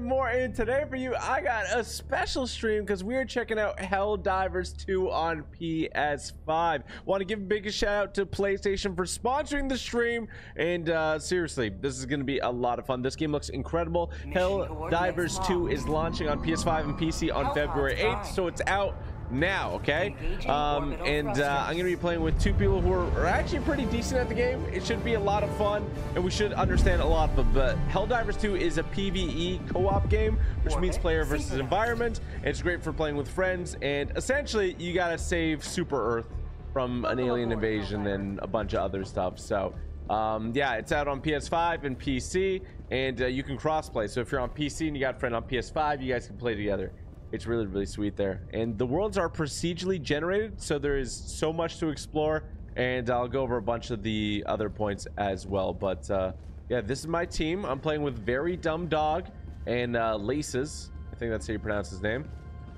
more. And today for you, I got a special stream because we are checking out Helldivers 2 on PS5. Want to give a big shout out to PlayStation for sponsoring the stream. And uh, seriously, this is going to be a lot of fun. This game looks incredible. Helldivers 2 is launching on PS5 and PC on February 8th, so it's out now okay? Um and uh, i'm gonna be playing with two people who are, are, actually pretty decent at the game. It should be a lot of fun and we should understand a lot of it but helldivers 2 is a pve co-op game which means player versus environment. It's great for playing with friends and essentially you gotta save super earth from an alien invasion and a bunch of other stuff. So um yeah it's out on ps5 and pc and uh, you can cross play so if you're on pc and you got a friend on ps5 you guys can play together it's really really sweet there. And the worlds are procedurally generated so there is so much to explore and i'll go over a bunch of the other points as well. But uh yeah this is my team. I'm playing with very dumb dog and uh laces. I think that's how you pronounce his name.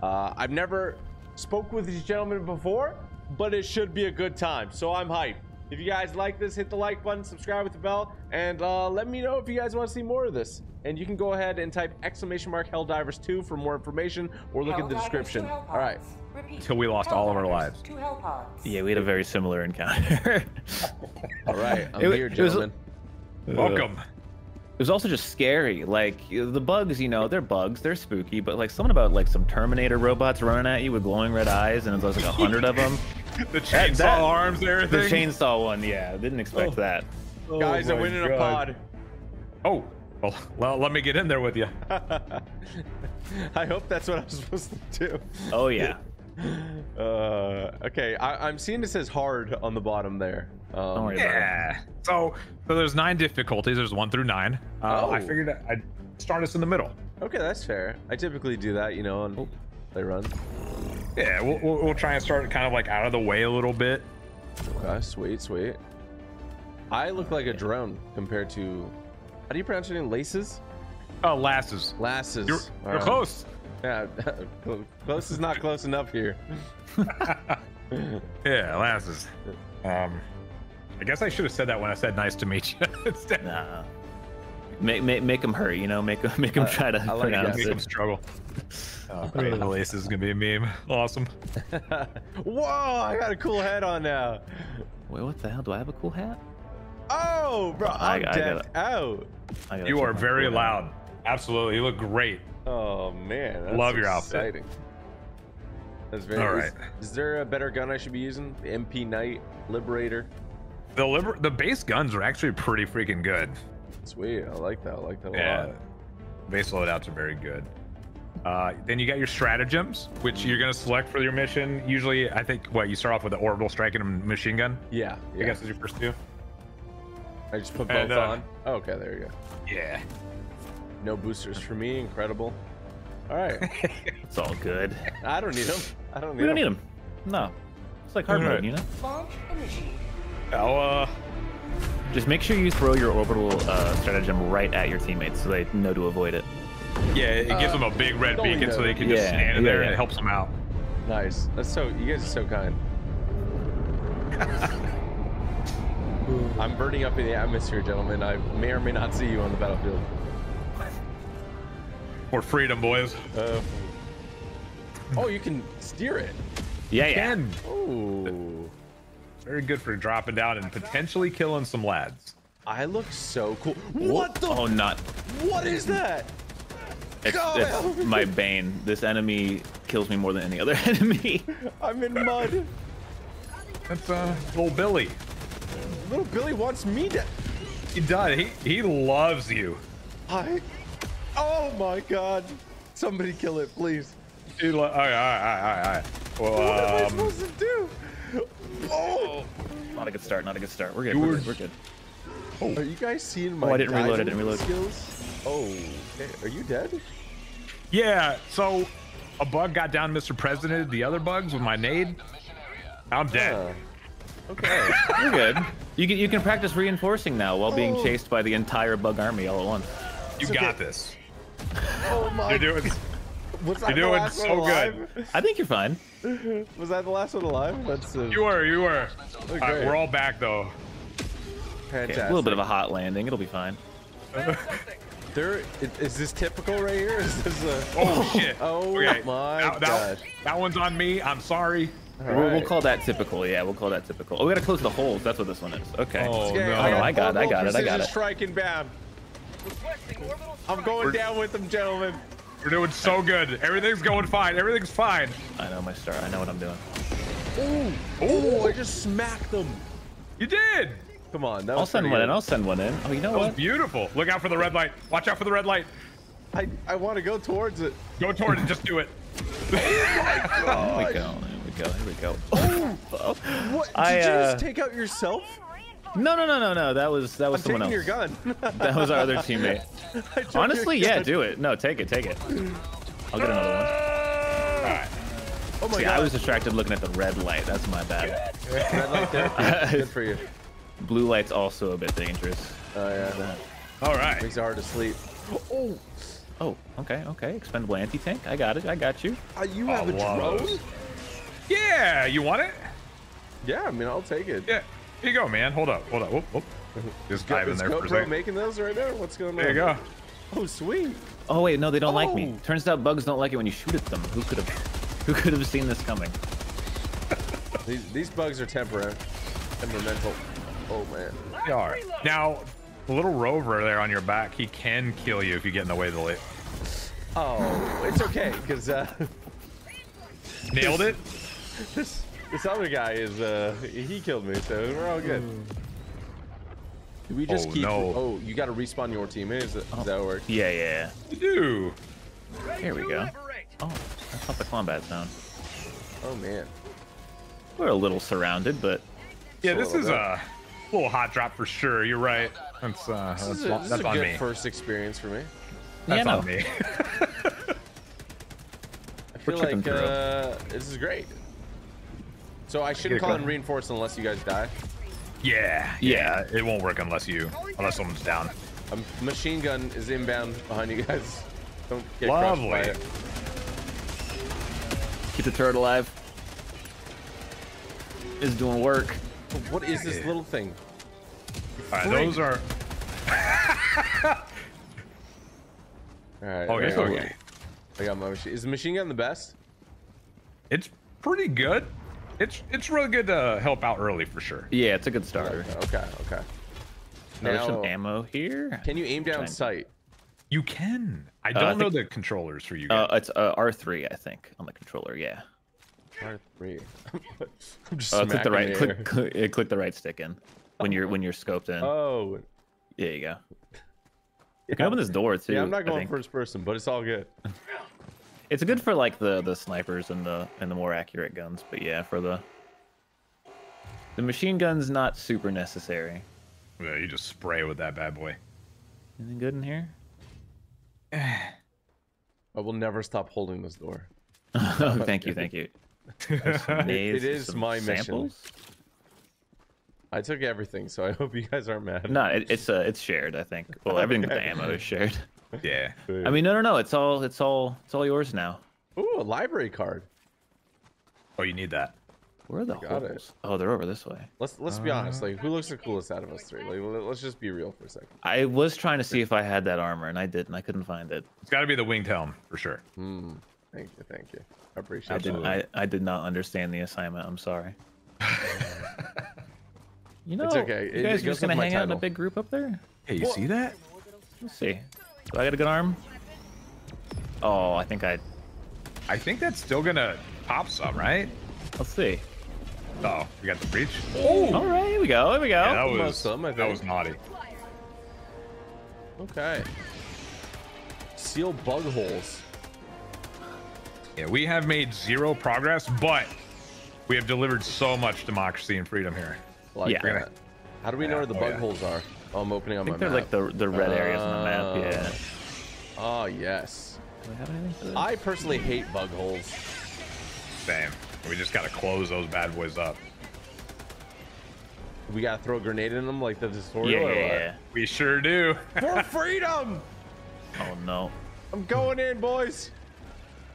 Uh i've never spoke with these gentlemen before but it should be a good time. So i'm hyped if you guys like this hit the like button subscribe with the bell and uh let me know if you guys want to see more of this and you can go ahead and type exclamation mark Helldivers 2 for more information or look in the description. All right. Until we lost all of our lives. Yeah, we had a very similar encounter. all right, I'm it, here, gentlemen. Was, Welcome. It was also just scary. Like the bugs, you know, they're bugs, they're spooky, but like something about like some Terminator robots running at you with glowing red eyes, and there's like a hundred of them. the chainsaw that, that, arms, everything. The chainsaw one, yeah, didn't expect oh. that. Oh Guys, I went in a pod. Oh, well, well, let me get in there with you. I hope that's what I'm supposed to do. Oh yeah. Uh, okay, I, am seeing it says hard on the bottom there. Um, yeah. So, so there's nine difficulties. There's one through nine. Uh, oh. I figured I'd start us in the middle. Okay, that's fair. I typically do that, you know, and oh. they run. Yeah, we'll, we'll, we'll try and start kind of like out of the way a little bit. Okay, sweet, sweet. I look like a drone compared to how do you pronounce your name? Laces? Oh, lasses. Lasses. You're, you're close. Yeah, close is not close enough here. yeah, lasses. Um, I guess I should have said that when I said nice to meet you. Instead. Nah. Make, make make him hurt, you know. Make him make him uh, try to I like pronounce it. Make him struggle. Oh, the laces is gonna be a meme. Awesome. Whoa! I got a cool hat on now. Wait, what the hell? Do I have a cool hat? Oh, bro, I'm I, I decked out. You are very loud. Absolutely, you look great. Oh man, love your exciting. outfit. That's very. All right. Is, is, there a better gun I should be using? The MP Knight Liberator. The liber the base guns are actually pretty freaking good. Sweet, I like that. I like that a yeah. lot. Base loadouts are very good. Uh, then you got your stratagems, which you're going to select for your mission. Usually, I think, what, you start off with the orbital strike and a machine gun? Yeah. yeah. I guess is your first two. I just put both and, uh, on. Oh, okay, there you go. Yeah. No boosters for me. Incredible. All right. it's all good. I don't need them. I don't need. We don't them. need them. No. It's like hard mode, you know. I'll uh. Just make sure you throw your orbital uh, stratagem right at your teammates so they know to avoid it. Yeah, it gives uh, them a big red beacon so they can just yeah, stand yeah, there yeah. and it helps them out. Nice. That's so. You guys are so kind. I'm burning up in the atmosphere, gentlemen. I may or may not see you on the battlefield. For freedom, boys. Uh, oh, you can steer it. Yeah, yeah. Oh. Very good for dropping down and potentially killing some lads. I look so cool. What the? Oh, not. What is that? It's, it's my bane. This enemy kills me more than any other enemy. I'm in mud. That's uh, little Billy. Little Billy wants me to. He does. He he loves you. I. Oh my God! Somebody kill it, please. Dude, lo- all right, all right, all right, all right. Well, what um, am I um, supposed to do? Oh! Not a good start. Not a good start. We're good. We're good. We're good. Oh. Are you guys seeing my? Oh, I didn't reload. I didn't reload. Skills? Oh, okay. Are you dead? Yeah. So, a bug got down Mr. President. The other bugs with my nade. I'm dead. Uh. Okay. You're good. You can you can practice reinforcing now while being oh. chased by the entire bug army all at once. You okay. got this. Oh my. You're doing. Was you're doing so good. I think you're fine. Was that the last one alive? That's. Uh... You were. You were. Okay. Right, we're all back though. Fantastic. Okay, a little bit of a hot landing. It'll be fine. There i- is this typical right here? Is this a? Oh shit. Oh okay. my that, that, that one's on me. I'm sorry. All We'll, we'll call that typical. Yeah, we'll call that typical. Oh, we gotta close the holes. That's what this one is. Okay. Oh, Okay, no. I got it, I got it, I got precision it. Striking bam. I'm going We're- down with them, gentlemen. We're doing so good. Everything's going fine. Everything's fine. I know my star. I know what I'm doing. Ooh, oh, I just smacked them. You did. Come on, that I'll send one good. in. I'll send one in. Oh, you know That was what? beautiful. Look out for the red light. Watch out for the red light. I, I want to go towards it. Go towards it. Just do it. Here we go. Here we go. Here we go. Oh, What? Did I, you uh, just take out yourself? No, no, no, no, no. That was that I'm was someone taking else. your gun. That was our other teammate. Honestly, yeah, do it. No, take it, take it. I'll get another one. All right. Oh my See, god. I was distracted looking at the red light. That's my bad. Red light there. Good for you. Blue light's also a bit dangerous. Oh yeah. That. All right. Makes it hard to sleep. Oh, Oh, okay, okay. Expendable anti-tank. I got it. I got you. uh, you I have a drone? those. Yeah. You want it? Yeah, I mean, I'll take it. Yeah. Here you go, man. Hold up. Hold up. Whoop, whoop. Just dive in Is there for a GoPro second. making those right now? What's going on? There you go. Oh, sweet. Oh wait, no, they don't like me. Oh. Turns out bugs don't like it when you shoot at them. Who could have, who could have seen this coming? These, these bugs are temper temperamental. Oh man. They are. Now, the little rover there on your back, he can kill you if you get in the way of the light. Oh, it's okay because uh, Nailed it. this this other guy is uh he killed me, so we're all good. Do we just Oh, keep? no. Oh, you got to respawn your teammate. Is, it, is that how it works? Yeah, yeah. You do. Here we go. Oh, that's not the combat zone. Oh man. We're a little surrounded, but Yeah, this is bit. a little hot drop for sure. You're right. That's uh, This that's, is a, on- this that's is a good me. first experience for me. yeah, That's no. on me. I feel like uh, this is great. So I shouldn't call in go. reinforced unless you guys die. yeah, yeah. It won't work unless you, unless someone's down. A machine gun is inbound behind you guys. Don't get crushed by Lovely. it. Keep the turret alive. Is doing work. What is this little thing? All right, those are. All right. Okay, I okay. I got my machine. Is the machine gun the best? It's pretty good. It's it's really good to help out early for sure. Yeah, it's a good starter. Okay. Okay. Now, there's some ammo here. Can you aim down Trying sight? You can. I I don't know think- the controllers for you Uh, guys. it's uh, R3, I think, on the controller. Yeah. R3. I'm just Uh, click the right. Click, click, uh, click the right stick in when you're when you're scoped in. Oh. There you go. You can open this door too. Yeah, I'm not I going think. first person, but it's all good. It's good for like the the snipers and the and the more accurate guns, but yeah, for the the machine gun's not super necessary. Yeah, you just spray with that bad boy. Anything good in here? I will never stop holding this door. oh, thank you, thank you. It is Some my mission. samples? I took everything, so I hope you guys aren't mad. No, it, it's uh, it's shared. I think. Well, everything but the ammo is shared. Yeah. I mean, no, no, no. It's all it's all it's all yours now. Ooh, a library card. Oh, you need that. Where are the Got it. Oh, they're over this way. Let's let's be honest. Like, who looks the coolest out of us three? Like, let- let's just be real for a second. I was trying to see if I had that armor, and I didn't. I couldn't find it. It's got to be the winged helm for sure. Hmm. Thank you, thank you. I appreciate I that. didn't. I, I did not understand the assignment. I'm sorry. You know, It's okay. You guys it are just gonna with my hang out in a big group up there. Hey, you see that? Let's see. Do I get a good arm? Oh, I think I. I think that's still gonna pop some, right? Let's see. Oh, we got the breach. Oh! All right, here we go. Here we go. Yeah, that was some, I that was naughty. Okay. Seal bug holes. Yeah, we have made zero progress, but we have delivered so much democracy and freedom here. Like Yeah. that. How do we know where the oh, bug yeah. holes are? Oh, I'm opening I on think my they're map. like the the red areas on the Uh, map. Yeah. Oh yes. Do I have anything for this? I personally hate bug holes. Same. We just gotta close those bad boys up. We gotta throw a grenade in them like the tutorial. yeah, yeah, yeah. We sure do. For freedom! Oh no. I'm going in, boys.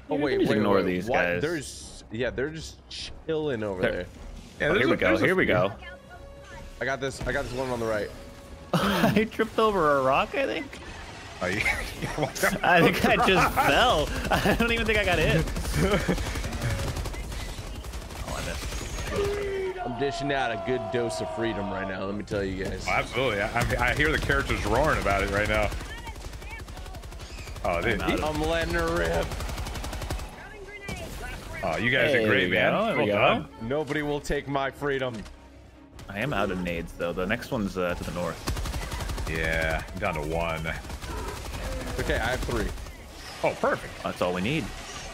Oh wait, can wait, ignore wait. these What? guys. There's yeah, they're just chilling over They're- there. Yeah, Oh, there's here we go. there's a Here we go. I got this. I got this one on the right. I tripped over a rock. I think. Oh, you, I think I just fell. I don't even think I got hit. Oh, I missed. I'm dishing out a good dose of freedom right now. Let me tell you guys. Oh, absolutely. I, I, I hear the characters roaring about it right now. Oh, they, I'm I'm letting her rip. oh you guys Hey, are great, man. go, there we Well go. done. Nobody will take my freedom. I am out of nades though. The next one's uh, to the north. Yeah, I'm down to one. Okay, I have three. Oh, perfect. That's all we need.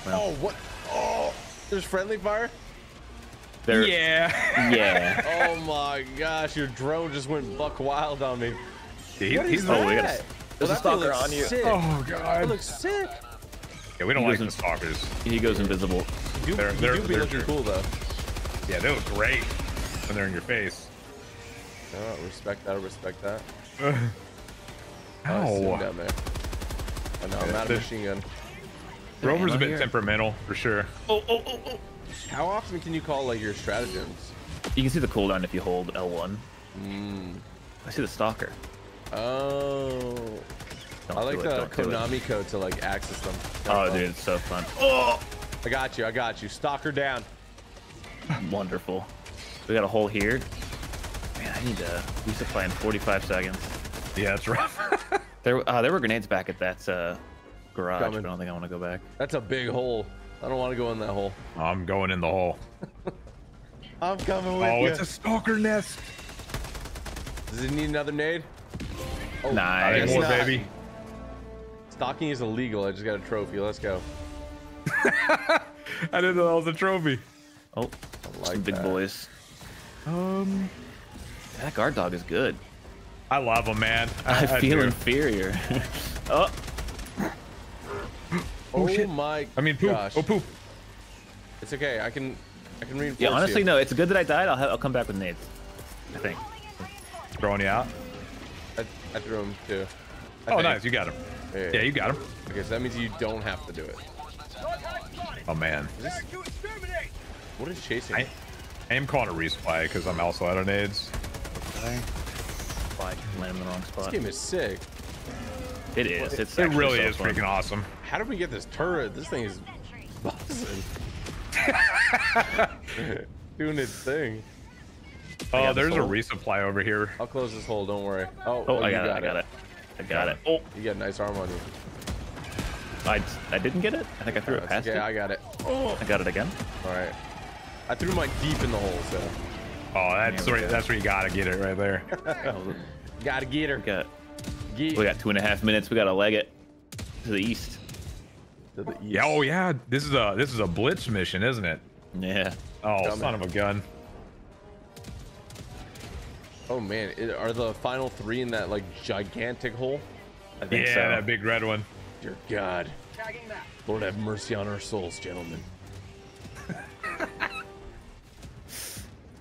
Oh, what? Oh, there's friendly fire? There. Yeah. Yeah. Oh my gosh, your drone just went buck wild on me. He- What he's is the- Oh, we gotta- that? there's a stalker on you. Sick. Oh It god. looks sick. Yeah, we don't He like the doesn't- stalkers. He goes invisible. You, They're- you they're- do be they're looking true. cool though. Yeah, they look great when they're in your face. Oh, respect that. Respect that. Oh, I see him Ow. down there. I know. I'm Yeah, out of machine gun. Rover's a bit here? temperamental for sure. Oh, oh, oh, oh. How often can you call like your stratagems? You can see the cooldown if you hold L1. Mm. I see the stalker. Oh. Don't I like the don't it. Konami code to like access them. Oh, dude, it's so fun. Oh, I got you. I got you. Stalker down. wonderful. We got a hole here. Man, I need to resupply in 45 seconds. Yeah, it's rough. There, uh, there were grenades back at that uh, garage, Coming. but I don't think I want to go back. That's a big hole. I don't want to go in that hole. I'm going in the hole. I'm coming with Oh, you. it's a stalker nest. Does it need another nade? Oh, Nice. I Not guess anymore, not. baby. Stalking is illegal. I just got a trophy. Let's go. I didn't know that was a trophy. Oh, I some like big that. boys. Um, That guard dog is good. I love him, man. I, I feel do. inferior. Oh. oh, Oh, shit. my I mean, poop. gosh. Oh, poop. It's okay. I can I can reinforce yeah. Honestly, you. no. It's good that I died. I'll, ha- I'll come back with nades. I think. Throwing you out. I, I threw him too. I Oh, think. nice. You got him. Yeah, Yeah, you got him. Okay, so that means you don't have to do it. Oh, man. Is this... What is chasing? I, I am calling a resupply because I'm also out of nades. Why land in the wrong This game is sick. It is. It's It really so is fun. freaking awesome. How did we get this turret? This thing is buzzing. Doing its thing. Oh, there's a resupply over here. I'll close this hole. Don't worry. Oh, Oh, oh I you got, it. I got it. I got it. Oh, You got a nice arm on you. I, I didn't get it. I think I threw it That's past okay. it. I got it. Oh, I got it again. all right. I threw mine deep in the hole, so Oh, that's where, got it. that's where you gotta get it right there. Gotta get her. we got Get we got two and a half minutes. We got to leg it to the east. to the east. Yeah, oh yeah. This is a this is a blitz mission, isn't it? Yeah. Oh, Coming. son of a gun. Oh man, i- are the final three in that like gigantic hole? I think Yeah, so. that big red one. Dear God. Lord have mercy on our souls, gentlemen.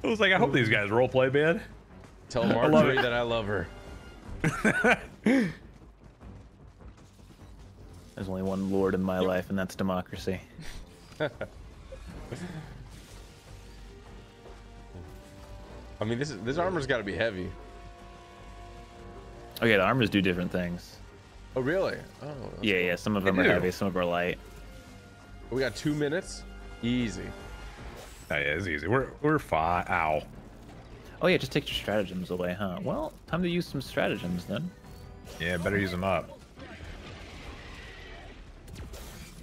It was like, I hope these guys roleplay, man. Tell love Marjorie it. that I love her. There's only one lord in my life, and that's democracy. I mean, this is, this armor's got to be heavy. Okay, the armors do different things. Oh really? Oh, Yeah, cool. yeah. Some of They them are do. heavy, some of them are light. We got two minutes. Easy. Oh, yeah, it's easy. We're we're fine. Ow. Oh yeah, just take your stratagems away, huh? Well, time to use some stratagems then. Yeah, better use them up.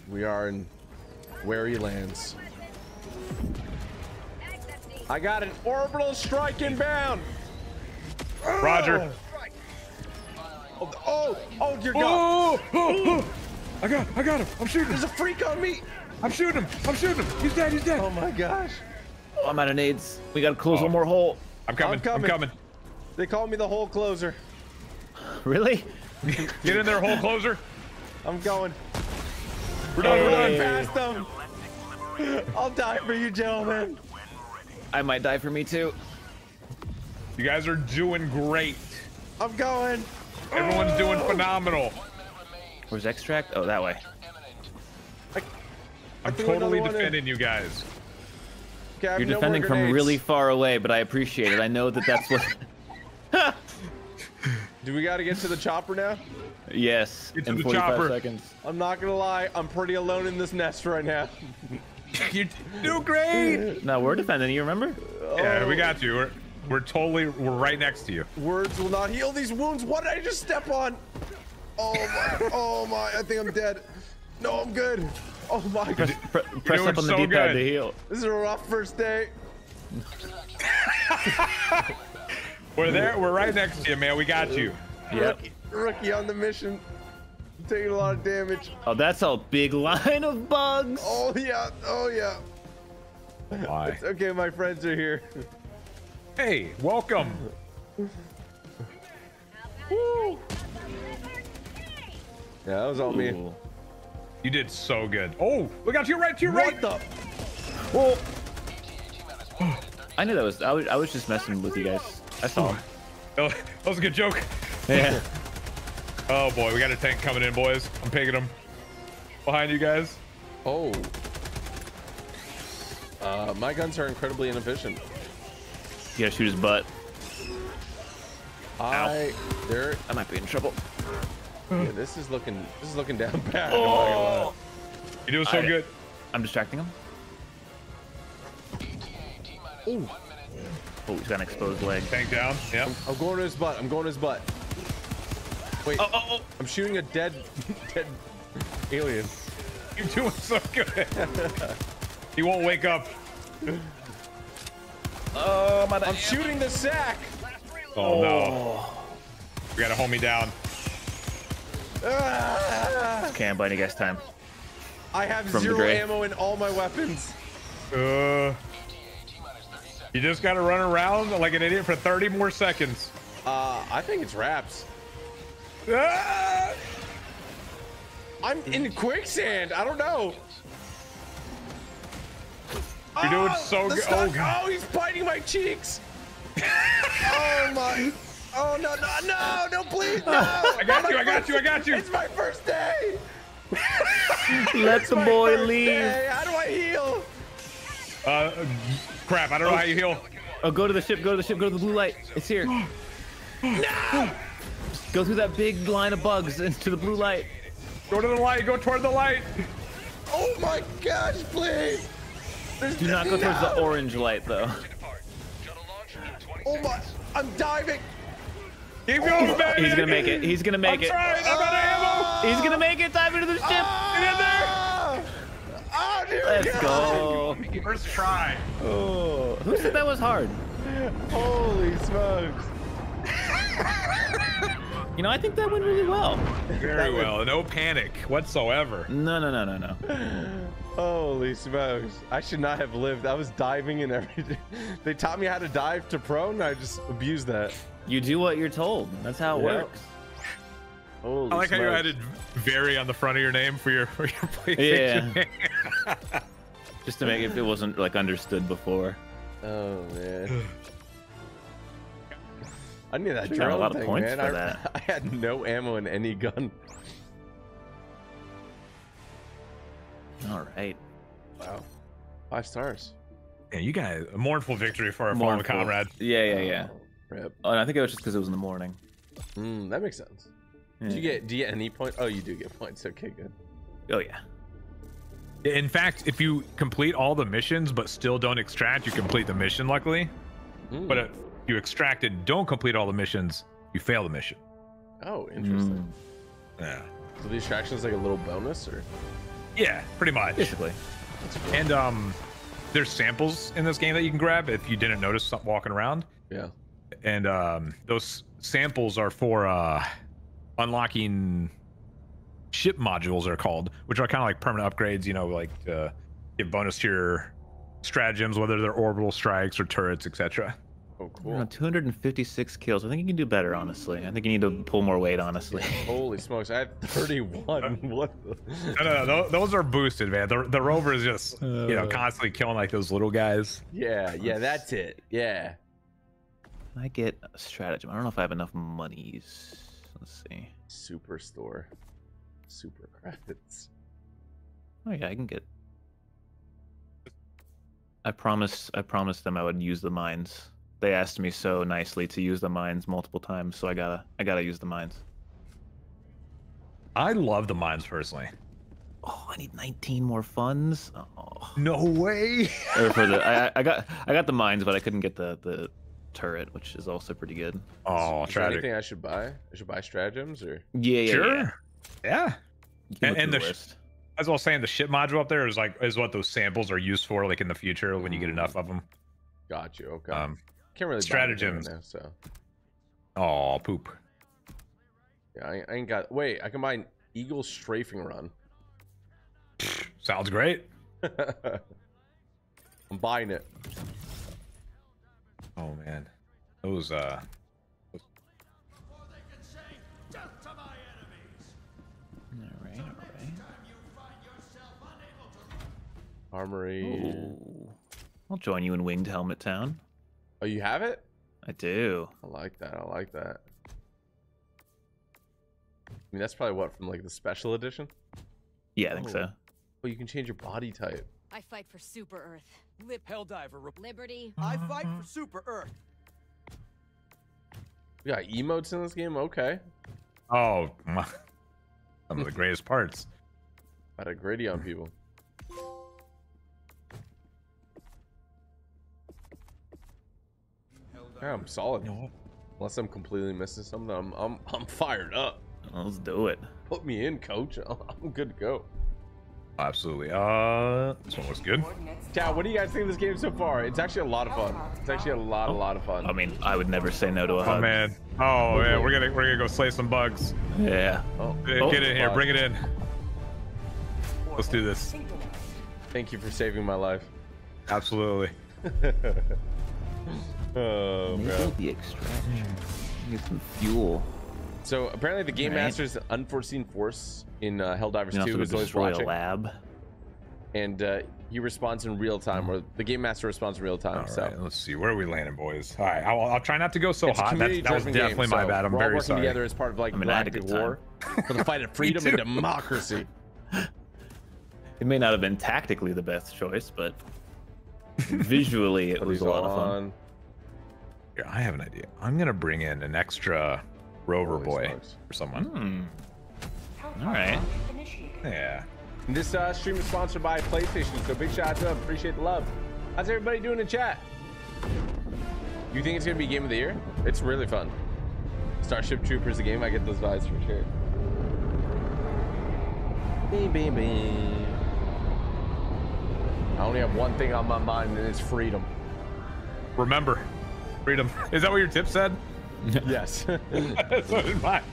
We are in wary lands. I got an orbital strike inbound. Roger. Oh, oh, oh dear God. Oh, oh, oh. I got, I got him. I'm shooting. There's a freak on me. I'm shooting him. I'm shooting him. He's dead. He's dead. Oh my gosh. Oh, I'm out of nades. We gotta close Oh. one more hole. I'm coming. I'm I'm coming. coming. They call me the hole closer. Really? Get in there, hole closer. I'm going. We're done. We're done. past them. I'll die for you, gentlemen. I might die for me too. You guys are doing great. I'm going. Everyone's doing phenomenal. Where's extract? Oh, that way. I'm totally defending you guys. Okay, You're no defending from really far away, but I appreciate it. I know that that's what. Do we got to get to the chopper now? Yes. Get in the 45 chopper. seconds. I'm not gonna lie, I'm pretty alone in this nest right now. You do great. No, we're defending you. Remember? Yeah, we got you. We're we're totally we're right next to you. Words will not heal these wounds. What did I just step on? Oh my! Oh my! I think I'm dead. No, I'm good. Oh my Press, god! pre- press doing up on the D-pad to heal. This is a rough first day. We're there. We're right next to you, man. We got you. Yep. Rookie, rookie on the mission. Taking a lot of damage. Oh, that's a big line of bugs. Oh yeah. Oh yeah. Why? It's okay, my friends are here. Hey, welcome. Woo. Yeah, that was all me. Ooh. You did so good. Oh, look out to your right, to your right. What the? Whoa. I knew that was. I was. I was just messing with you guys. I saw him. Oh, that was a good joke. Yeah. Oh boy, we got a tank coming in, boys. I'm picking them. Behind you guys. Oh. Uh, my guns are incredibly inefficient. You gotta shoot his butt. I there. I might be in trouble. Yeah, this is looking. This is looking down bad. Oh. You're doing so I- good. I'm distracting him. Ooh. Oh, he's got an exposed leg. Tank down. Yep. I'm going to his butt. I'm going to his butt. Wait. Oh, oh, oh. I'm shooting a dead, dead alien. You're doing so good. he won't wake up. Oh, my I'm shooting the sack. Oh, no. Oh. We gotta hold me down. Ah! Can't buy any guys time. I have From the zero ammo in all my weapons. Uh, you just gotta run around like an idiot for 30 more seconds. Uh, I think it's wraps. Ah! I'm in quicksand. I don't know. You're doing Oh, so good. Oh, God. oh, he's biting my cheeks. oh my. Oh no no no no please no. I got you, I got you, I got you. It's my first day. Let the boy leave. day. How do I heal? Uh, crap, I don't know how you heal. Oh, go to the ship. Go to the ship. Go to the blue light. It's here. No. Go through that big line of bugs into the blue light. Go to the light, go toward the light. Oh my gosh, please. There's Do not go towards the orange light, though. Oh my. I'm diving. Keep going, baby. He's gonna make it. He's gonna make I'm it. trying, I'm out of ammo. He's gonna make it. Dive into the ship. Get in there. Ah! Ah, oh, dear Let's God. go. First try. Oh, who said that was hard? Holy smokes. You know, I think that went really well. Very well. No panic whatsoever. No, no, no, no, no. Holy smokes. I should not have lived. I was diving and everything. They taught me how to dive to prone. I just abused that. You do what you're told. That's how it Yeah. works. Holy I like how you added "very" on the front of your name for your for your PlayStation. Yeah. Just to make it, if it wasn't like understood before. Oh, man. I need that Should've a drone lot of thing, points man. for I, that. I had no ammo in any gun. All right. Wow. Five stars. yeah, you got a mournful victory for our fallen Mournful. comrade. Yeah, yeah, yeah. Rip. Oh, and I think it was just because it was in the morning. Mm, that makes sense. Yeah. Do you get do you get any point? Oh, you do get points. Okay, good. Oh yeah. In fact, if you complete all the missions but still don't extract, you complete the mission. Luckily, Mm. but if you extract and don't complete all the missions, you fail the mission. oh, interesting. Mm, Yeah. So the extraction is like a little bonus, or Yeah, pretty much. basically. cool. And um, there's samples in this game that you can grab if you didn't notice something walking around. yeah. And um, those samples are for uh, unlocking ship modules are called which are kind of like permanent upgrades you know like to give bonus to your stratagems whether they're orbital strikes or turrets etc Oh, cool. 256 kills. I think you can do better, honestly. I think you need to pull more weight, honestly. Holy smokes! I have 31. what? The... no, no, no, those are boosted man the, the rover is just you know Uh. constantly killing like those little guys Yeah, yeah, that's it. Yeah. Can I get a stratagem? I don't know if I have enough monies. Let's see. Superstore. Super credits. Oh yeah, I can get. I promised. I promised them I would use the mines they asked me so nicely to use the mines multiple times, so I gotta I gotta use the mines. I love the mines personally. Oh, I need 19 more funds. Oh. No way. Or for the I, I got I got the mines, but I couldn't get the the turret, which is also pretty good. Oh, Is there tragic. anything I should buy? I should buy stratagems or Yeah, yeah, Sure. yeah. Yeah. And- and through the sh- list. As I was saying, the ship module up there is like is what those samples are used for, like in the future when you get enough of them. got you? Okay. Um, Can't really stratagems. right now, so oh, poop. yeah, I, I ain't got. Wait, I can buy an eagle strafing run. Sounds great. I'm buying it. Oh man, those uh, All right, all right. Armory. Ooh. I'll join you in Winged Helmet Town. Oh, you have it? I do. I like that. I like that. I mean, that's probably what from like the special edition. Yeah, I think Oh. so. Oh, you can change your body type. I fight for Super Earth. Lip Helldiver. Rep- Liberty. I fight for Super Earth. We got emotes in this game. Okay. oh, my, some of the greatest parts. Got a gritty on people. Yeah, I'm solid. Unless I'm completely missing something, I'm I'm I'm fired up. Let's do it. Put me in, coach. I'm good to go. Absolutely. Uh, this one looks good. Chad, what do you guys think of this game so far? It's actually a lot of fun. It's actually a lot, a lot of fun. I mean, I would never say no to a Oh hug. man. Oh man, we're gonna we're gonna go slay some bugs. Yeah. Oh, Get, Oh. get in here, Fuck. bring it in. Let's do this. Thank you for saving my life. Absolutely. Oh, Maybe bro. the extraction. Get some fuel. So apparently, the game Right. master's unforeseen force in uh, Helldivers You 2 also is always watching, lab. and uh, he responds in real time, or the game master responds in real time. All so right, let's see. Where are we landing, boys? All right, I'll, I'll try not to go so it's hot. That's, that was definitely game, my so bad. I'm we're all working sorry. together as part of like a galactic war for the fight of freedom and democracy. It may not have been tactically the best choice, but visually it was a lot of fun. on. Here, I have an idea. I'm gonna bring in an extra rover Holy boy smokes. for someone. Hmm. All right. Yeah. And This uh, stream is sponsored by PlayStation, so big shout out to them. Appreciate the love. How's everybody doing in chat? You think it's gonna be game of the year? It's really fun. Starship Troopers, the game. I get those vibes for sure. Bing, bing, bing. I only have one thing on my mind, and it's freedom. Remember, freedom. Is that what your tip said? Yes. That's what it's mine.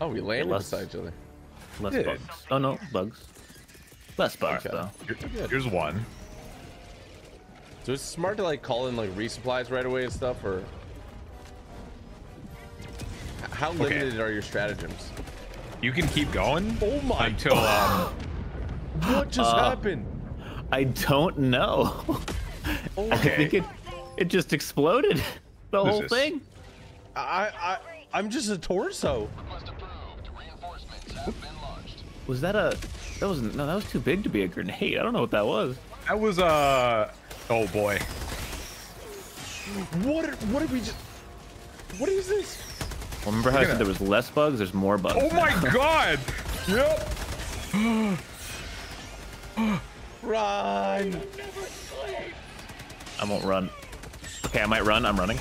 oh, we landed less- beside each other. Less Good. bugs. Oh no, bugs. Less bugs Okay. though. Here- here's one. So it's smart to like call in like resupplies right away and stuff, or how limited are your stratagems? You can keep going Oh my until um, What just Uh, happened? I don't know. I Okay. think it it just exploded. The whole this? thing. I I I'm just a torso. Was that a? That wasn't. No, that was too big to be a grenade. I don't know what that was. that was uh oh boy. What what did we just? What is this? Remember how I said there was less bugs? There's more bugs. Oh my god. Yep. Run! I won't run. Okay, I might run. I'm running.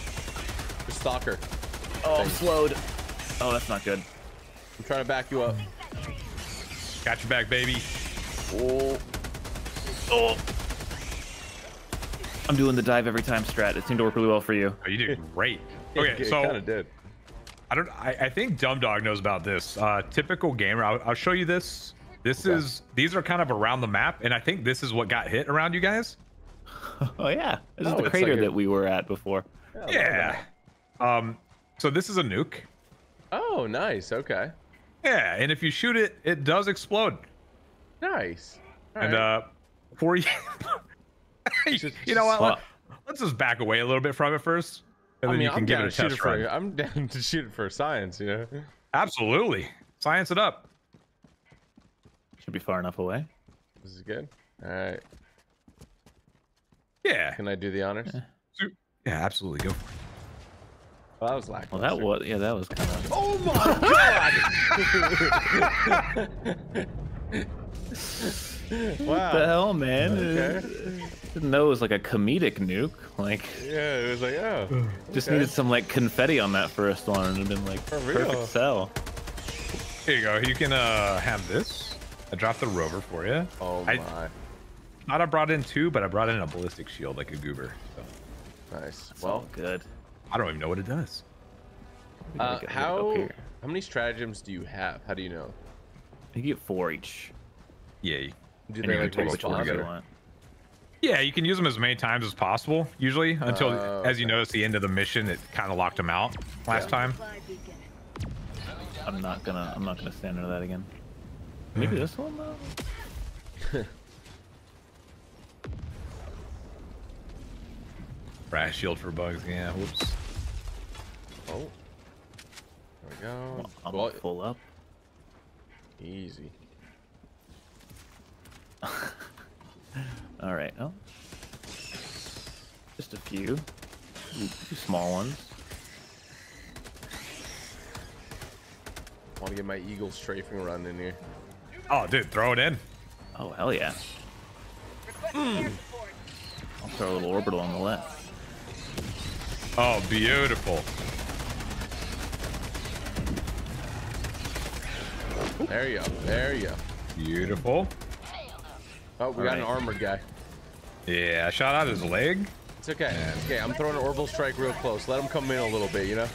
The stalker. Oh, I'm slowed. Oh, that's not good. I'm trying to back you up. Got your back, baby. Oh, Oh. I'm doing the dive every time strat. It seemed to work really well for you. Oh, you did great. it, Okay, it so kind of did. I don't. I, I think Dumb Dog knows about this. Uh, typical gamer. I'll, I'll show you this. This Okay. is. These are kind of around the map, and I think this is what got hit around you guys. Oh yeah, this Oh, is the crater like a- that we were at before. I love Yeah. Um. So this is a nuke. Oh, nice. Okay. Yeah, and if you shoot it, it does explode. Nice. All and right. uh, before you, you know what? Well- Let, let's just back away a little bit from it first, and I then mean, you can I'm give it a shoot it test for. run. I'm down to shoot it for science. You know. Absolutely, science it up. Should be far enough away. This is good. All right. Yeah. Can I do the honors? Su- Yeah, absolutely. Go for it. Well, that was lackluster. Well, that was yeah, that was kind of. Oh my god! wow. the hell, man? Okay. Didn't know it was like a comedic nuke. Like, Yeah, it was like, oh. just okay. needed some like confetti on that first one, and it'd been like For real. perfect sell. Here you go. You can uh have this. I dropped the rover for you. Oh I- my. Thought I brought in two, but I brought in a ballistic shield like a goober. So Nice. Well, Well, good. I don't even know what it does. Uh, gotta get- we gotta go how how many stratagems do you have? How do you know? You get four each. Yeah. you- Do they like can total Which four ones you want? Yeah, you can use them as many times as possible, usually, until, Oh, as you notice, the end of the mission, it kind of locked them out last Yeah. time. I'm not gonna. I'm not gonna stand under that again. Maybe this one though. Brass shield for bugs. Yeah. Whoops. Oh. There we go. I'm Well, full up. easy. All right. Oh. Just a few. Few few small ones. Want to get my eagle strafing run in here. Oh, dude, throw it in. Oh hell yeah. Hmm. I'll throw a little orbital on the left. Oh, beautiful. There you go. There you go. Beautiful. Oh, we got an armored guy. Yeah, I shot out his leg. It's okay. It's okay. I'm throwing an orbital strike real close. Let him come in a little bit, you know?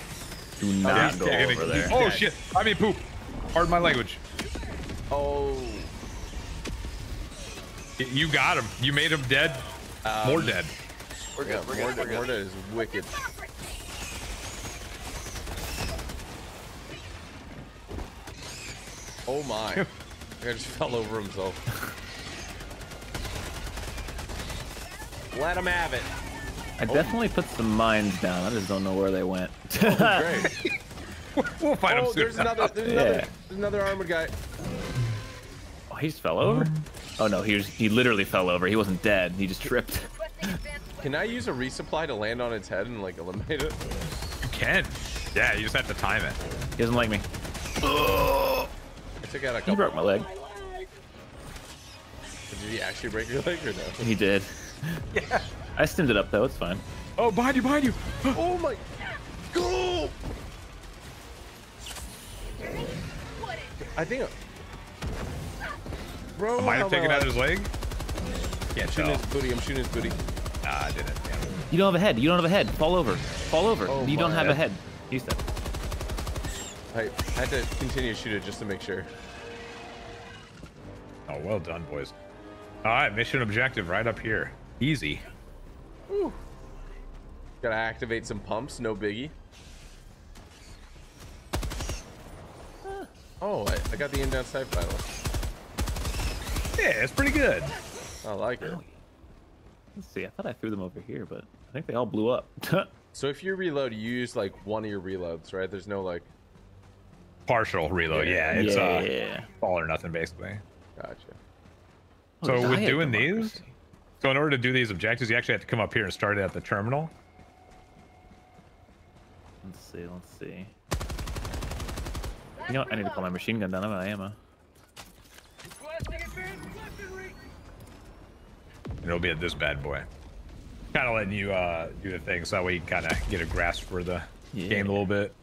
Do not he's go over it- there. Oh dead. shit! I mean poop. Pardon my language. Oh. You got him. You made him dead. Um, More dead. We're good. We're good. Morda is wicked. Oh my. I just fell over himself. Let him have it. I oh. definitely put some mines down. I just don't know where they went. Oh, great. We'll find him Oh, soon. there's another. There's another. Yeah. There's another armored guy. oh, he just fell over. Mm-hmm. Oh no, he was, he literally fell over. He wasn't dead. He just tripped. Can I use a resupply to land on its head and like eliminate it? You can. Yeah, you just have to time it. He doesn't like me. I took out a He broke my leg. Did he actually break your leg or no? He did. Yeah. I stimmed it up though. It's fine. Oh, behind you, behind you. Oh my. Go! I think. Bro, I might have taken am I out his leg. Can't Shooting his booty. I'm shooting his booty. Nah, I didn't. Damn. You don't have a head. You don't have a head. Fall over. Fall over. Oh you don't my. have a head. He's dead. I, I had to continue to shoot it just to make sure. Oh, well done, boys. All right, mission objective right up here. Easy. Gotta activate some pumps. No biggie. Oh, I, I got the in-down snipe battle. Yeah, it's pretty good. I like it. Oh, Let's see. I thought I threw them over here, but I think they all blew up. So if you reload, you use like one of your reloads, right? There's no like. Partial reload. Yeah, it's yeah. uh, all or nothing basically. Gotcha. Oh, So with diet doing these, so in order to do these objectives, you actually have to come up here and start it at the terminal. Let's see. Let's see. You know what? I need to pull my machine gun down. I'm out of ammo. It'll be at this bad boy. Kind of letting you uh, do the thing so that way you kind of get a grasp for the Yeah. game a little bit.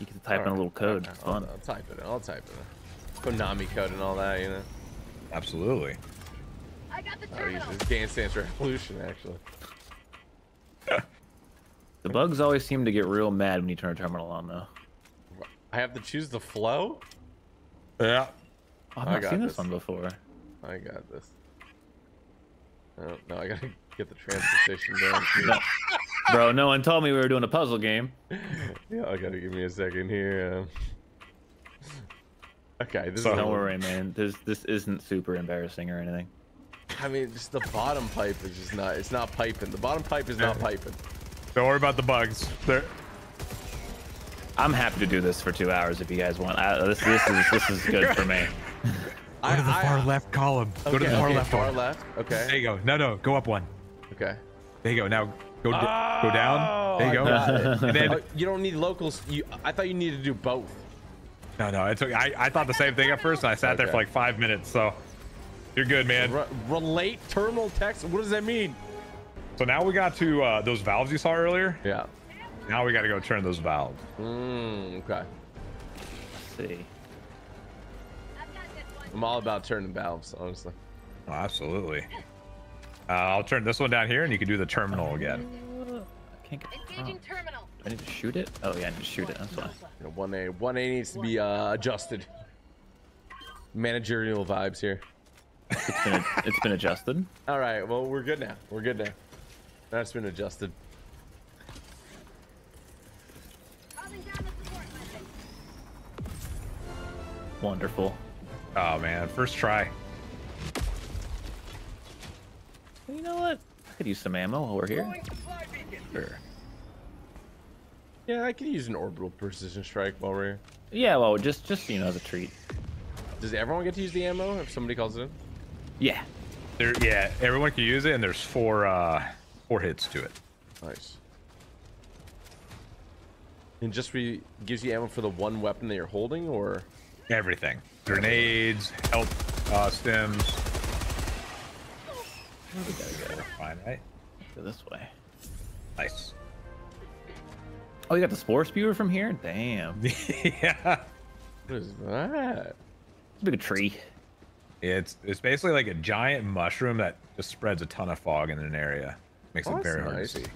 You can type in a little code. It's I'll, fun. I'll type it. in, I'll type it. in. Konami code and all that, you know. Absolutely. I got the Oh, use terminal. this Dance Dance Revolution, actually. The bugs always seem to get real mad when you turn a terminal on, though. I have to choose the flow. Yeah. Oh, I've I not seen this this. one before. I got this. Oh, no, I gotta get the transportation down. No. Bro, no one told me we were doing a puzzle game. yeah, I gotta give me a second here. um. Okay, this So- is. Don't worry, man. This this isn't super embarrassing or anything. I mean, just the bottom pipe is just not. It's not piping. The bottom pipe is not piping. Don't worry about the bugs. They're, I'm happy to do this for two hours if you guys want. I, this this is this is good for me. I, Go to the I- far left column. Go to Okay, the far okay, left far one. left. There you go. No, no, go up one. Okay. Okay. There you go. Now go d- go down. There you Oh, go. I got it. And then Oh, you don't need locals. You, I thought you needed to do both. no, no. It took. I, I thought the same thing at first, and I sat there for like five minutes. So you're good, man. Re- relate terminal text. What does that mean? So now we got to uh, those valves you saw earlier. Yeah. Now we got to go turn those valves. Mm, okay. Let's see. I'm all about turning valves, honestly. Oh, absolutely. Uh, I'll turn this one down here, and you can do the terminal again. I can't get. Oh, Engaging terminal. I need to shoot it. Oh yeah, I need to shoot it. That's fine. You know, one A, one A needs to be uh, adjusted. Managerial vibes here. It's been it's been adjusted. All right. Well, we're good now. We're good now. That's been adjusted. Calling down the support message. Wonderful. Oh man, first try. You know what? I could use some ammo while we're here. Sure. Yeah, I could use an orbital precision strike while we're here. Yeah, well, just just you know as a treat. Does everyone get to use the ammo if somebody calls it in? Yeah. There, yeah, everyone can use it, and there's four uh, four hits to it. Nice. And just re gives you ammo for the one weapon that you're holding, or Everything. Grenades, help uh, stims. We gotta go. Fine, right? Go this way. Nice. Oh, you got the spore spewer from here? Damn. Yeah. what is that? It's a big tree. It's it's basically like a giant mushroom that just spreads a ton of fog in an area. Makes Oh, it very hard nice. to see.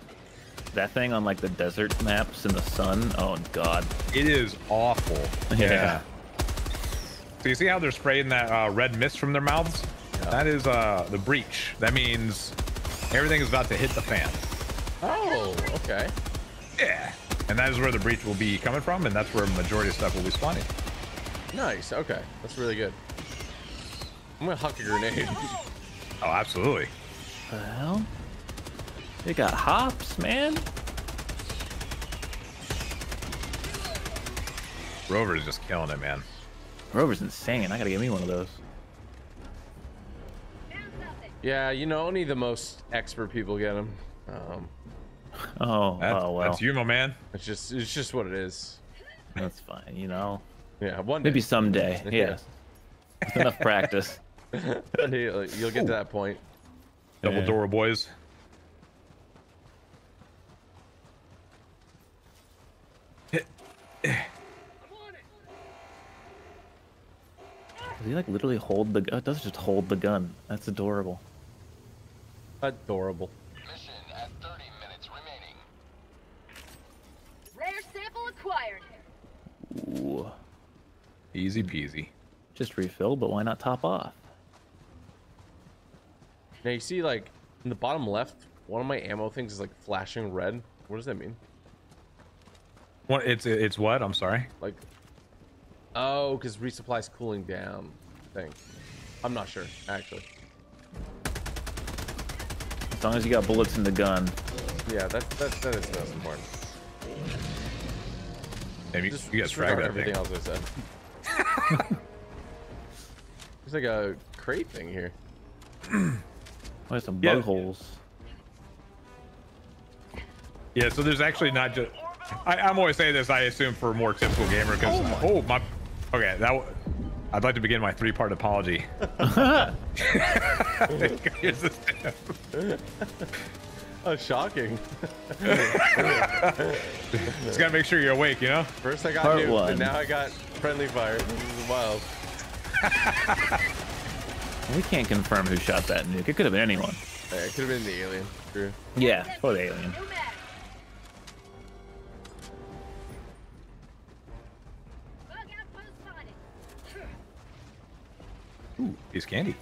That thing on like the desert maps in the sun. Oh god. It is awful. Yeah. So you see how they're spraying that uh, red mist from their mouths? That is uh, the breach. That means everything is about to hit the fan. Oh, okay. Yeah. And that is where the breach will be coming from, and that's where majority of stuff will be spawning. Nice. Okay, that's really good. I'm gonna huck a grenade. Oh, absolutely. The hell? They got hops, man. Rover's just killing it, man. Rover's insane. I gotta get me one of those. Yeah, you know, only the most expert people get them. Um, Oh, That's, oh well. that's you, my man. it's just, it's just what it is. That's fine. You know, Yeah, one day, maybe someday. Yes. With enough practice. you'll, you'll get to that point. Double Yeah. door boys. Does he like literally hold the? Oh, it does just hold the gun. That's adorable. Adorable. Mission at 30 minutes remaining. Rare sample acquired. Ooh. Easy peasy. Just refill, but why not top off? Now you see, like in the bottom left, one of my ammo things is like flashing red. What does that mean? What? It's it's what? I'm sorry. Like, oh, because resupply's cooling down. I think. I'm not sure actually. As long as you got bullets in the gun. Yeah, that that that is most important. Maybe Just, you guys just frag regard that everything thing. else I said. There's like a crate thing here. Oh, there's some Yeah. bug holes. Yeah. So there's actually not just. I, I'm always saying this. I assume for a more typical gamer because oh my. Oh, Okay, that. w- I'd like to begin my three-part apology. Here's the step. Oh, shocking. Just gotta make sure you're awake, you know. First I got Part nuked, one. and now I got friendly fire. This is wild. We can't confirm who shot that nuke. It could have been anyone. Hey, it could have been the alien. True. Yeah, for the alien. Ooh, piece of candy.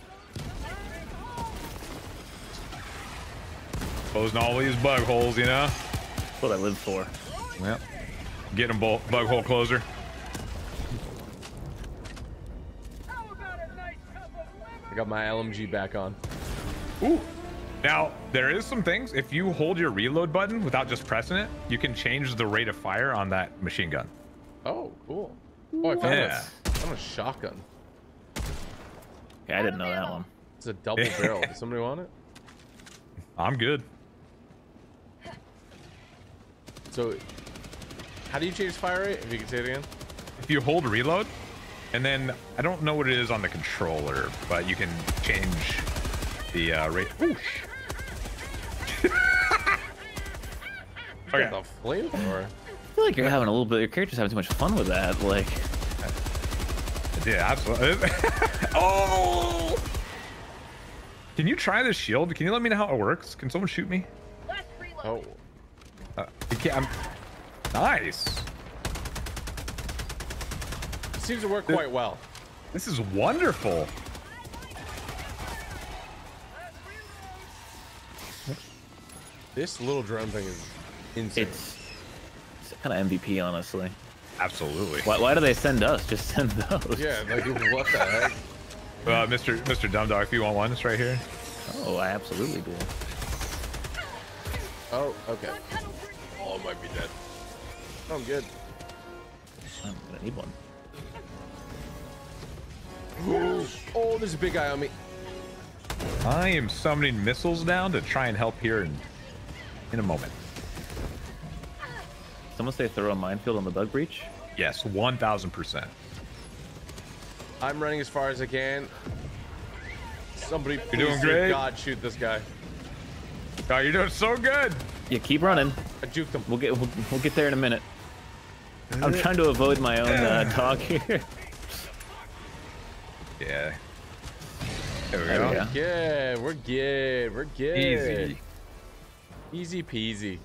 Closing all these bug holes, you know. That's what I live for. Yep. Get them bug hole closer. I got my LMG back on. Ooh. Now, there is some things. If you hold your reload button without just pressing it, you can change the rate of fire on that machine gun. Oh, cool. Oh, I found, Yeah. a, I found a shotgun. Yeah, I didn't know that one. It's a double barrel. Does somebody want it? I'm good. So, how do you change fire rate? If you can say it again. If you hold reload, and then I don't know what it is on the controller, but you can change the uh, rate. Oosh. okay. The flamethrower. I feel like you're having a little bit. Your character's having too much fun with that. Like. Yeah, absolutely. oh! Can you try this shield? Can you let me know how it works? Can someone shoot me? Oh, Uh, you can't, I'm... Nice. it seems to work quite well. This is wonderful. This little drone thing is insane. it's, it's kind of MVP, honestly. Absolutely. Why, why do they send us? Just send those. yeah, like what the heck? Uh, Mr. Mr. Dumb Dog, if you want one, it's right here. Oh, I absolutely do. Oh, okay. Oh, I might be dead. Oh, I'm good. I'm gonna need one. Oh, there's a big guy on me. I am summoning missiles down to try and help here in, in a moment. Someone say throw a minefield on the bug breach. Yes, 1000%. I'm running as far as I can. Somebody, please, doing great. God, shoot this guy. Oh, you're doing so good. Yeah, keep running. I juked him. We'll get we'll, we'll get there in a minute. I'm trying to avoid my own uh, talk here. Yeah. There we There go. we go. Good. We're good. We're good. Easy. Easy peasy.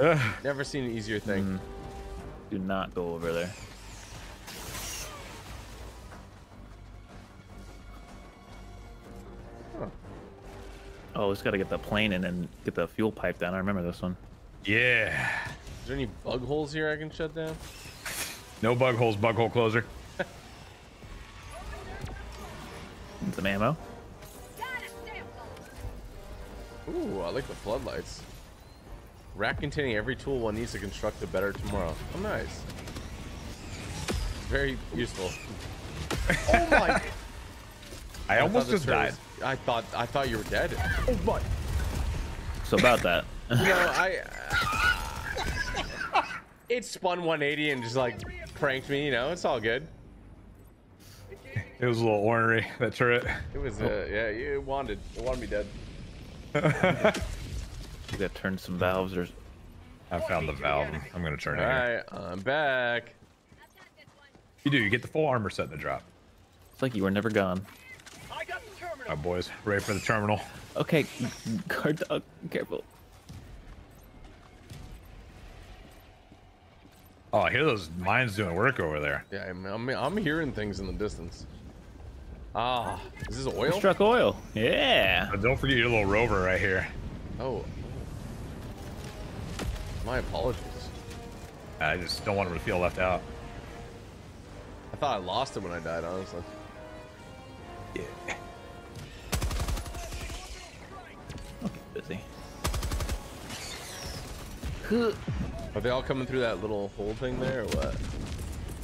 Ugh. Never seen an easier thing. Mm. Do not go over there. Oh, we just gotta get the plane in and get the fuel pipe down. I remember this one. Yeah. Is there any bug holes here I can shut down? No bug holes, bug hole closer. And some ammo. Got a sample. Ooh, I like the floodlights. Rack containing every tool one needs to construct a better tomorrow. Oh, nice. Very useful. oh my! I, I almost just died. was- I thought I thought you were dead. Oh my! So about that. No, I. it spun 180 and just like pranked me. You know, it's all good. It was a little ornery, that turret. It was, uh, yeah, it wanted, it wanted me dead. We gotta turn some valves or I found the valve. I'm gonna turn All it Alright, I'm back. I've got this one. You do, you get the full armor set in the drop. it's like you were never gone. I got the terminal. My boys, ready for the terminal. Okay, guard dog, careful. Oh, I hear those mines doing work over there. Yeah, I'm, I'm, I'm hearing things in the distance. Ah, is this oil? Struck oil. Yeah. But don't forget your little rover right here. Oh. My apologies. I just don't want him to feel left out. I thought I lost him when I died, honestly. Yeah. I'll busy. Are they all coming through that little hole thing there, or what?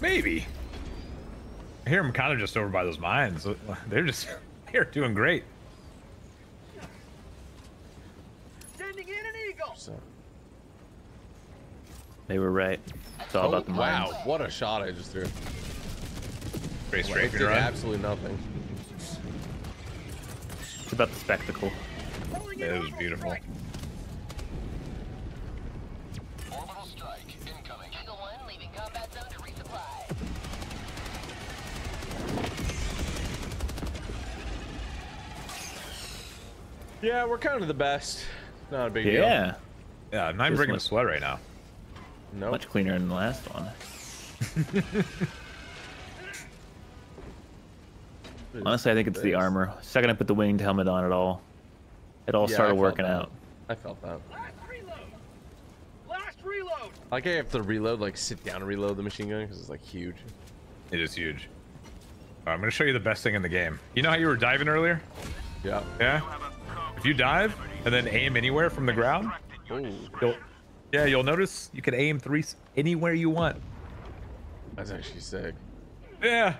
Maybe. I hear them kind of just over by those mines. They're just, they're doing great. Sending in an eagle. So. They were right. It's all Oh, about the oh, wow, what a shot I just threw. Very It straight did run. absolutely nothing. It's about the spectacle. It was beautiful. Orbital strike incoming. Eagle 1 leaving combat zone to resupply. Yeah, we're kind of the best. Not a big deal. Yeah. Yeah, I'm not even This bringing a sweat right now. Nope. Much cleaner than the last one. Honestly, I think it's the This. armor. Second I put the winged helmet on it all, it all Yeah, started working that. out. I felt that. Last reload. Last reload. Like I have to reload, like sit down and reload the machine gun because it's like huge. It is huge. All right, I'm gonna show you the best thing in the game. You know how you were diving earlier? Yeah. Yeah. If you dive and then aim anywhere from the ground, Ooh, you'll, yeah, you'll notice you can aim three anywhere you want. that's actually sick. Yeah.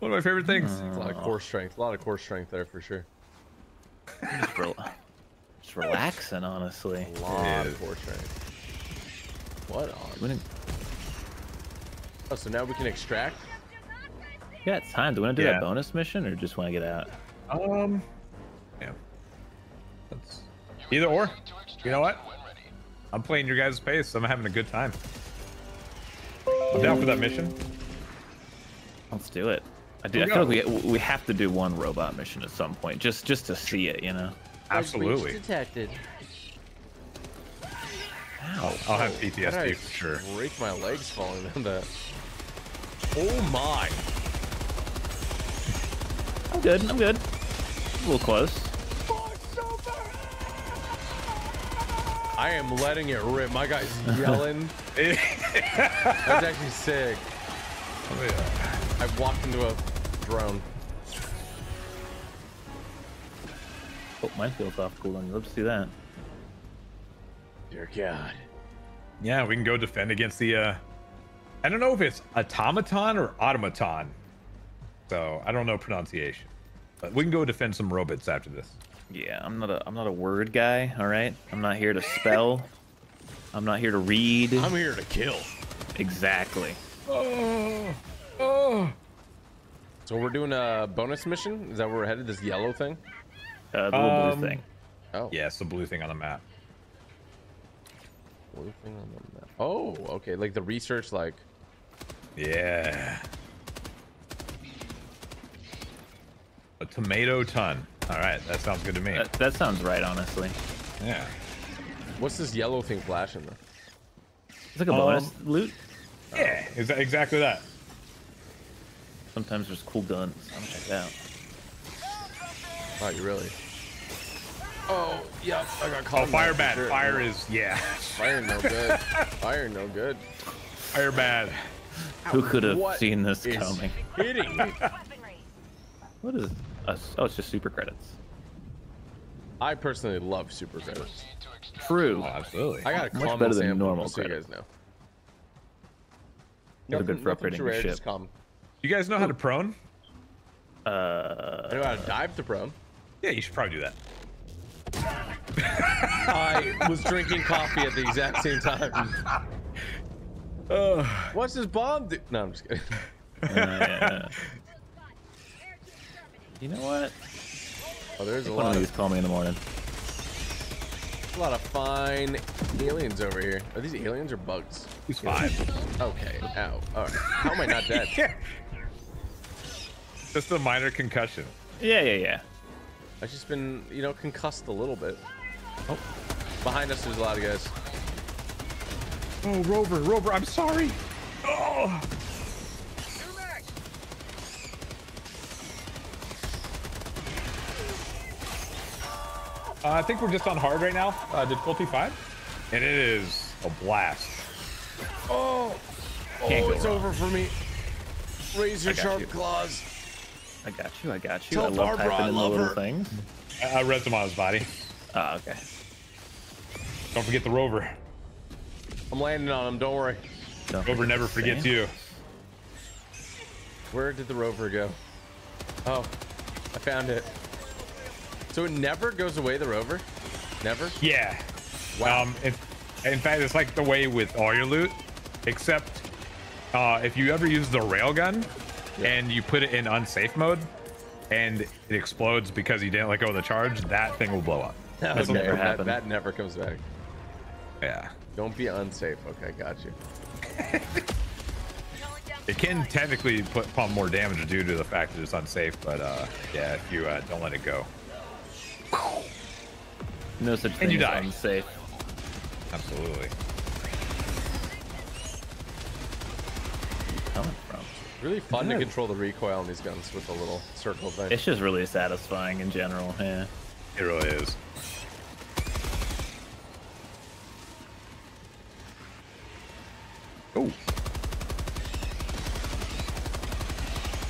One of my favorite things. It's a lot of core strength. A lot of core strength there for sure. Just, rel- just relaxing, honestly. A lot is. of core strength. What on? We didn't- Oh, so now we can extract? Yeah, got time. Do we want to do Yeah. that bonus mission or just want to get out? Um. Yeah. That's either or. You know what? I'm playing your guys' pace. I'm having a good time. I'm down for that mission. Let's do it. I do. I we feel like we we have to do one robot mission at some point, just just to see it, you know. Absolutely. detected. I'll, I'll have PTSD I for sure. Break my legs falling down that. Oh my! I'm good. I'm good. A little close. I am letting it rip. My guy's yelling. That's actually sick. I walked into a drone. Oh, mine feels off cooldown. Let's see that. Dear God. Yeah, we can go defend against the. uh I don't know if it's automaton or automaton. So I don't know pronunciation, but we can go defend some robots after this. Yeah, I'm not a I'm not a word guy. All right, I'm not here to spell. I'm not here to read. I'm here to kill. Exactly. Oh, oh. So we're doing a bonus mission? Is that where we're headed? This yellow thing? Uh, the little Um, blue thing. Oh. Yeah, it's the blue thing on the map. Blue thing on the map. Oh, okay. Like the research, like. Yeah. A tomato ton. All right, that sounds good to me. That, that sounds right, honestly. yeah. What's this yellow thing flashing though? It's like a bonus Um, loot. Yeah, is that exactly that? Sometimes there's cool guns. I'm gonna check it out. Oh, you really? Oh, yeah. I got caught. Oh, fire bad. sure. Fire is yeah. Fire no good. Fire no good. Fire bad. Who could have seen this coming? Hitting me. What is us? Oh, it's just super credits. I personally love super credits. Proceed to extract True. Oh, absolutely. I got a Much better than normal just so you guys know. They're good for upgrading rare, ship. just common. You guys know how to prone? Uh, I Uh, know how to dive to prone. Yeah, you should probably do that. I was drinking coffee at the exact same time. What's this bomb do? No, I'm just kidding. uh, you know what? Oh, there's a One lot of of, these call me in the morning. a lot of fine aliens over here. Are these aliens or bugs? He's five. Okay. Ow. All right. How am I not dead? yeah. Just a minor concussion. Yeah, yeah, yeah. I've just been, you know, concussed a little bit. Oh, behind us, there's a lot of guys. Oh, Rover, Rover, I'm sorry. Oh. Uh, I think we're just on hard right now. Uh, difficulty five, and it is a blast. Oh, Can't oh, it's wrong. over for me. Razor sharp you. claws. I got you. I got you. Tell I love Barbara typing I in the love little her. things. I, I read them on his body. Ah, okay. Don't forget the Rover. I'm landing on him. Don't worry. Don't Rover never forgets you. Where did the rover go? Oh, I found it. So it never goes away, the rover? Never? Yeah. Wow. Um, in, in fact, it's like the way with all your loot, except uh, if you ever use the railgun and you put it in unsafe mode and it explodes because you didn't let go of the charge, that thing will blow up. That's okay, never that, that never comes back. Yeah. Don't be unsafe. Okay, got you. It can technically put pump more damage due to the fact that it's unsafe, but uh, yeah, if you uh, don't let it go. No such And thing you as die. unsafe. Absolutely. Coming from. Really fun to control the recoil on these guns with the little circle thing. Eh? It's just really satisfying in general. Yeah. It really is. Oh,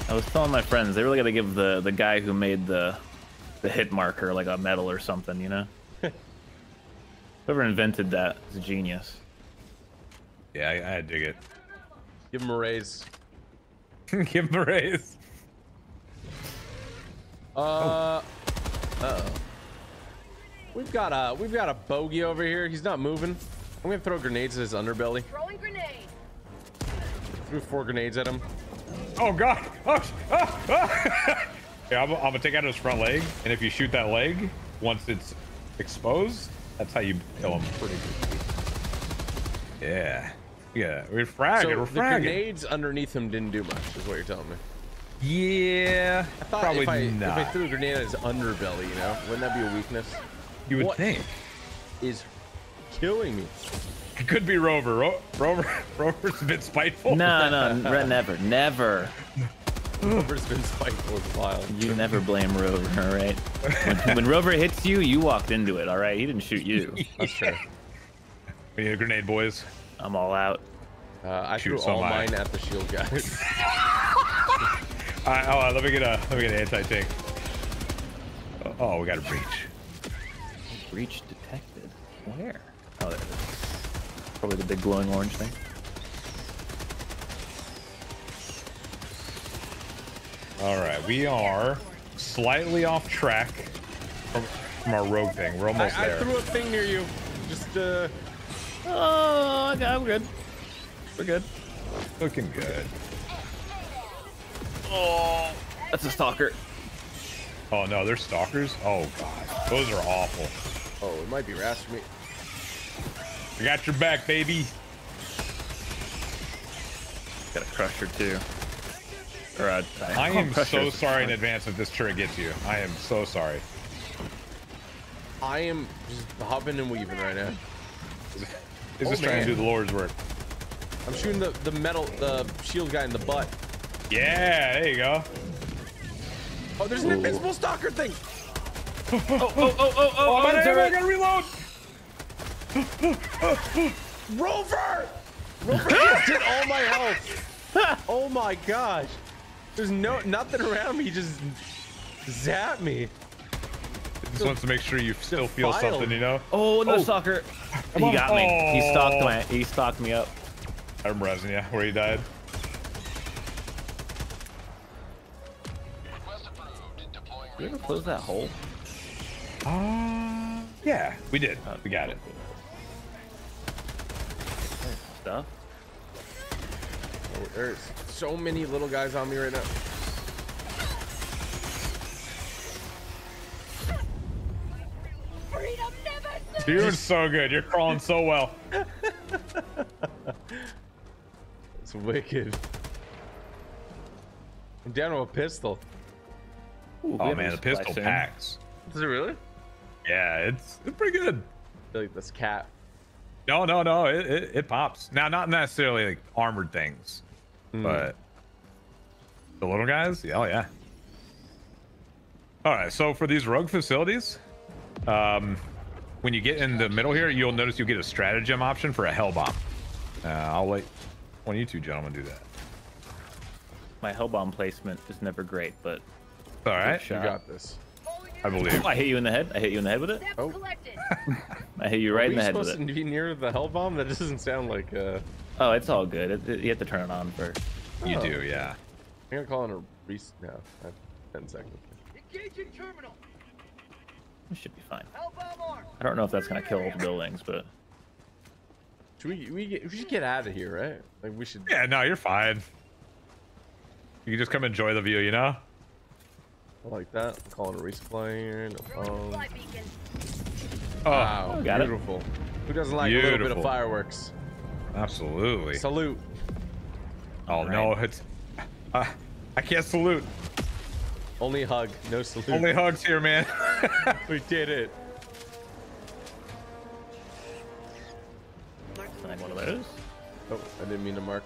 I was telling my friends they really got to give the the guy who made the the hit marker like a medal or something, you know. Whoever invented that is a genius. yeah, I, I dig it. Give him a raise. Give him a raise. Uh, uh oh. We've got a we've got a bogey over here. He's not moving. I'm gonna throw grenades at his underbelly. Throwing grenade. Threw four grenades at him. Oh god! Oh, oh, oh. yeah, I'm, I'm gonna take out his front leg, and if you shoot that leg, once it's exposed, that's how you kill him. Pretty good. Yeah. Yeah, we're fragging, So we're the fragging. grenades underneath him didn't do much, is what you're telling me. Yeah, I thought probably if I, not. if I threw a grenade at his underbelly, you know, wouldn't that be a weakness? you would What? think. Is killing me. It could be Rover. Ro- Rover, Rover's a bit spiteful. No, no, re- never, never. Rover's been spiteful as wild. You never blame Rover, all right? When, when Rover hits you, you walked into it, all right? He didn't shoot you. That's true. We need a grenade, boys. I'm all out. Uh, I Shoot threw all somebody. mine at the shield guys. All right, hold on, let me get a let me get an anti tank. Oh, oh, we got a breach. Breach detected. Where? Oh, there it is. Probably the big glowing orange thing. All right, we are slightly off track from, from our rogue thing. We're I, almost I there. threw a thing near you. Just uh, Oh, okay, I'm good. We're good. Looking good. Oh, that's a stalker. Oh no, they're stalkers. Oh god, those are awful. oh, it might be Rast me. I got your back, baby. Got a crusher too. Or a, I am so sorry in advance if this turret gets you. I am so sorry. I am just hopping and weaving right now. Is Oh, this trying to do the Lord's work? I'm shooting the, the metal, the shield guy in the butt. Yeah, there you go. Oh, there's an invincible stalker thing. Oh, oh, oh, oh, Oh, oh, oh I it's gotta, I gotta reload. Rover! Rover just did all my health. oh my gosh. There's no nothing around me. Just zap me. Just wants to make sure you still feel Defiled. something, you know? Oh, no Oh. stalker. He on. got me. He stalked Oh. my. He stalked me up. I'm resing you where you died. Request approved. Deploying Did we ever close that hole? Uh, yeah, we did. We got it. Stuff. Oh, there's so many little guys on me right now. Freedom never sleeps. You're doing so good. You're crawling so well. It's wicked. I'm down to a pistol. Ooh, Oh man, a the pistol supply soon. packs. Is it really? Yeah, it's it's pretty good. I feel like this cat. No, no, no, it, it, it pops. Now, not necessarily like armored things, but the little guys, yeah, oh yeah. All right, so for these rogue facilities, um, when you get in the middle here, you'll notice you get a stratagem option for a hell bomb. Uh, I'll let one of you two gentlemen do that. My hell bomb placement is never great, but All right. You got this. I believe. I hit you in the head. I hit you in the head with it. Oh. I hit you right we in the head with supposed to be near the hell bomb? That doesn't sound like. Uh, Oh, it's all good. It, it- you have to turn it on first. You Oh. do, yeah. I'm gonna call in a res. No, I ten seconds. Engaging terminal. It should be fine. Hellbomb arm. I don't know if that's gonna kill all the buildings, but Should we? We, get, we should get out of here, right? Like we should. Yeah, no, you're fine. You can just come enjoy the view, you know? I like that. I'm calling a resupply here. No Throwing problem. Oh, Wow, got it. beautiful. Who doesn't like a little bit of fireworks? Absolutely. Salute. Oh no, it's uh, I can't salute. Only hug, no salute. Only hugs here, man. we did it. like one of those. Oh, I didn't mean to mark.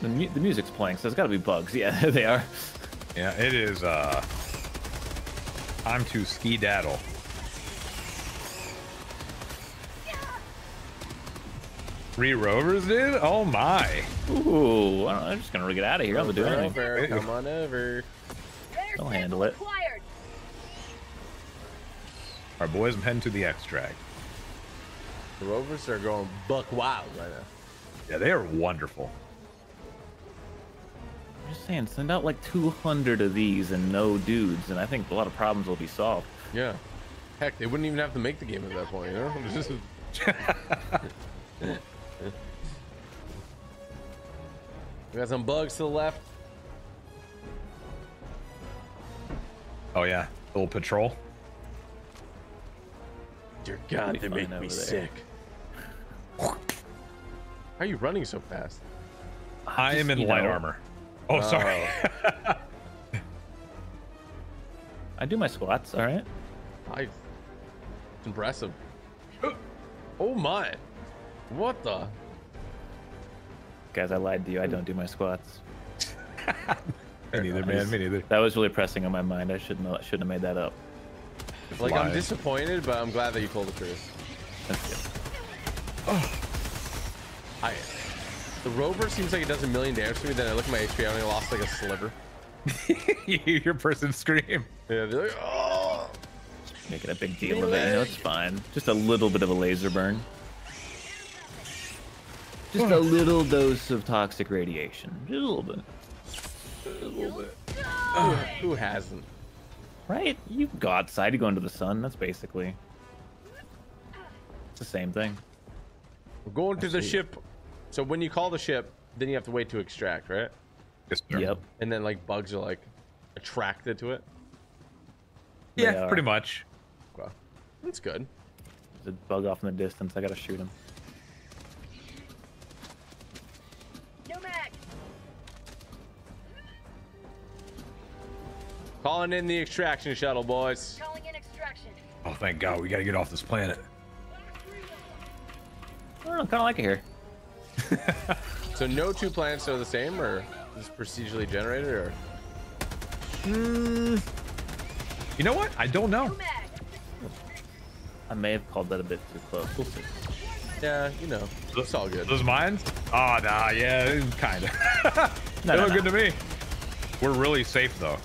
The, mu- the music's playing, so there's gotta be bugs. Yeah, there they are. yeah, it is. Uh, time to ski daddle. Three rovers, dude. Oh my. Ooh, I don't, I'm just gonna get out of here. I'm gonna do anything. Over, come on over. Rare They'll handle it. acquired. Our boys, I'm heading to the extract. The Rovers are going buck wild right now. Yeah, they are wonderful. I'm just saying, send out like 200 of these and no dudes, and I think a lot of problems will be solved. Yeah. Heck, they wouldn't even have to make the game at that point, you know? We got some bugs to the left. Oh yeah, little patrol. Dear God, they fine make me there. sick. How are you running so fast? I am in light know. armor. Oh, oh, sorry. I do my squats, all right. I. It's impressive. Oh my! What the? Guys, I lied to you. I don't do my squats. me neither, man. Me neither. That was really pressing on my mind. I shouldn't have, shouldn't have made that up. Like I'm disappointed, but I'm glad that you told the truth. That's. I. The rover seems like it does a million damage to me. Then I look at my HP, I only lost like a sliver. you hear your person scream. Yeah, they're like, oh. Making a big deal of it. No, it's fine. Just a little bit of a laser burn. Just a little dose of toxic radiation. Just a little bit. Who hasn't? Right? You go outside, you go into the sun. That's basically. It's the same thing. We're going to the ship. So when you call the ship, then you have to wait to extract, right? Yes, sir. Yep. And then like bugs are like attracted to it. They Yeah, are. pretty much. Well, that's good. There's a bug off in the distance. I gotta shoot him. Calling in the extraction shuttle, boys. Calling in extraction. Oh, thank God, we gotta get off this planet. I don't know, kind of like it here. So no two planets are the same, or is procedurally generated, or hmm. You know what? I don't know. I may have called that a bit too close. We'll see. yeah, you know, it's all good. Those mines? Oh, nah, yeah, kind of. No, they no, look no. good to me. We're really safe though.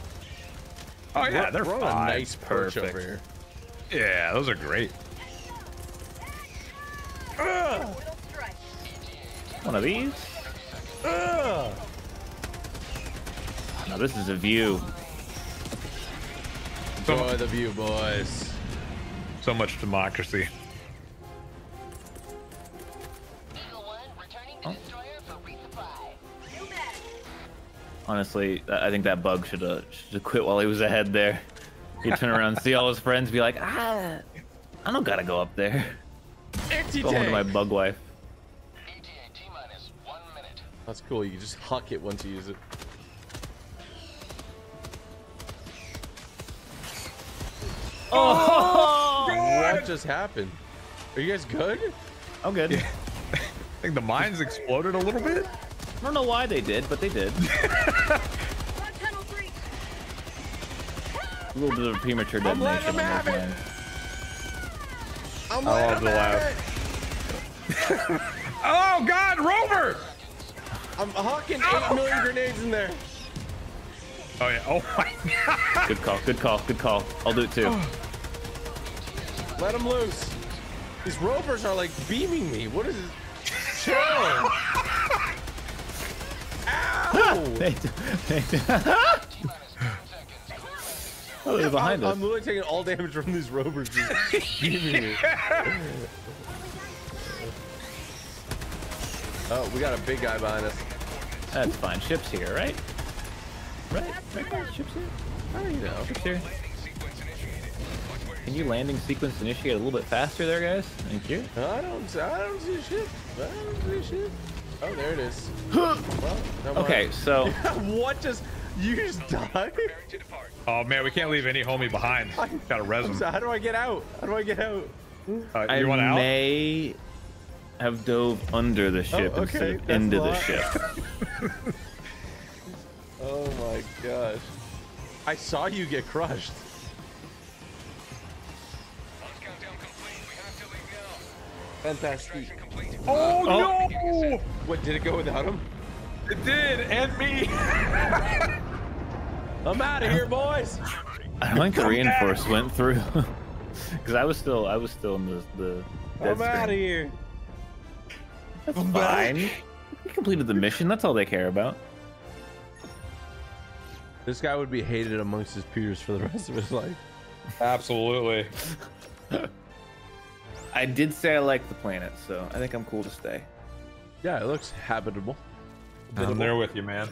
Oh yeah, they're we're on a nice perch Perfect. over here. Yeah, those are great. Orbital strike. One of these. Now this is a view. Enjoy the view, boys. So much democracy. Honestly, I I think that bug should have should have quit while he was ahead there. He'd turn around, see all his friends, be like, ah, I don't gotta go up there. Go home to my bug wife. ETA T minus one minute. That's cool. You just huck it once you use it. Oh, What just happened? Are you guys good? I'm good. I think the mines exploded a little bit. I don't know why they did, but they did. Blood tunnel breach. A little bit of a premature I'm letting detonation him have it. I'm letting love him the have laugh. it. Oh God, Rover! I'm hucking eight million grenades in there. Oh yeah. Oh my God. Good call, good call, good call. I'll do it too. Let him loose. These rovers are like beaming me. What is this? Chill. They- they- oh, they're behind I'm, us. I'm literally taking all damage from these rovers just me. Oh, we got a big guy behind us. That's fine. Ship's here, right? Right, right, guys, ship's here. Oh, you know. Ship's here. Can you landing sequence initiate a little bit faster there, guys? Thank you. I don't. I don't see shit. I don't see shit. Oh, there it is. well, no more. Okay, so what just? You just died? Oh man, we can't leave any homie behind. Gotta res him. sorry, how do I get out? How do I get out? Uh, I you want out? may have dove under the ship okay, instead of that's into the ship. Oh my gosh. I saw you get crushed. Fantastic. Oh, oh, no! What, did it go without him? It did, and me. I'm out of here, boys. I don't think the Come reinforce went through because I was still I was still in the the. dead I'm out of here. That's I'm fine. back. We completed the mission. That's all they care about. This guy would be hated amongst his peers for the rest of his life. Absolutely. I did say I like the planet, so I think I'm cool to stay. Yeah, it looks habitable. I'm there with you, man.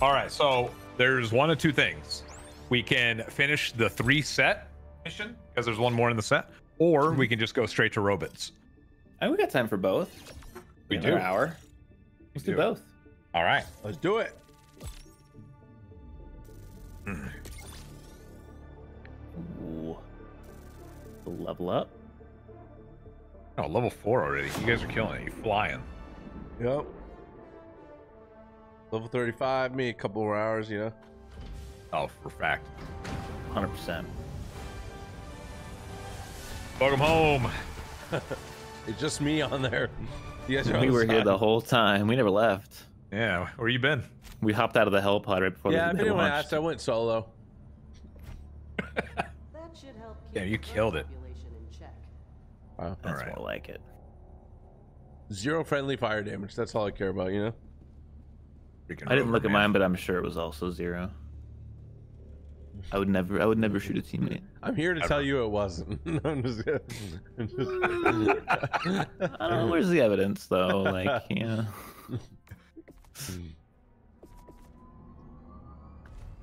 All right, so there's one of two things. We can finish the three set mission because there's one more in the set, or hmm. we can just go straight to robots. And we got time for both. We Another do. hour. Let's do do. both. All right. Let's do it. Hmm. Ooh. Level up. Oh, level four already. You guys are killing it. You're flying. Yep. Level 35, me a couple more hours, you know. Oh, for fact. 100%. Welcome home. It's just me on there. You guys are on We the were here side. the whole time. We never left. Yeah, where you been? We hopped out of the hell pod right before Yeah, if they anyone launched. asked, I went solo. That should help keep Damn, you killed it. population in check. Wow. That's Alright. more like it. Zero friendly fire damage. That's all I care about, you know? Freaking I didn't rover, look at mine, but I'm sure it was also zero. I would never. I would never shoot a teammate. I'm here to Ever. tell you it wasn't. I'm just, I'm just- I don't know. Where's the evidence, though? Like, yeah.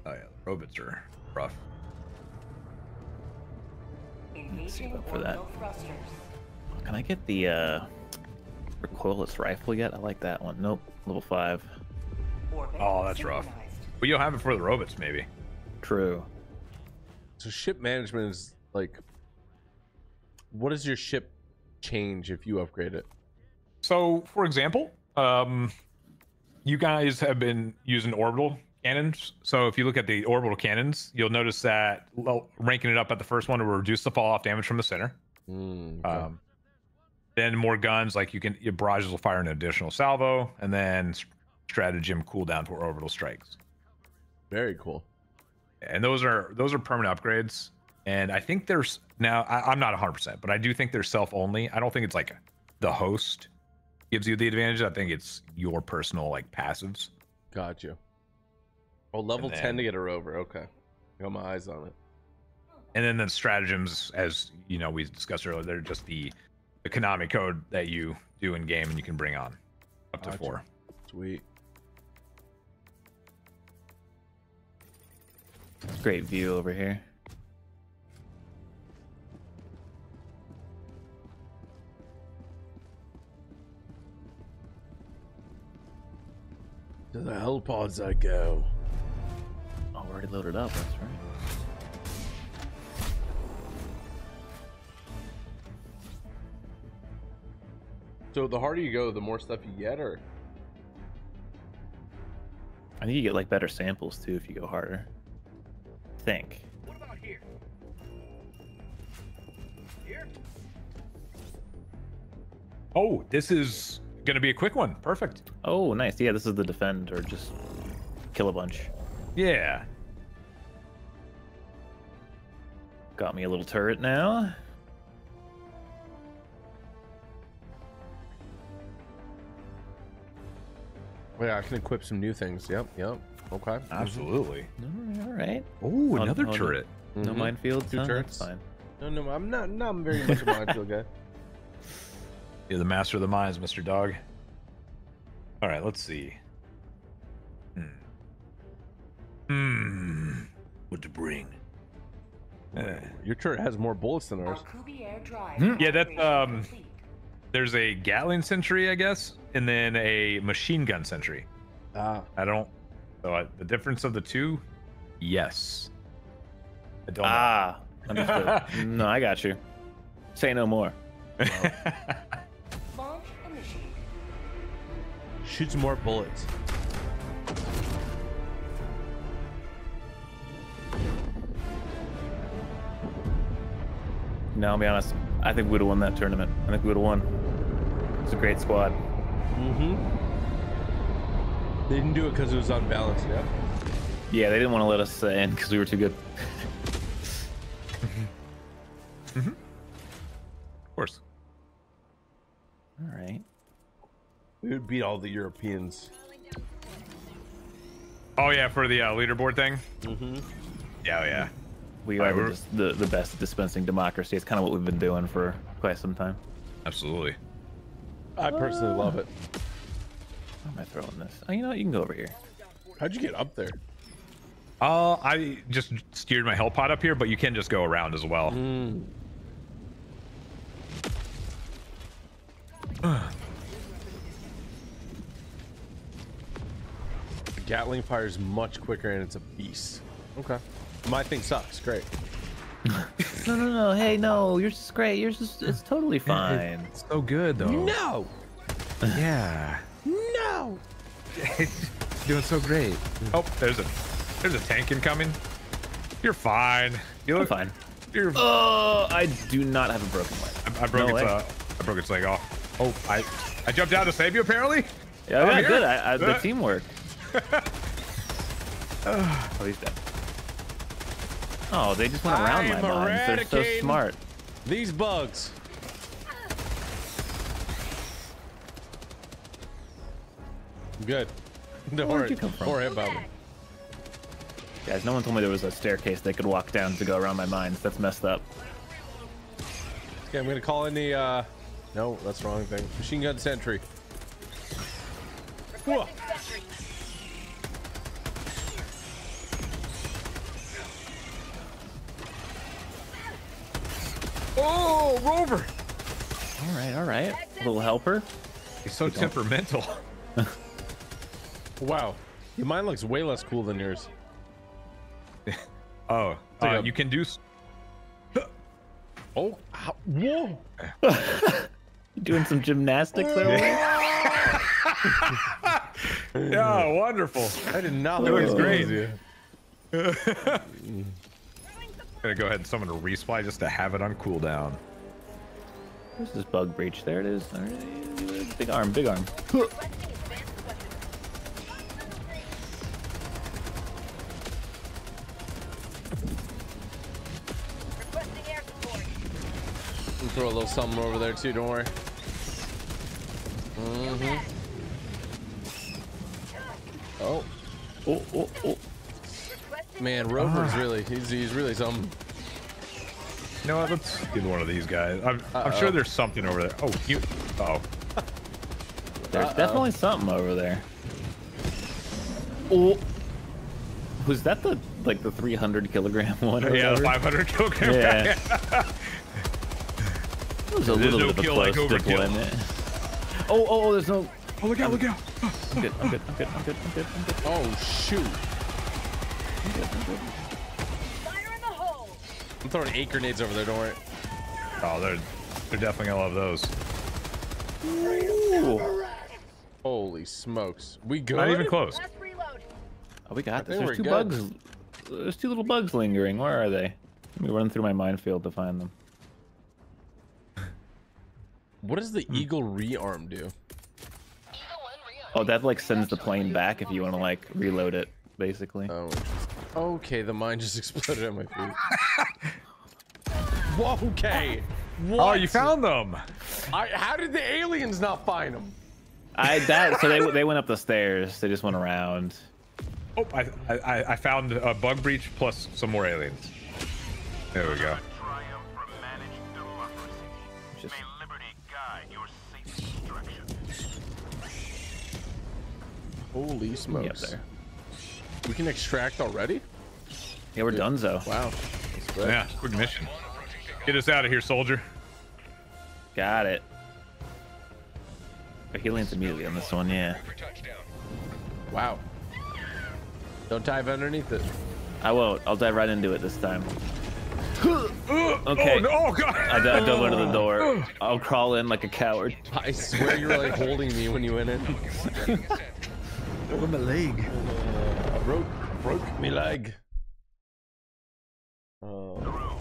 Oh yeah, the robots are rough. Save up for that. Can I get the uh, recoilless rifle yet? I like that one. Nope. Level five. Oh, that's rough. But you'll have it for the robots, maybe. True. so ship management is like, what does your ship change if you upgrade it? So, for example, um, you guys have been using orbital cannons. So, if you look at the orbital cannons, you'll notice that well, ranking it up at the first one will reduce the fall off damage from the center. Mm, okay. Um, then more guns, like you can your barrages will fire an additional salvo, and then stratagem cooldown for orbital strikes. Very cool. And those are those are permanent upgrades. And I think there's now I, I'm not 100, percent but I do think they're self only. I don't think it's like the host gives you the advantage. I think it's your personal like passives. Got you. Oh, level And 10 to get a rover. Okay. Got my eyes on it. And then the stratagems, as you know, we discussed earlier, they're just the the Konami code that you do in game and you can bring on up to Gotcha. four. Sweet. Great view over here. To the hell pods I go. We're already loaded up. That's right. So the harder you go, the more stuff you get, or I think you get like better samples too if you go harder. Think. What about here? Here? Oh, this is gonna be a quick one. Perfect. Oh, nice. Yeah, this is the defend or just kill a bunch. Yeah. Got me a little turret now. oh, yeah, I can equip some new things. Yep, yep. Okay. Absolutely. All right, all right. Oh, another oh, no. turret. No Mhm. minefields. Two huh? turrets. Fine. No, no, I'm not. No, I'm very much a minefield guy. You're the master of the mines, Mr. Dog. All right, let's see. Hmm. Hmm. What to bring? Eh, Your turret has more bullets than ours. Yeah, that's um. There's a Gatling sentry, I guess, and then a machine gun sentry. Ah, I don't. So I, the difference of the two, yes. I don't. Ah, understood. no, I got you. Say no more. know. Launch shoots more bullets. No, I'll be honest. I think we would have won that tournament. I think we would have won. It's a great squad. Mm-hmm. They didn't do it because it was unbalanced. Yeah. Yeah, they didn't want to let us uh, in because we were too good. of course. All right. We would beat all the Europeans. Oh yeah, for the uh, leaderboard thing. Mm-hmm. Yeah, oh, yeah. We are the, the the best dispensing democracy. It's kind of what we've been doing for quite some time. Absolutely. I personally love it. Where am I throwing this? Oh, you know? You can go over here. How'd you get up there? Uh, I just steered my hell pod up here, but you can just go around as well. The Gatling fires much quicker and it's a beast. Okay. My thing sucks. Great. No, no, no. Hey, no. Yours is great. Yours is it's totally fine. It's so good though. No! Yeah. No! It's doing so great. Oh, there's a there's a tank incoming. You're fine. You I'm fine. You're. Oh, I do not have a broken leg. I, I broke no its way. uh, I broke its leg off. Oh, I I jumped down to save you apparently. Yeah, I'm yeah good. I, I, the Uh. teamwork. oh, he's dead. Oh, they just went around my mines. They're so smart. These bugs. Good. Don't Where'd worry. you come from? Don't worry about me. Guys, no one told me there was a staircase they could walk down to go around my mines. That's messed up. Okay, I'm gonna call in the. uh No, that's the wrong thing. Machine gun sentry. Whoa. Oh, Rover. All right, all right. Little helper. He's so temperamental. Wow. Yeah, mine looks way less cool than yours. Oh, like uh, you can do. Oh, how, whoa! Doing some gymnastics there. Yeah, wonderful. I did not That look looks as great. Good as you. Gonna go ahead and summon a resupply just to have it on cooldown. Where's this bug breach? There it is. All right. Big arm, big arm. Requesting air support. We'll throw a little something over there too. Don't worry. Mm-hmm. Oh Oh, oh, oh. Requesting man, Rover's really he's he's really something. You know what? Let's get one of these guys. I'm, I'm sure there's something over there. Oh, you. Oh, There's Uh-oh. definitely something over there. Oh. Was that the like the 300 kilogram one? or yeah, whatever? 500 kilogram. Yeah. It was a There's little no bit of a kill like close overkill. deployment. Oh, oh, oh, there's no. Oh, look out! Look out! I'm good. I'm good. I'm good. I'm good. I'm good. I'm good. Oh shoot! I'm good. I'm good. fire in the hole. I'm throwing eight grenades over there. Don't worry. Oh, they're they're definitely gonna love those. Ooh. Holy smokes! We good? Not even close. Oh, we got this. There's two good. bugs. There's two little bugs lingering. Where are they? Let me run through my minefield to find them. What does Hmm. the Eagle rearm do? Eagle 1 rearm. Oh, that like sends the plane back if you want to like reload it, basically. Oh, okay. The mine just exploded at my feet. Whoa, okay. What? Oh, you found them. I, how did the aliens not find them? I that so they they went up the stairs. They just went around. Oh, I, I I found a bug breach plus some more aliens. There we go. Triumph from managed democracy. Just May liberty guide your safe destruction. Holy get up smokes! there. We can extract already? Yeah, we're donezo. Wow. Yeah, quick mission. Get us out of here, soldier. Got it. Our healing's immediately on this one, yeah. Wow. Don't dive underneath it. I won't. I'll dive right into it this time. Okay. Oh, no. oh god. I, d- I dove under the door. I'll crawl in like a coward. I swear you were like holding me when you went in. Over my leg. I broke, broke me leg. Oh.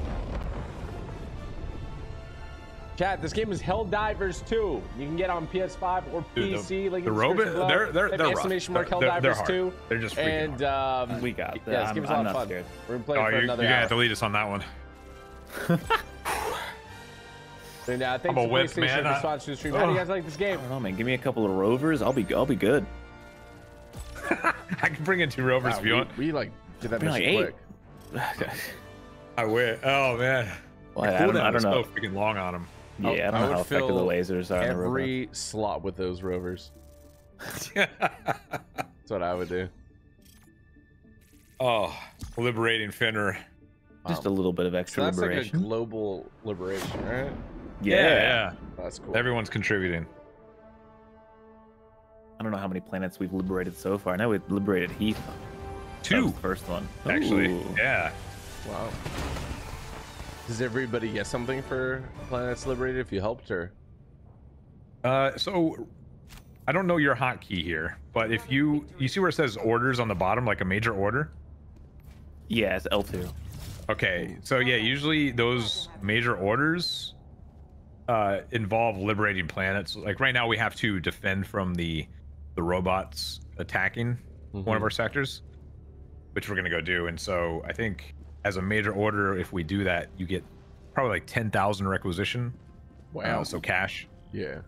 Chat, this game is Helldivers 2. You can get on PS5 or Dude, the- PC. link the in robot- description below. they're- they're- they're rough. exclamation mark They're- they're- they're hard. 2. They're just freaking And um, We got yeah, that. this game is I'm- a lot of fun. scared. We're gonna play it Oh, for you're, you're another gonna hour. have to lead us on that one. And, uh, thanks I'm a to whip, PlayStation man. for I- sponsoring the stream. How do you guys like this game? I man. Give me a couple of rovers. I'll be I'll be good. I can bring in two rovers Wow, if you we, want. we like did that Bring mission like quick. I wish. Oh man. Well, I, The I don't, I don't know. so freaking long on them. Yeah, I don't I know would how effective the lasers are. on the robots. Every slot with those rovers. That's what I would do. oh, liberating Finner. Just a little bit of So extra that's like a liberation. global liberation, right? yeah. yeah. That's cool. Everyone's contributing. I don't know how many planets we've liberated so far. I know we've liberated Heath. That Two, the first one. actually. Ooh. Yeah. Wow. Does everybody get something for planets liberated if you helped her? Uh, so I don't know your hotkey here, but if you you see where it says orders on the bottom, like a major order. Yeah, it's L2. Okay, so yeah, usually those major orders uh, involve liberating planets. Like right now, we have to defend from the the robots attacking one of Mhm. our sectors, which we're gonna go do. And so I think as a major order, if we do that, you get probably like ten thousand requisition. Wow. Uh, so cash. yeah.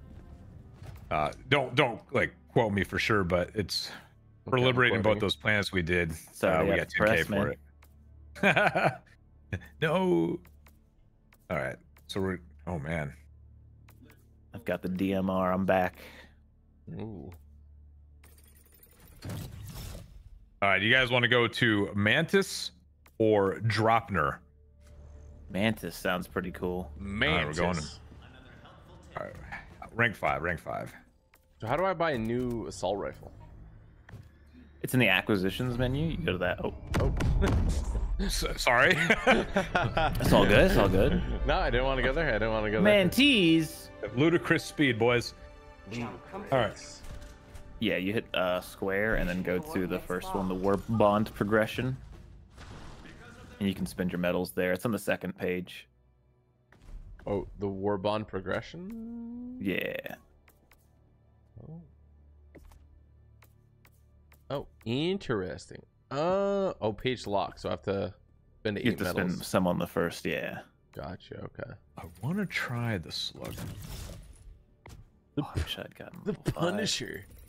Uh, don't don't like quote me for sure, but it's for Okay, I'm liberating both those planets we did. So uh, we got got 10k press, for it. no. All right. So we're. Oh man. I've got the DMR. I'm back. Ooh. All right. You guys want to go to Mantis or Dropner? Mantis sounds pretty cool. Man, we're going All right. Rank five. Rank five. So how do I buy a new assault rifle? It's in the acquisitions menu. You go to that. Oh, Oh. S- sorry. it's all good. It's all good. no, I didn't want to go there. I didn't want to go there. Mantis. Ludicrous speed, boys. All right. Yeah, you hit uh, square and then go to the first one, the war bond progression. And you can spend your medals there. It's on the second page. Oh, the war bond progression. Yeah. Oh. Oh, interesting. Uh oh, page lock. So I have to spend eight You have to medals. spend some on the first, yeah. Gotcha. Okay. I want to try the slug. Oh, I wish I'd gotten The Punisher. five.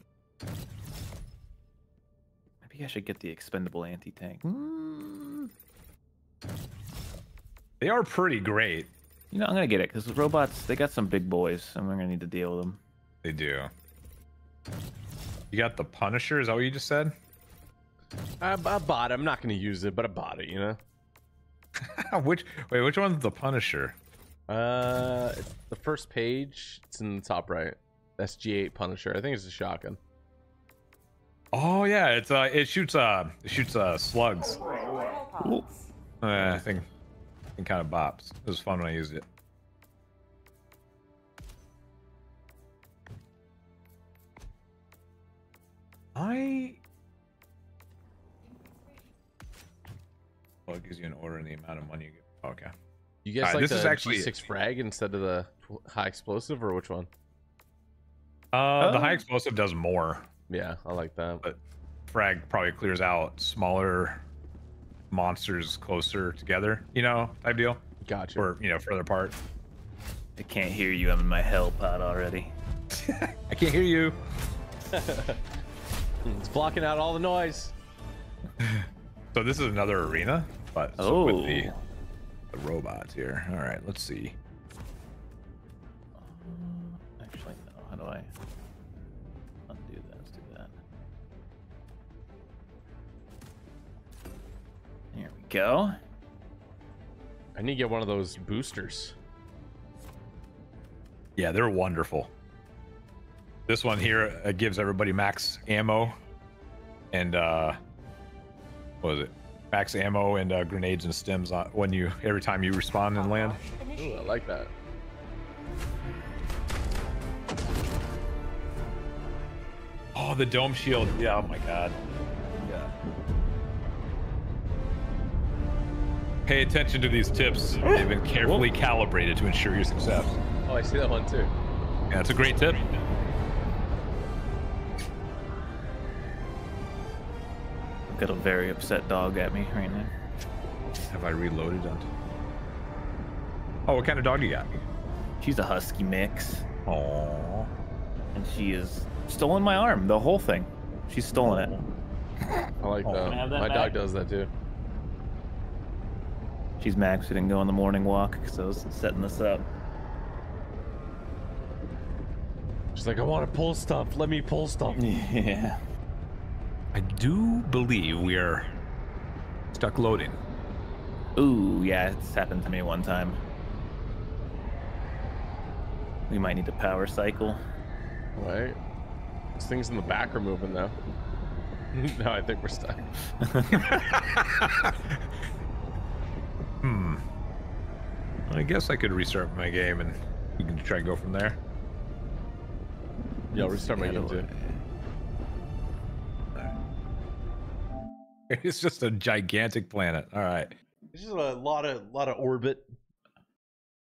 Punisher. Maybe I should get the expendable anti-tank. Mm, They are pretty great. You know, I'm gonna get it because the robots they got some big boys, and we're gonna need to deal with them. They do. You got the Punisher. Is that what you just said? I, I bought it. I'm not going to use it, but I bought it. You know. which wait, which one's the Punisher? Uh, it's the first page. It's in the top right. That's G8 Punisher. I think it's a shotgun. Oh yeah, it's uh, it shoots uh, it shoots uh, slugs. Uh, I think, I think kind of bops. It was fun when I used it. I. Well, it gives you an order in the amount of money you get. Okay. You guys Alright, like this the is actually- G6 frag instead of the high explosive, or which one? Uh, the Oh. high explosive does more. Yeah, I like that. But frag probably clears out smaller monsters closer together. You know, type deal, Gotcha. or you know, further apart. I can't hear you. I'm in my hell pod already. I can't hear you. It's blocking out all the noise. So this is another arena, but Oh, with the, oh. the robots here. All right, let's see. Uh, actually, no. How do I go. I need to get one of those boosters. Yeah, they're wonderful. This one here uh, gives everybody max ammo, and uh, what was it? Max ammo and uh, grenades and stims on when you every time you respawn and land. Ooh, I like that. Oh, the dome shield. Yeah. Oh my god. Pay attention to these tips. They've been carefully calibrated to ensure your success. Oh, I see that one too. Yeah, it's a great tip. I've got a very upset dog at me right now. Have I reloaded on? Oh, what kind of dog you got? She's a husky mix, Oh. and she is stolen my arm. The whole thing. She's stolen it. I like Oh. that. Can that My back? dog does that too. She's Max. We didn't go on the morning walk because I was setting this up. She's like, I want to pull stuff. Let me pull stuff. Yeah. I do believe we are stuck loading. Ooh, yeah, it's happened to me one time. We might need to power cycle. Right. These things in the back are moving though. no, I think we're stuck. I guess I could restart my game and we can try and go from there. Yeah, I'll restart my Yeah, game the- too. It's just a gigantic planet. All right. It's just a lot of lot of orbit,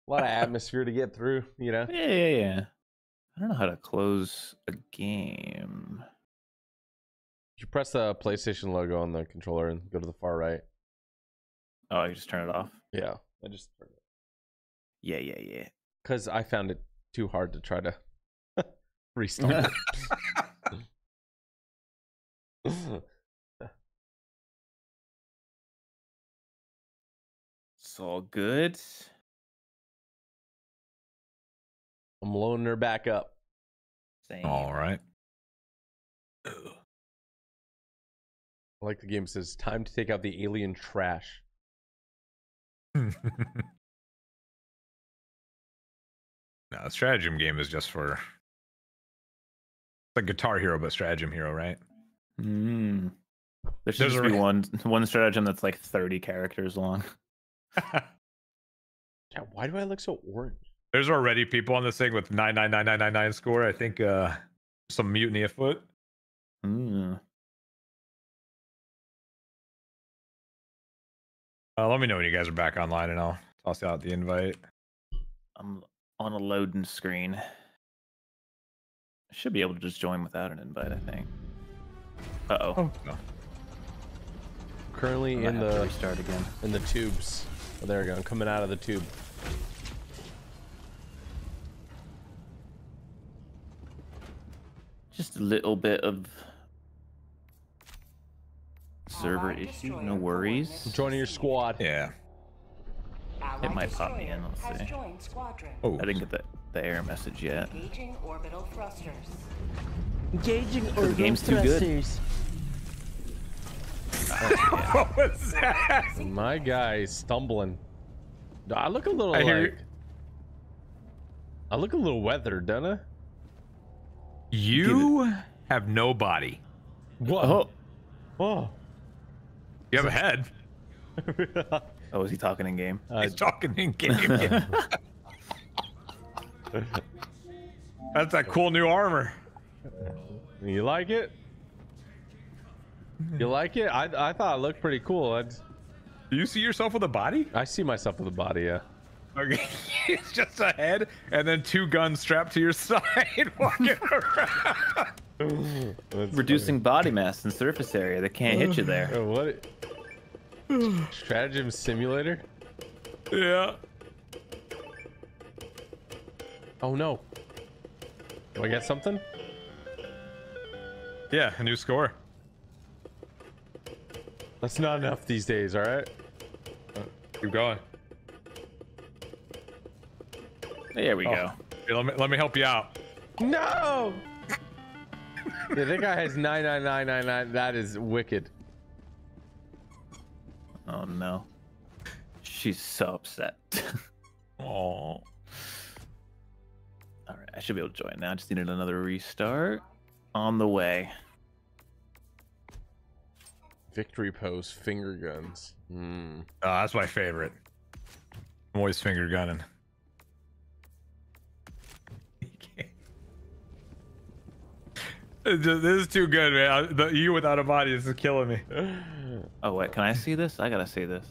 a lot of atmosphere to get through. You know. Yeah, yeah, yeah. I don't know how to close a game. You press the PlayStation logo on the controller and go to the far right. Oh, I just turn it off. Yeah, I just Yeah, yeah, yeah. because I found it too hard to try to restart. it. It's all good. I'm loading her back up. Same. All right. I like the game says time to take out the alien trash. no, the stratagem game is just for. It's like Guitar Hero, but stratagem hero, right? Mm. There should There's just a be one one stratagem that's like 30 characters long. Yeah, why do I look so orange? There's already people on this thing with nine nine nine nine nine nine score. I think uh some mutiny afoot. Mm. Uh, let me know when you guys are back online, and I'll toss out the invite. I'm on a loading screen. I should be able to just join without an invite, I think. Uh oh. no. Currently in the restart again. in the tubes. Oh, there we go. I'm coming out of the tube. Just a little bit of server Allied issue. No worries. I'm joining your squad. Yeah. It might pop me in, let's see. Oh. I didn't get the, the error message yet. Engaging orbital thrusters. Engaging The game's too good. what was that? My guy is stumbling. I look a little I hear like. I look a little weathered, don't I? You have no body. Whoa. Oh. You have a head. Oh, is he talking in game? Uh, He's talking in game. That's that cool new armor. you like it? You like it? I I thought it looked pretty cool. I'd, Do you see yourself with a body? I see myself with a body. Yeah. Okay, it's just a head and then two guns strapped to your side walking around. That's Reducing body mass and surface area. They can't hit you there. funny. What? Stratagem simulator? Yeah. Oh no. Do I get something? Yeah, a new score. That's not enough these days. All right. Keep going. There we oh. go. Here, let me let me help you out. No. yeah, that guy has nine nine nine nine nine. That is wicked. Oh no. She's so upset. Oh. All right, I should be able to join now. I just needed another restart. On the way. Victory pose, finger guns. Hmm. Uh, that's my favorite. I'm always finger gunning. This is too good, man. I- The, you without a body this is killing me. Oh wait, can I see this? I gotta see this.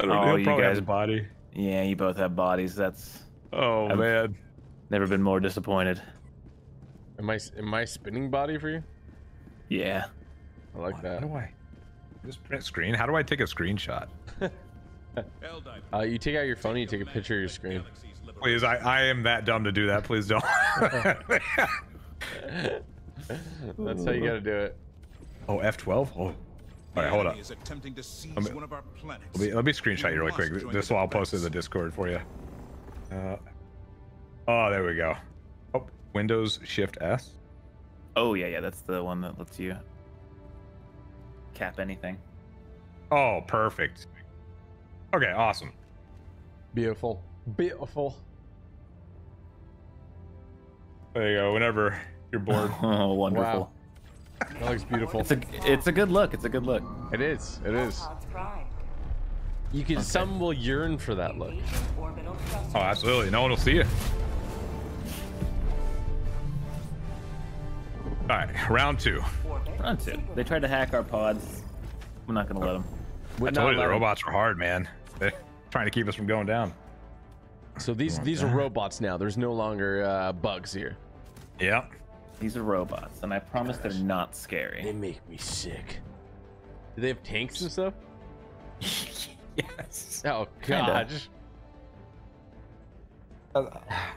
I don't Oh, know. you guys- body. Yeah, you both have bodies. That's Oh I'm- man. never been more disappointed. Am I am I spinning body for you? Yeah. I like How that. do I? Just print screen. How do I take a screenshot? Uh, you take out your phone, and you take a picture of your screen. Please, I, I am that dumb to do that. Please don't. That's how you gotta do it. oh, F12. Oh, All right, hold up. Is attempting to seize Let me- one of our. Let me, let me screenshot you really quick. This the will I'll post it in the. Discord for you. Uh, oh, there we go. Oh, Windows Shift S. Oh yeah, yeah, that's the one that lets you cap anything. Oh, perfect. Okay, awesome. Beautiful. Beautiful. There you go. Whenever you're bored. Oh, wonderful. Wow. That looks beautiful. It's a it's a good look. It's a good look. It is. It is. You can. Some will yearn for that look. Engaging orbital thrusters. Oh, absolutely. No one will see you. All right, round two. Orbit Run to. They tried to hack our pods. I'm not gonna let them. I Would told not you the let 'em- robots are hard, man. They're trying to keep us from going down. So these these are robots now. There's no longer uh, bugs here. Yeah. These are robots, and I promise they're not scary. They make me sick. Do they have tanks and stuff? Yes. Oh Kinda. gosh.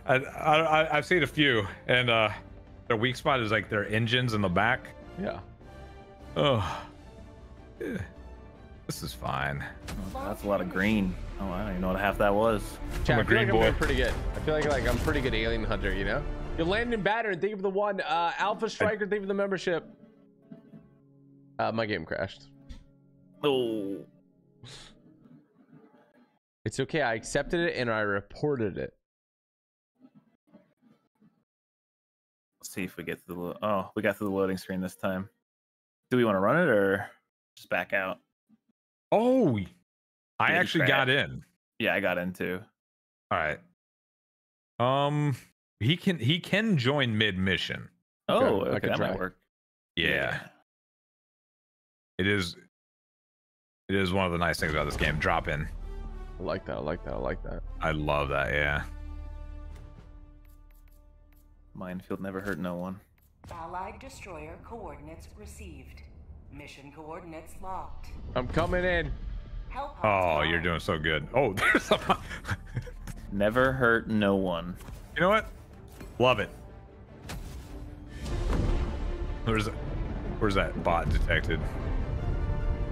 I, I, I've seen a few, and uh, their weak spot is like their engines in the back. Yeah. Oh, Eh, this is fine. Oh, that's a lot of green. Oh, I don't even know what half that was. Chat, a I feel green like I'm boy. pretty good. I feel like like I'm pretty good alien hunter. You know. You're landing batter and thank you for the one. Uh, Alpha Striker, thank you for the membership. Uh, my game crashed. Oh, It's okay. I accepted it and I reported it. let's see if we get to the. Lo- oh, we got to the loading screen this time. Do we want to run it or just back out? Oh, I actually got in. Yeah, I got in too. All right. Um, he can he can join mid mission. Oh, Okay, I okay, can that try. might work. Yeah. It is. It is one of the nice things about this game. Drop in. I like that. I like that. I like that. I love that. Yeah. Minefield never hurt no one. Allied destroyer coordinates received. Mission coordinates locked. I'm coming in. Help Oh, you're doing so good. Oh, there's some. Never hurt no one. you know what? Love it. Where's where's that bot detected?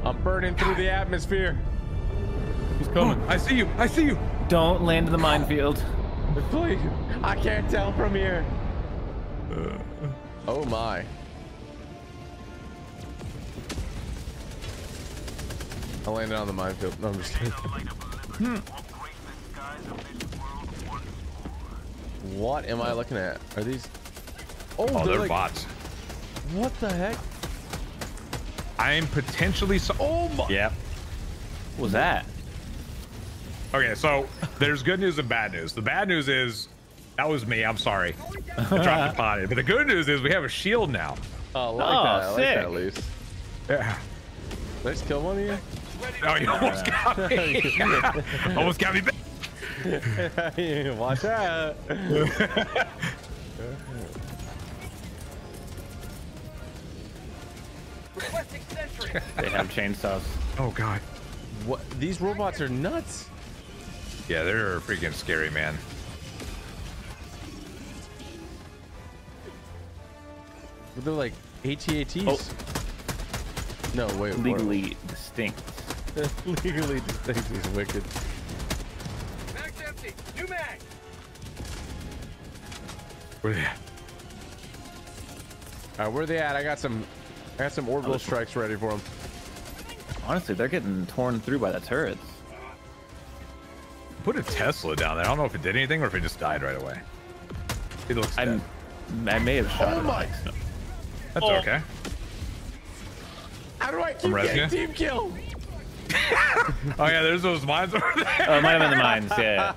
I'm burning through the atmosphere. He's coming. I see you. I see you. Don't land in the minefield. Please, I can't tell from here. Uh, uh. Oh my. I landed on the minefield. No, I'm just kidding. What am I looking at? Are these? Oh, Oh, they're, they're like, bots. What the heck? I am potentially so. Oh my. Yeah. What was that? Okay, so there's good news and bad news. The bad news is that was me. I'm sorry. I dropped the potty. But the good news is we have a shield now. Oh, I like Oh, that. I like that sick. at least. Yeah. Did I just kill one of you? Oh, you almost got me. almost got me. Back. Watch out. They have chainsaws. Oh god. What? These robots are nuts. Yeah, they're freaking scary, man. They're like AT-ATs. Oh. No, wait. what? Legally distinct. legally distinct is wicked. Where they at? All right, where they at? I got some. I got some orbital this strikes ready for them. Honestly, they're getting torn through by the turrets. Put a Tesla down there. I don't know if it did anything or if it just died right away. It looks I'm. dead. I may have shot Oh it. my- That's Oh. okay. How do I keep getting rescuing. team kill? Oh yeah, there's those mines over there. Oh, it might have been the mines. Yeah.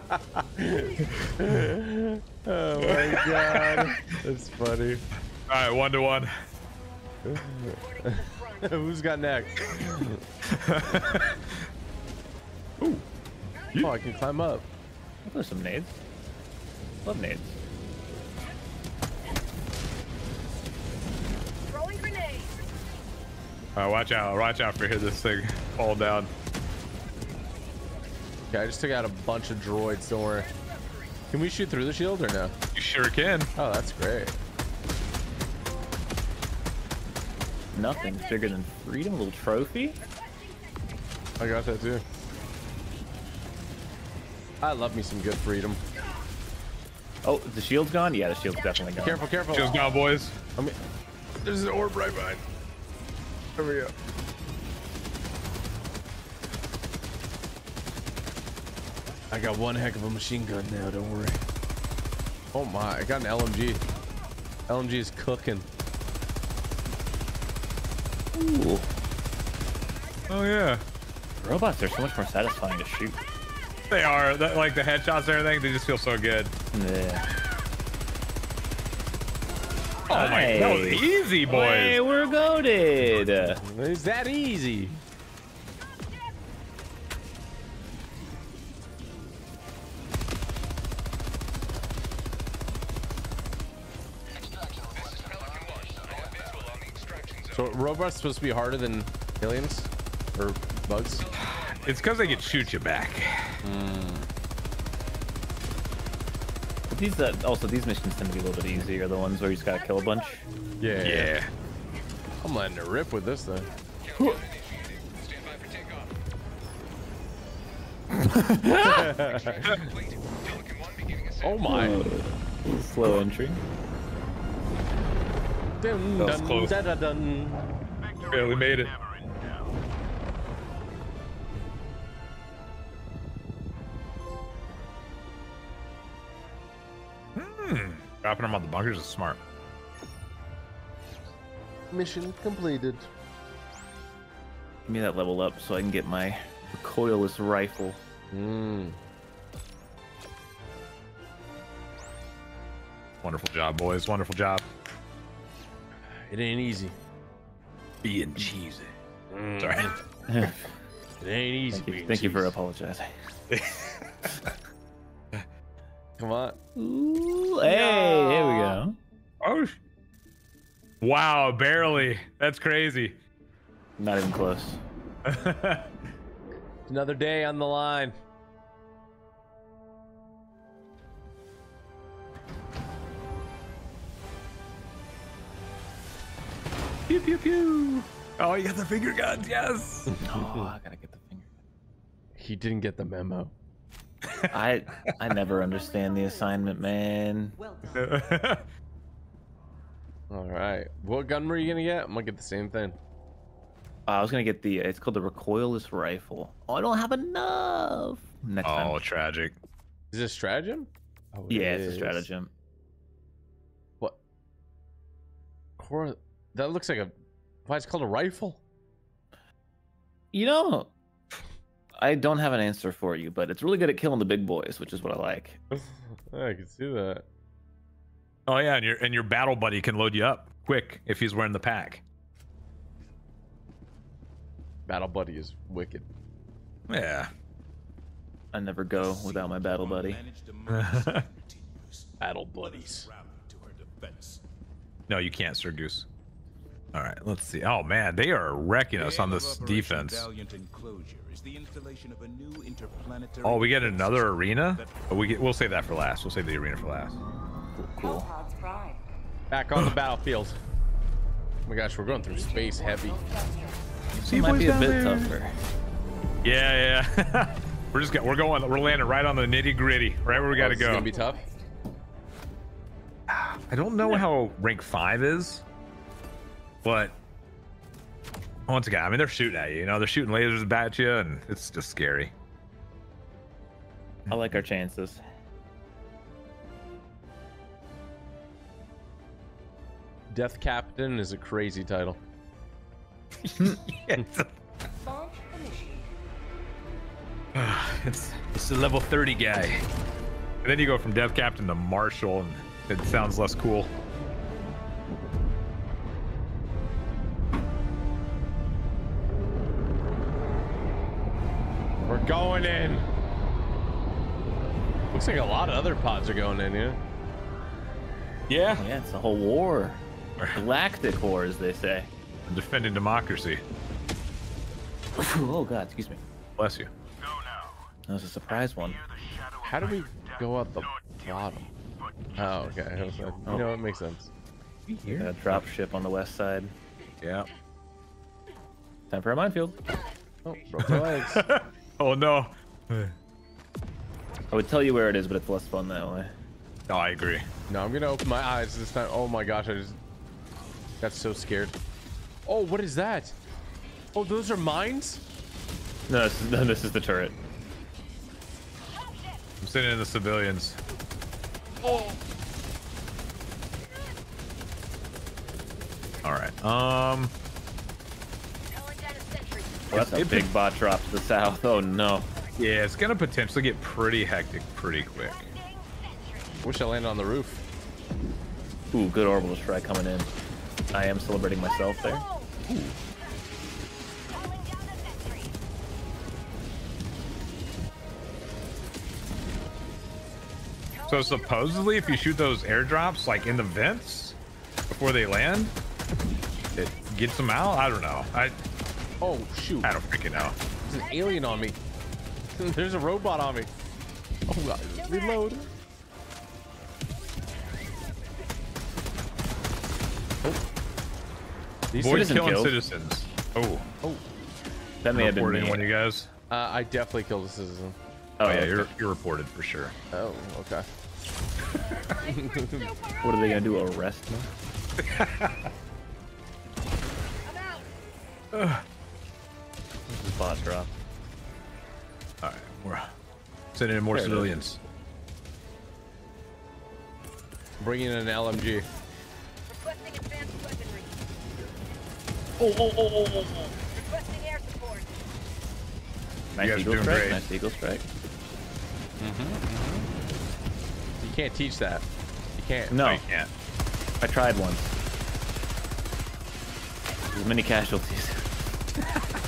Oh my god, that's funny. All right, one to one. Who's got next? Ooh. Oh, I can climb up. There's some nades. Love nades. Throwing grenade. All right, watch out. Watch out for here. This thing fall down. Okay, I just took out a bunch of droids. Don't worry. Can we shoot through the shield or no? You sure can. Oh, that's great. Nothing's bigger than freedom. A little trophy. I got that too. I love me some good freedom. Oh, the shield's gone. Yeah, the shield's definitely gone. Careful, careful. Shield's gone, boys. I mean, there's an orb right behind. There we go. I got one heck of a machine gun now. Don't worry. Oh my! I got an LMG. LMG is cooking. Ooh, Oh yeah. robots are so much more satisfying to shoot. They are that, like the headshots and everything. They just feel so good. Yeah. Oh my, that was easy, boys. Hey, we're goaded. It's that easy. Robots supposed to be harder than aliens or bugs? It's because they can shoot you back. But these uh, also these missions tend to be a little bit easier. The ones where you just gotta kill a bunch. Yeah. Yeah. I'm letting it rip with this thing. oh my. Slow entry. Dun, That was dun, close. da, da, dun. Barely made it. Never in doubt. Hmm. Dropping them on the bunkers is smart. Mission completed. Give me that level up so I can get my recoilless rifle. Mm. Wonderful job, boys. Wonderful job. It ain't easy. Being cheesy. Mm. Sorry. It ain't easy. Thank you, being thank you for apologizing. Come on. Ooh, hey, here we go. Oh. Wow, barely. That's crazy. Not even close. Another day on the line. Pew pew pew. Oh, you got the finger guns. Yes. Oh, I gotta get the finger. He didn't get the memo. I I never understand the assignment, man. All right. What gun were you gonna get? I'm gonna get the same thing. Uh, I was gonna get the. It's called the recoilless rifle. Oh, I don't have enough. Next oh, time. tragic. Is this a stratagem? Oh, it Yeah, it's a stratagem. What? Cor- that looks like a. Why it's called a rifle? You know, I don't have an answer for you, but it's really good at killing the big boys, which is what I like. I can see that. Oh yeah, and your and your battle buddy can load you up quick if he's wearing the pack. Battle buddy is wicked. Yeah. I never go without my battle buddy. Battle buddies. no, you can't, Sir Goose. All right, let's see. Oh man, they are wrecking us on this defense. Valiant Enclosure is the installation of a new interplanetary Oh, we get another arena. Oh, we get. We'll save that for last. We'll save the arena for last. Cool. Pods Back on the battlefield. Oh my gosh, we're going through space heavy. It might be a bit tougher. Yeah, yeah. we're just got, we're going. We're landing right on the nitty gritty, right where we got Oh, to this is go. gonna be tough. I don't know how rank five is, but once again, I mean they're shooting at you. You know, they're shooting lasers at you, and it's just scary. I like our chances. Death Captain is a crazy title. Launch initiated. it's it's a level 30 guy. And then you go from Death Captain to Marshal, and it sounds less cool. Going in. Looks like a lot of other pods are going in, yeah. Yeah. Oh, yeah, it's a whole war. Galactic war, as they say. I'm Defending democracy. oh god, excuse me. Bless you. Go now. That was a surprise one. Near the shadow How do we go up the bottom? Oh, okay. I was like, You know, it makes sense. Got a drop ship on the west side. Yeah. Time for a minefield. Oh, broke my legs. oh no. I would tell you where it is, but it's less fun that way. No, I agree. No, I'm gonna open my eyes this time. Oh my gosh, I just got so scared. Oh, what is that? Oh, those are mines? No, this is, no, this is the turret. I'm sitting in the civilians. Oh. All right. Um. Calling down a sentry. Well, that's a big bot drop to the south. Oh no. Yeah, it's gonna potentially get pretty hectic pretty quick. Wish I landed on the roof. Ooh, good orbital strike coming in. I am celebrating myself there. Calling down a sentry. So supposedly, if you shoot those airdrops like in the vents before they land, it gets them out. I don't know. I Oh, shoot. I don't freaking know. There's an alien on me. There's a robot on me. Oh, God. Reload. Oh. These Avoid killing kills. citizens. Oh, That may have been reporting me. one of you guys. Uh, I definitely killed a citizen. Oh, yeah, okay. you're you're reported for sure. Oh, okay. What are they gonna do? Arrest me? I'm out. This is bot drop. All right, we're sending in more There civilians. Bringing in an LMG. Requesting advanced weaponry. Oh, oh, oh, oh, oh, oh. Requesting air support. Nice eagle strike. great. Nice eagle strike. Mm-hmm, mm-hmm. You can't teach that. You can't. No, I can't. I tried once. There's many casualties.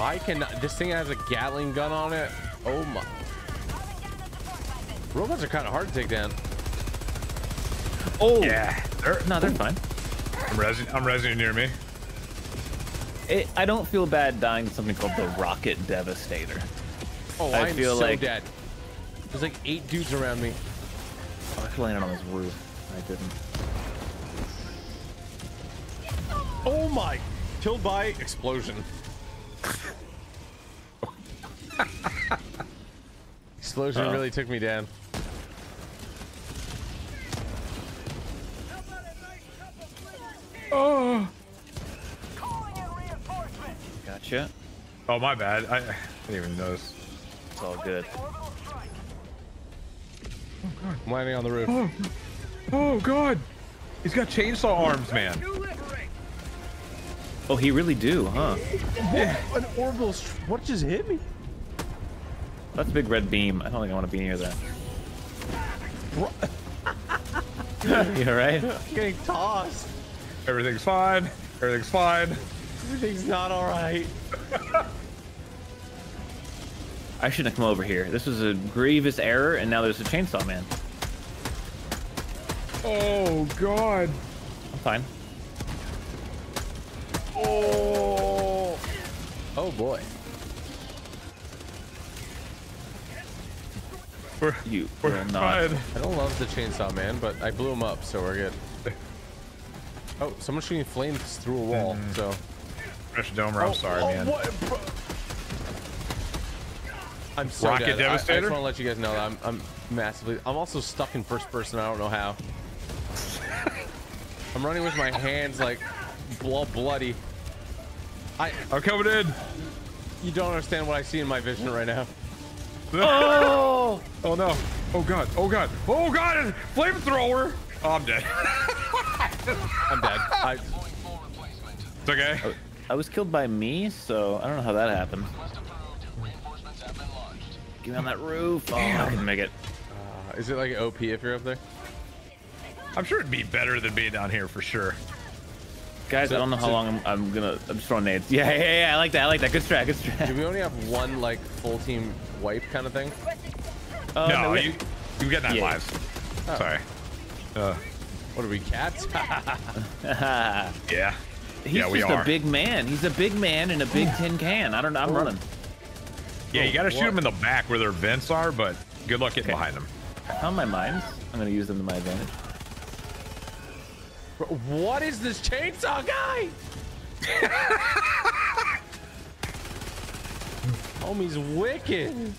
I can. This thing has a Gatling gun on it. Oh my. Robots are kind of hard to take down. Oh, Yeah, they're, No, they're fine. I'm resing. I'm resing near me. It, I don't feel bad dying to something called the Rocket Devastator. Oh, I I'm feel so like- dead. There's like eight dudes around me. Oh, I could landed on this roof. I didn't. Oh my! Killed by explosion. Explosion Uh-oh. really took me down. Oh, Calling in reinforcements. Gotcha. oh my bad. I, I didn't even notice. It's all good. Orbital strike. I'm landing on the roof. Oh, oh god, he's got chainsaw arms, man. Oh, he really do, huh? An orbital. What just hit me? That's a big red beam. I don't think I want to be near that. you alright? I'm getting tossed. Everything's fine. Everything's fine. Everything's not all right. I shouldn't have come over here. This was a grievous error, and now there's a chainsaw man. Oh god. I'm fine. Oh. Oh boy. We're You we're will not. fine. I don't love the chainsaw man, but I blew him up, so we're good. Oh, someone's shooting flames through a wall. Mm-hmm. So. Fresh Domer, I'm Oh, sorry, oh, man. what- I'm so Rocket dead. I- I, just want to let you guys know that I'm, I'm massively. I'm also stuck in first person. I don't know how. I'm running with my hands like blo- bloody. I. I'm coming in. You don't understand what I see in my vision right now. Oh! Oh no. Oh god. Oh god. Oh god. Flamethrower. Oh, I'm dead. I'm dead. I, It's okay. I was killed by me, so I don't know how that happened. Get me on that roof. Oh, I can make it. uh, is it like OP if you're up there? I'm sure it'd be better than being down here for sure. Guys, I don't know how long I'm, I'm gonna. I'm just throwing nades. Yeah, yeah, yeah. I like that. I like that. Good strat. Good Do we only have one like full team wipe kind of thing? Oh, no, we- you you get nine Yeah. lives. Sorry. Uh, What are we cats? yeah. He's yeah, we just are. a big man. He's a big man in a big tin can. I don't know. I'm running. yeah, you gotta shoot what? them in the back where their vents are, but good luck getting Okay. behind them. How are my mines? I'm gonna use them to my advantage. Bro, what is this chainsaw guy? Homie's wicked.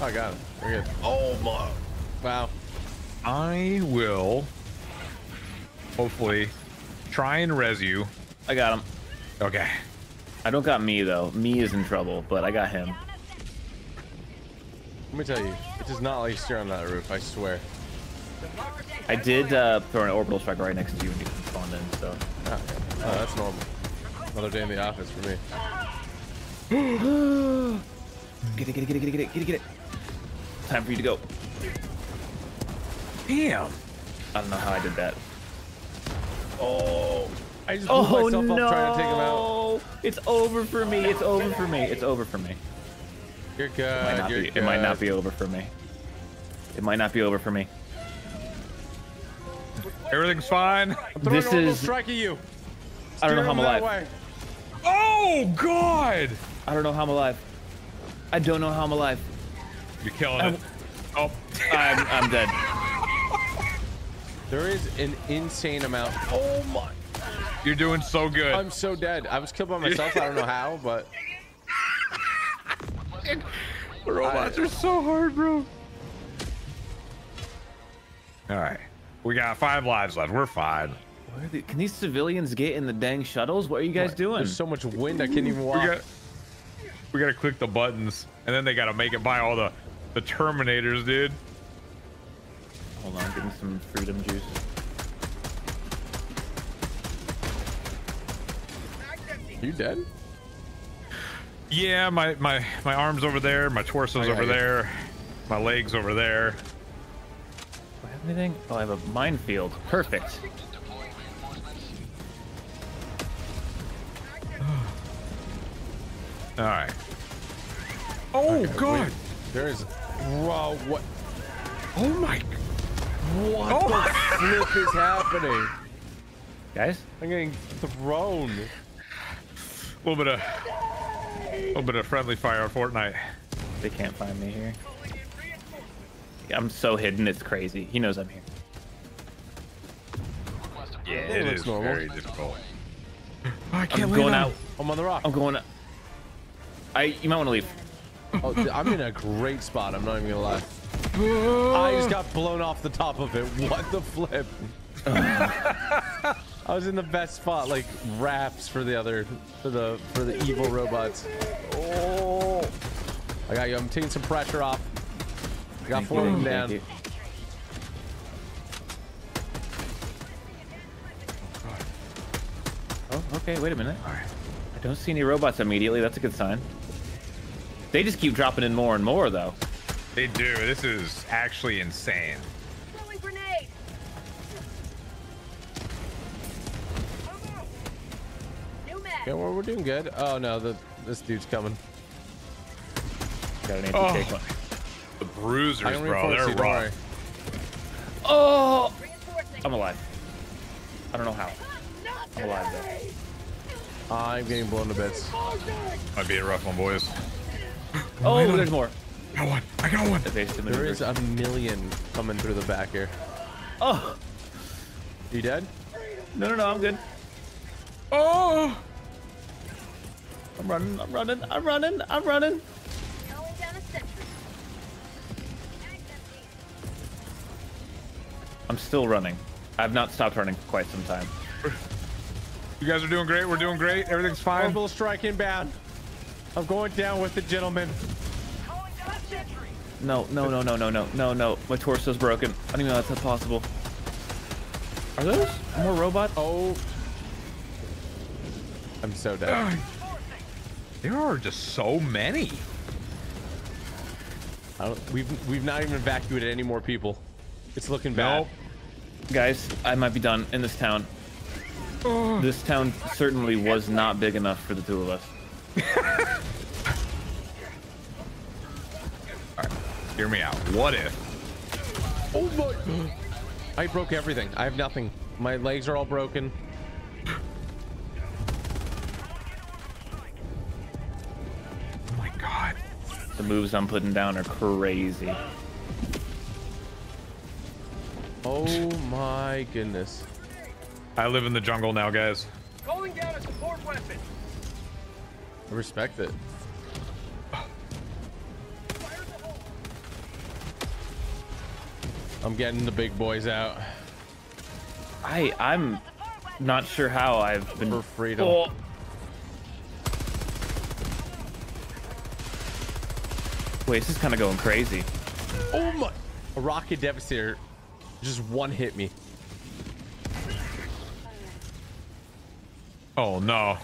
Oh, I got him. We're good. Oh my! Wow. I will hopefully try and res you. I got him. Okay. I don't got me though. Me is in trouble, but I got him. Let me tell you, it does not like steer on that roof. I swear. I did uh, throw an orbital strike right next to you when you spawned in, so. Oh, oh, that's normal. Another day in the office for me. Get it, get it, get it, get it, get it, get it, get it. Time for you to go. Damn. I don't know how I did that. Oh, I just blew Oh myself no! up trying to take him out. It's over for me. It's over for me. It's over for me. You're It might, not be, good. it might not be over for me. It might not be over for me. Everything's fine. This is. strike at you. I don't know how I'm alive. way. Oh God. I don't know how I'm alive. I don't know how I'm alive. You're killing it. Oh. I'm, I'm dead. There is an insane amount. Oh my! You're doing so good. I'm so dead. I was killed by myself. I don't know how, but The robots are so hard, bro. All right. We got five lives left. We're fine. Where are the- can these civilians get in the dang shuttles? What are you guys doing? there's so much wind I can't even We walk. got we gotta click the buttons and then they gotta make it by all the the terminators, dude. Hold on, give me some freedom juice. you dead? Yeah, my my my arms over there, my torso's over you. there, my legs over there. Do I have anything? Oh, I have a minefield. Perfect. All right. Oh God! Wait, there is. Whoa! What? Oh my! What Oh. the flip is happening? Guys? I'm getting thrown. A little bit of, a little bit of friendly fire on Fortnite. They can't find me here. I'm so hidden, it's crazy. He knows I'm here. Yeah, That it looks is normal. very difficult. Oh, I can't I'm going him. out. I'm on the rock. I'm going out. I, you might want to leave. Oh, th- I'm in a great spot. I'm not even gonna lie. I just got blown off the top of it. What the flip? I was in the best spot, like wraps for the other, for the for the evil robots. Oh, I got you. I'm taking some pressure off. I got Thank four of them down. you. Oh, oh, okay, wait a minute. I don't see any robots immediately. That's a good sign. They just keep dropping in more and more, though. They do. This is actually insane. Throwing grenade. New mag. Yeah, well, we're doing good. Oh no, the this dude's coming. Got an Oh, anti-tank one. The bruisers, bro. They're you, rough. Oh! I'm alive. I don't know how. I'm alive, though. I'm getting blown to bits. Might be a rough one, boys. Oh, there's more. I got one. I got one. Evasive There maneuvers. is a million coming through the back here. Oh! You dead? No, no, no, I'm good. Oh! I'm running, I'm running, I'm running, I'm running. I'm still running. I've not stopped running for quite some time. You guys are doing great. We're doing great. Everything's fine. Orbital strike inbound. I'm going down with the gentleman. Calling down a sentry. No, no, no, no, no, no, no, no. My torso's broken. I don't even know that's possible. Are those more robots? Oh. I'm so dead. Ugh. There are just so many. I don't, we've we've not even evacuated any more people. It's looking bad. Nope. Guys, I might be done in this town. This town certainly was not big enough for the two of us. Alright, Hear me out. What if? Oh my! I broke everything. I have nothing. My legs are all broken. Oh my god. The moves I'm putting down are crazy. Oh my goodness. I live in the jungle now, guys. Calling down a support weapon. I respect it. I'm getting the big boys out I I'm not sure how I've been for freedom. Oh. Wait, this is kind of going crazy. Oh my! A rocket devastator just one hit me. Oh no.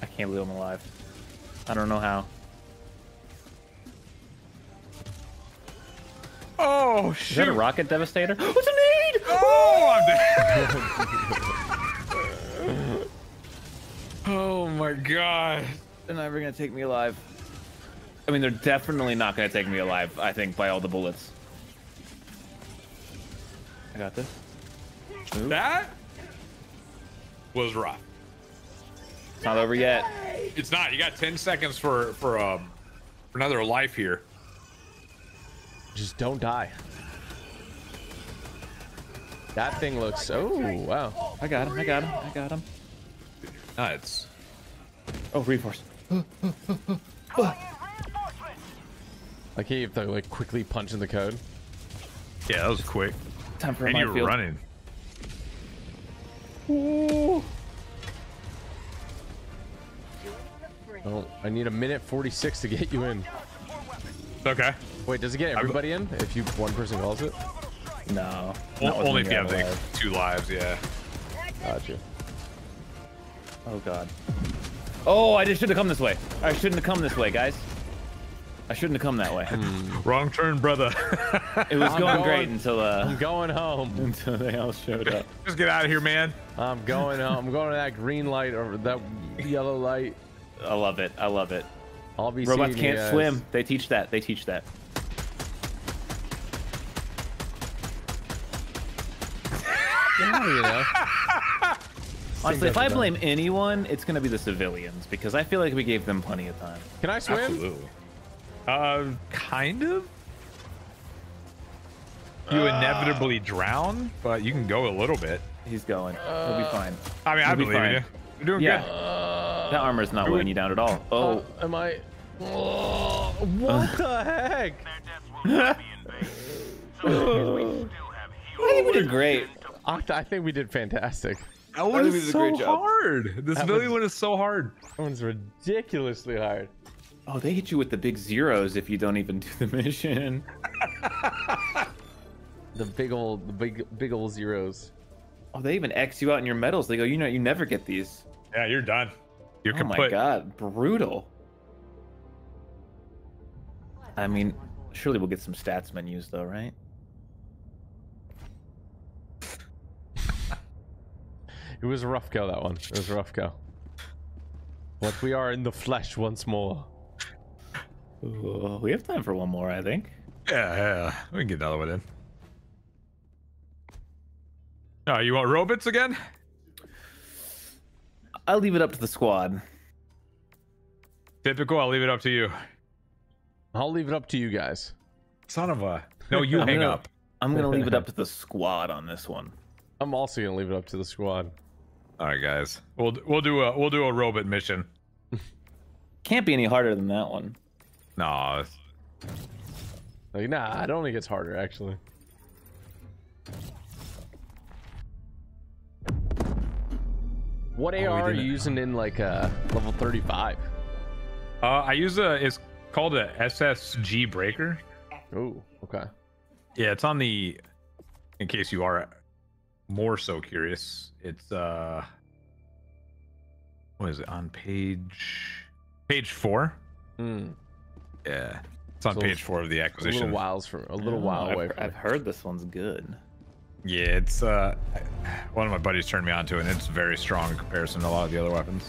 I can't believe I'm alive. I don't know how. Oh shit. Is that a rocket devastator? What's a need? Oh, I'm dead. oh my god. They're never gonna take me alive. I mean, they're definitely not gonna take me alive. I think by all the bullets. I got this. That was rough. It's not over yet. It's not. You got 10 seconds for for um for another life here. Just don't die. That thing looks. Oh wow! I got him. I got him. I got him. Nuts. Oh, reinforce. Like he have to like quickly punch in the code. Yeah, that was quick. Time for a And you were minefield. running. Oh, I need a minute 46 to get you in. Okay. Wait, does it get everybody in if you one person calls it? No. O- not with only if you have like two lives, yeah. Gotcha. Oh god. Oh, I just should have come this way. I shouldn't have come this way, guys. I shouldn't have come that way. Wrong turn, brother. It was I'm going, great until uh I'm going home. until they all showed up. Just get out of here, man. I'm going home. I'm going to that green light or that yellow light. I love it. I love it. I'll be Robots can't guys. swim. They teach that. They teach that. Yeah, you know. Honestly, if I blame anyone, it's gonna be the civilians because I feel like we gave them plenty of time. Can I swim? Absolutely. Uh, kind of. You uh, inevitably drown, but you can go a little bit. He's going. He'll be uh, fine. I mean, I You'll be believe fine. you. You're doing Yeah. good. Uh, that armor's not weighing you down at all. Oh, Uh, am I? Oh, what the heck? Their deaths will not be in vain. So we still have I think we did great. Octa, I think we did fantastic. That one think we is did a so great job. hard. This That civilian one is so hard. That one's ridiculously hard. Oh, they hit you with the big zeros if you don't even do the mission. The big old, the big, big old zeros. Oh, they even X you out in your medals. They go, you know, you never get these. Yeah, you're done. You're oh kaput. my god, brutal. I mean, surely we'll get some stats menus though, right? It was a rough go, that one. It was a rough go. But we are in the flesh once more. Ooh, we have time for one more, I think. Yeah, yeah. We can get another one in. Oh, you want robots again? I'll leave it up to the squad. Typical. I'll leave it up to you. I'll leave it up to you guys. Son of a. No, you hang gonna- up. I'm gonna leave it up to the squad on this one. I'm also gonna leave it up to the squad. All right, guys. We'll we'll do a we'll do a robot mission. Can't be any harder than that one. No, Like, nah, it only gets harder, actually. What we AR are you using in like uh, level 35? uh, I use a. It's called a SSG breaker. Oh, okay. Yeah, it's on the. In case you are more so curious, it's uh. What is it on page? Page four. Hmm. Yeah, it's on So page four of the acquisition. A acquisition. little whiles from a little Oh, while I've, away from I've it. heard this one's good. Yeah, it's uh, one of my buddies turned me onto it, and it's very strong in comparison to a lot of the other weapons.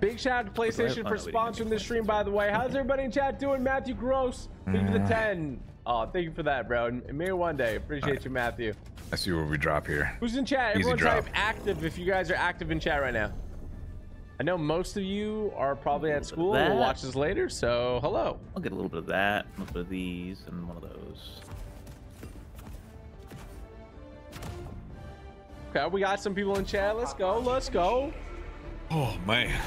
Big shout out to PlayStation for sponsoring this stream, by the way. How's everybody in chat doing? Matthew Gross, thank you for the 10. Oh, thank you for that, bro. And maybe one day. Appreciate you, Matthew. I see where we drop here. Who's in chat? Easy Everyone drop. type active if you guys are active in chat right now. I know most of you are probably at school. We'll watch this later, so hello. I'll get a little bit of that, a little bit of these, and one of those. Okay, we got some people in chat. Let's go, let's go. Oh, man.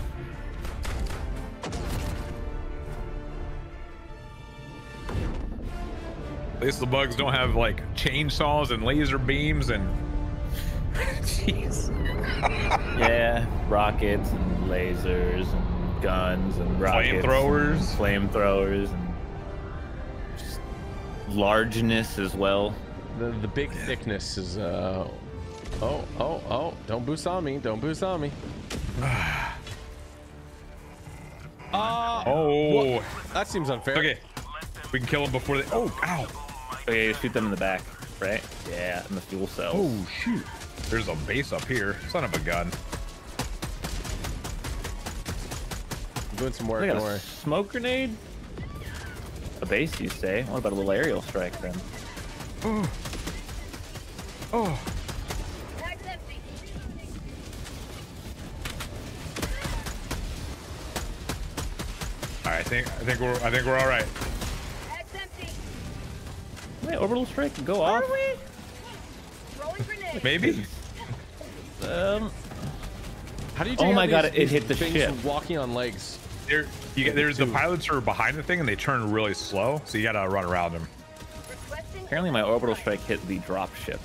At least the bugs don't have, like, chainsaws and laser beams and Jeez. Yeah, rockets and lasers and guns and rockets, Flamethrowers. flamethrowers, and just largeness as well. The the big thickness is uh oh oh oh don't boost on me don't boost on me. Uh, Oh. that seems unfair. Okay. We can kill them before they. Oh, ow. Okay, shoot them in the back, right? Yeah, in the fuel cells. Oh shoot. There's a base up here. Son of a gun. I'm doing some work. They got a smoke grenade? A base, you say? What about a little aerial strike then? Oh. Oh. All right, I think I think we're I think we're all right. Bag's empty. Wait, orbital strike can go off. Throwing grenade. Maybe. Um, How do you? Oh my God, these- it hit the things ship. Walking on legs. There, you get, there's the pilots are behind the thing and they turn really slow, so you gotta run around them. Apparently my orbital strike hit the drop ship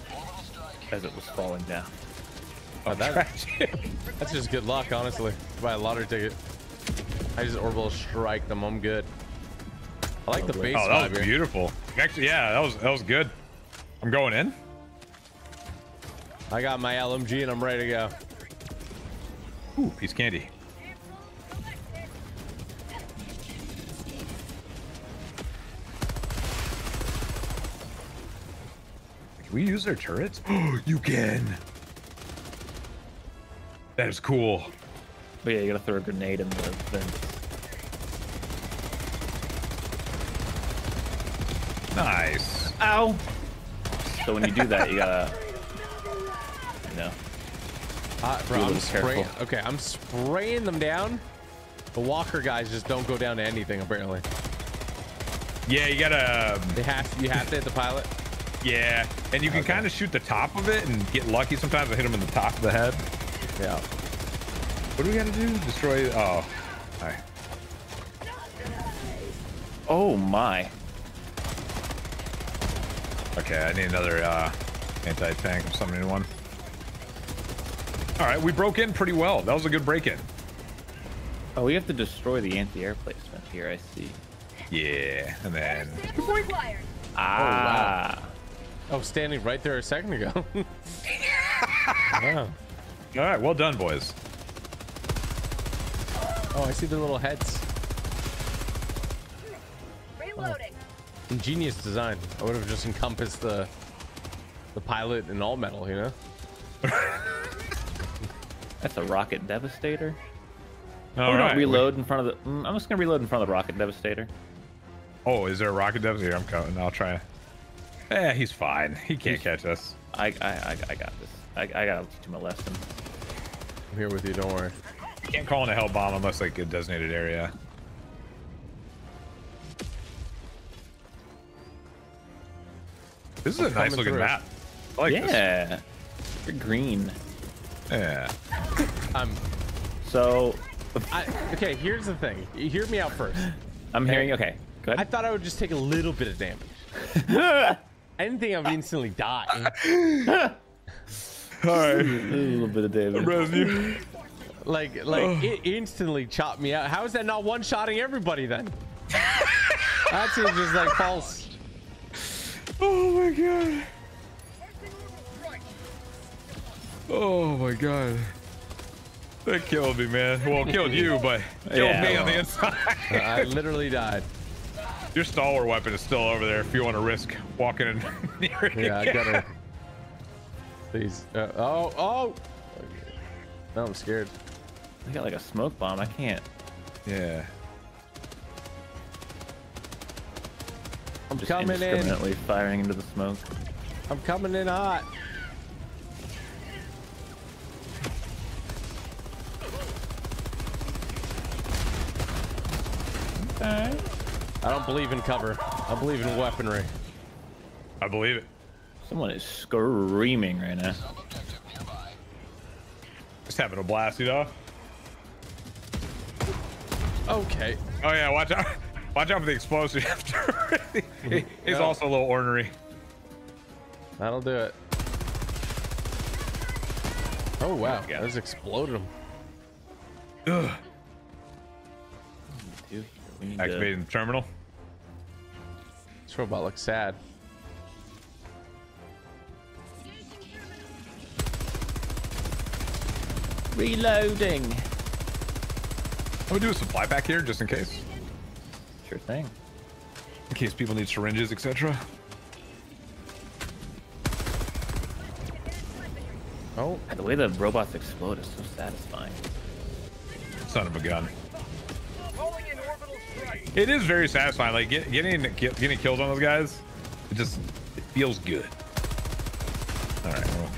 as it was falling down. Oh, that, that's just good luck, honestly. Buy a lottery ticket. I just orbital strike them. I'm good. I like the base Oh, that was here. beautiful. Actually, yeah, that was that was good. I'm going in. I got my LMG and I'm ready to go. Ooh, piece of candy. Can we use their turrets? you can. That is cool. But yeah, you gotta throw a grenade in the vent. Nice. Ow! So when you do that, you gotta, you know, Uh, bro, Be a I'm spraying. Okay, I'm spraying them down. The walker guys just don't go down to anything apparently. Yeah, you gotta. They have to, you have to hit the pilot. Yeah, and you can kind of shoot the top of it and get lucky. Sometimes I hit him in the top of the head. Yeah. What do we gotta do? Destroy. Oh, All right. oh my. Okay, I need another uh, anti-tank. I'm summoning one. All right, we broke in pretty well. That was a good break-in. Oh, we have to destroy the anti-air placement here. I see. Yeah, and then Sample required. Ah. Oh, standing right there a second ago. wow. all right, well done, boys. Oh, I see their little heads. Reloading. Ingenious design. I would have just encompassed the the pilot in all metal, you know? That's a rocket devastator. All oh, right. don't reload in front of the. Mm, I'm just gonna reload in front of the rocket devastator. Oh, is there a rocket devastator? I'm coming. I'll try. Eh, he's fine. He can't catch us. I I I, I got this. I, I gotta teach him a lesson. I'm here with you, don't worry. Can't call in a hell bomb unless like a designated area. This is a I'm nice looking through. map. I like this. yeah. You're green. Yeah. I'm So I, okay, here's the thing. You Hear me out first. I'm hearing. Okay. Go I thought I would just take a little bit of damage. I didn't think I would instantly die. All right. a little bit of damage. Resin Like, like oh. it instantly chopped me out. How is that not one-shotting everybody then? that seems just like false. Oh my god. Oh my god. That killed me, man. Well, killed you, but killed Yeah, me on the inside. I literally died. Your stalwart weapon is still over there if you want to risk walking in near it. Yeah, I gotta. Please. Uh, oh, oh. No, I'm scared. I got like a smoke bomb. I can't. Yeah. I'm Just coming in. indiscriminately firing into the smoke. I'm coming in hot. Okay. I don't believe in cover. I believe in weaponry. I believe it. Someone is screaming right now. Just having a blast, you know. Okay. Oh yeah, watch out! Watch out for the explosive. He- He's No. also a little ornery. That'll do it. Oh wow, Yeah. that just exploded him. Ugh. Two. We need to- Activating the terminal. This robot looks sad. Reloading. I'm gonna do a supply pack here just in case. Sure thing. In case people need syringes, etc. Oh, The way the robots explode is so satisfying. Son of a gun. It is very satisfying. Like get, getting get, getting kills on those guys, it just it feels good. All right, well,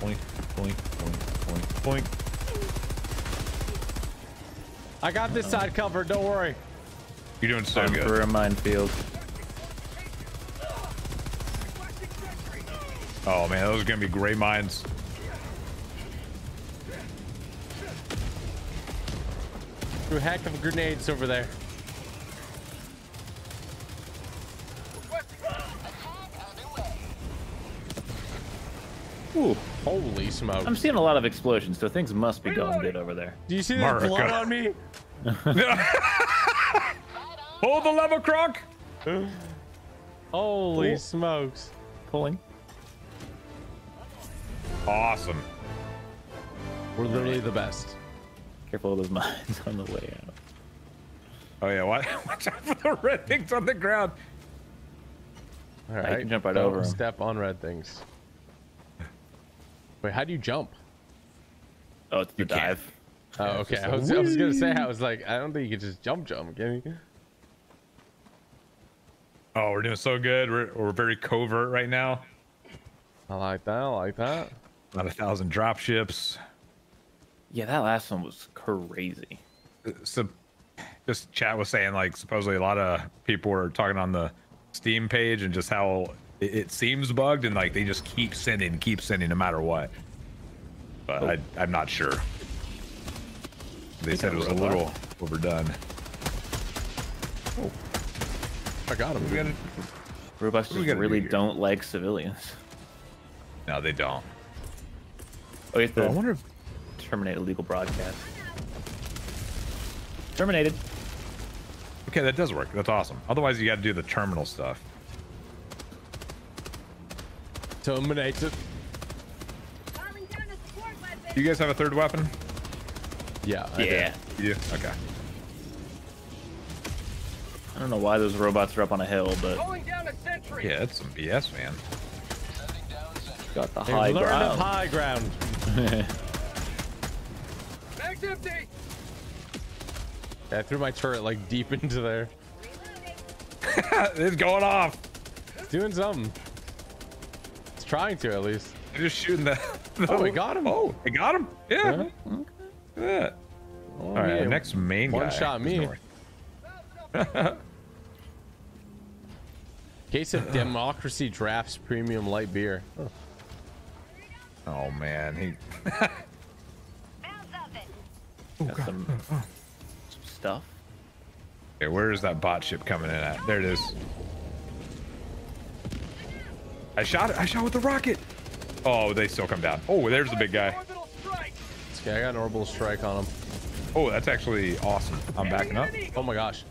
point, point, point, point, point. I got this side covered. Don't worry. You're doing so Time good. for a minefield. Oh man, those are gonna be great mines. Threw a heck of grenades over there. Ooh, Holy smoke. I'm seeing a lot of explosions, so things must be going good over there. Do you see the America. blood on me? Hold the lever, Kronk. Holy smokes. Pulling. Awesome. We're literally the best. Careful of those mines on the way out. Oh yeah, watch, watch out for the red things on the ground. All right, you right. can jump right don't over 'em. Step on red things. Wait, how do you jump? Oh, it's the You can't. dive. Oh, okay. just I a was, I was gonna say, I was like, I don't think you can just jump, jump, can you? Oh, we're doing so good. We're we're very covert right now. I like that. I like that. Not a thousand drop ships. Yeah, that last one was crazy. Uh, so, just chat was saying like supposedly a lot of people were talking on the Steam page and just how it, it seems bugged and like they just keep sending, keep sending no matter what. But oh. I, I'm not sure. They said it was a robot. little overdone. Oh, I got him. We gotta, Robots we just gotta do really don't like civilians. no, they don't. Oh, you have Oh, I wonder if terminate illegal broadcast. Terminated. Okay, that does work. That's awesome. Otherwise, you got to do the terminal stuff. Terminate it. Calling down a support weapon. Do you guys have a third weapon? Yeah. I did. Yeah. You do? Okay. I don't know why those robots are up on a hill, but down a. Yeah, it's some BS, man. got the They've high learned of ground. high ground. Mag's empty. Yeah, I threw my turret like deep into there. it's going off. Doing something. It's trying to at least. They're just shooting the. Oh, we got him. Oh, we got him. Yeah. Look at that. Oh, All right, yeah. next main One guy shot is me. Case of Democracy Drafts Premium Light Beer. Oh man, he. Bounce up. Got some, some stuff. Okay, where is that bot ship coming in at? There it is. I shot it. I shot with the rocket. Oh, they still come down. Oh, there's the big guy. Okay, I got an orbital strike on him. Oh, that's actually awesome. I'm backing up. Oh my gosh.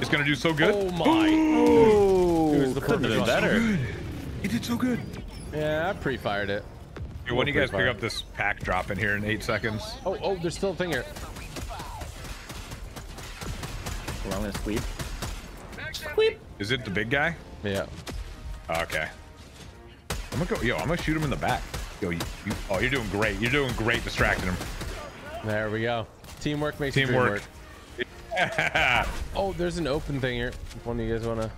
It's gonna do so good. Oh my. Oh, It was the couldn't have been perfect better. He did so good. Yeah, I pre-fired it. Hey, when do you guys pick up this pack drop in here in eight seconds? Oh, oh, there's still a thing here. Well, I'm gonna sweep. Mag's Sweep. Is it the big guy? Yeah. Okay. I'm gonna go. Yo, I'm gonna shoot him in the back. Yo, you, you. Oh, you're doing great. You're doing great distracting him. There we go. Teamwork makes the dream Teamwork. work. Oh, there's an open thing here. If one of you guys want to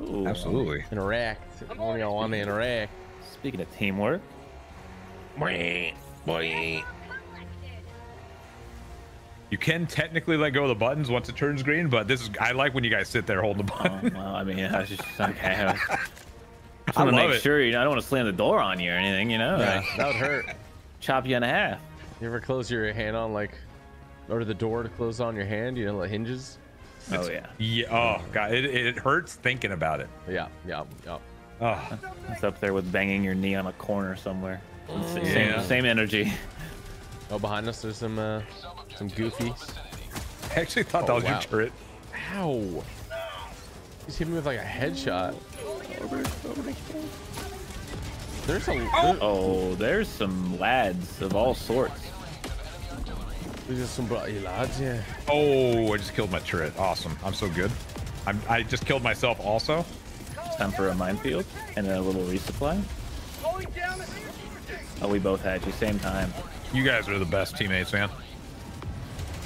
Ooh. Absolutely. interact, if one of y'all want to interact. Speaking of teamwork, You can technically let go of the buttons once it turns green, but this is. I like when you guys sit there holding the oh, button. well, I mean, I was just okay. I, was, I just I want to make it. sure you. know, I don't want to slam the door on you or anything. You know, Yeah, like, that would hurt. chop you in half. You ever close your hand on like, or the door to close on your hand? You know, the hinges. Oh yeah. Yeah. Oh god, it, it hurts thinking about it. Yeah, yeah, yeah. Oh, It's up there with banging your knee on a corner somewhere. It's Yeah. Same, same energy. Oh, behind us, there's some uh, some goofy. I actually thought that Oh, was wow. your turret. Ow! He's hitting me with like a headshot. There's a oh! there- Oh, there's some lads of all sorts. there's some bloody lads, yeah. Oh, I just killed my turret. Awesome. I'm so good. I'm, I just killed myself also. It's time for a minefield and a little resupply. Oh, we both had you same time. You guys are the best teammates, man.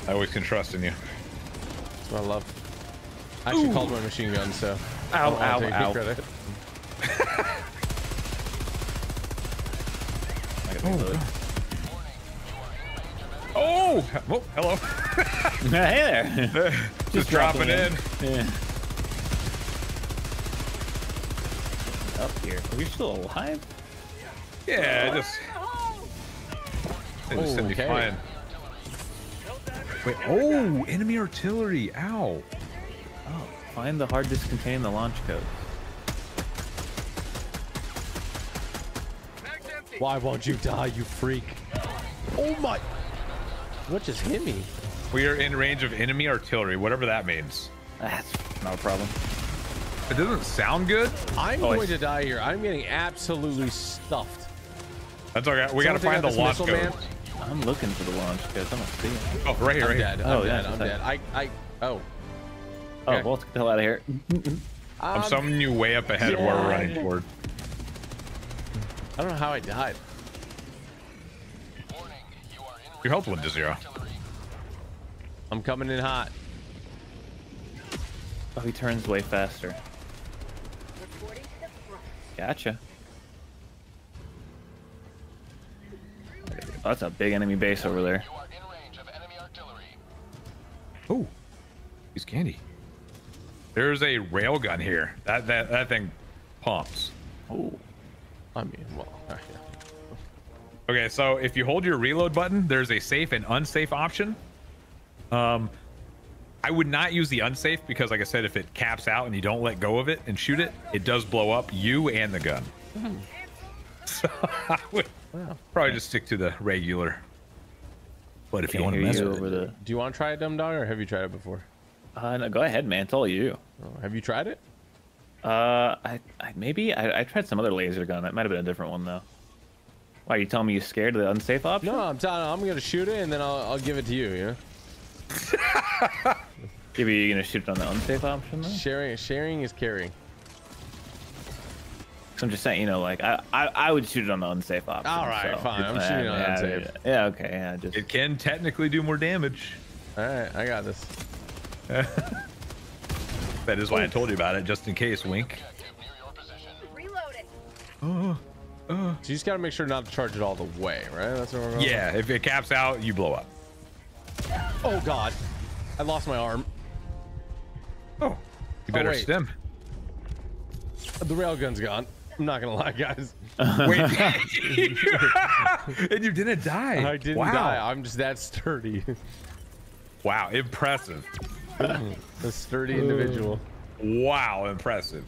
I always can trust in you. That's what I love. I actually called my machine gun, so. I Ow, don't wanna ow, take any ow. Oh, oh hello. hey there. just dropping in. Yeah. Up here. Are we still alive? Yeah, just. It just hit me Okay. fine. Wait, oh, enemy artillery. Ow. Oh, find the hard disk containing the launch code. Why won't you die, you freak? Oh my! What just hit me? We are in range of enemy artillery, whatever that means. That's not a problem. It doesn't sound good. I'm Oh, going see. to die here. I'm getting absolutely stuffed. That's okay. We gotta find the launch this code. man? I'm looking for the launch code. I don't see it. Oh, right here, I'm right dead. here. I'm Oh, dead. yeah, I'm dead. I, I, oh. Oh, Okay. well, let's get the hell out of here. I'm Um, summoning you way up ahead of where we're running yeah. toward. I don't know how I died. Your health went to zero. I'm coming in hot. Oh, he turns way faster. Reporting to the front. Gotcha. Oh, that's a big enemy base over there. You are in range of enemy artillery. Oh, he's candy. There's a railgun here. That that that thing pumps. Oh, I mean, well, uh, yeah. Okay, so if you hold your reload button, there's a safe and unsafe option. Um, I would not use the unsafe because, like I said, if it caps out and you don't let go of it and shoot it, it does blow up you and the gun. So I would probably just stick to the regular. But if you can't want to mess with over it, the. Do you want to try it, dumb dog, or have you tried it before? Uh, no, go ahead, man. It's all you. Oh, have you tried it? Uh, I, I maybe I, I tried some other laser gun. That might have been a different one though. Why are you telling me you're scared of the unsafe option? No, I'm telling. I'm gonna shoot it and then I'll, I'll give it to you. You know, Maybe you're gonna shoot it on the unsafe option though. sharing sharing is caring. 'Cause I'm just saying, you know, like I, I, I would shoot it on the unsafe option. All right, so- fine. I'm Yeah, shooting on yeah, unsafe. Yeah, yeah, okay, yeah, just it can technically do more damage. All right, I got this. That is why I told you about it, just in case. Wink. So you just gotta make sure not to charge it all the way, right? That's what we're going. Yeah, if it caps out, you blow up. Oh God, I lost my arm. Oh, you better oh, wait. stim. The railgun's gone. I'm not gonna lie, guys. Wait, and you didn't die. I didn't wow. die. I'm just that sturdy. Wow, impressive. a sturdy individual. Wow, impressive.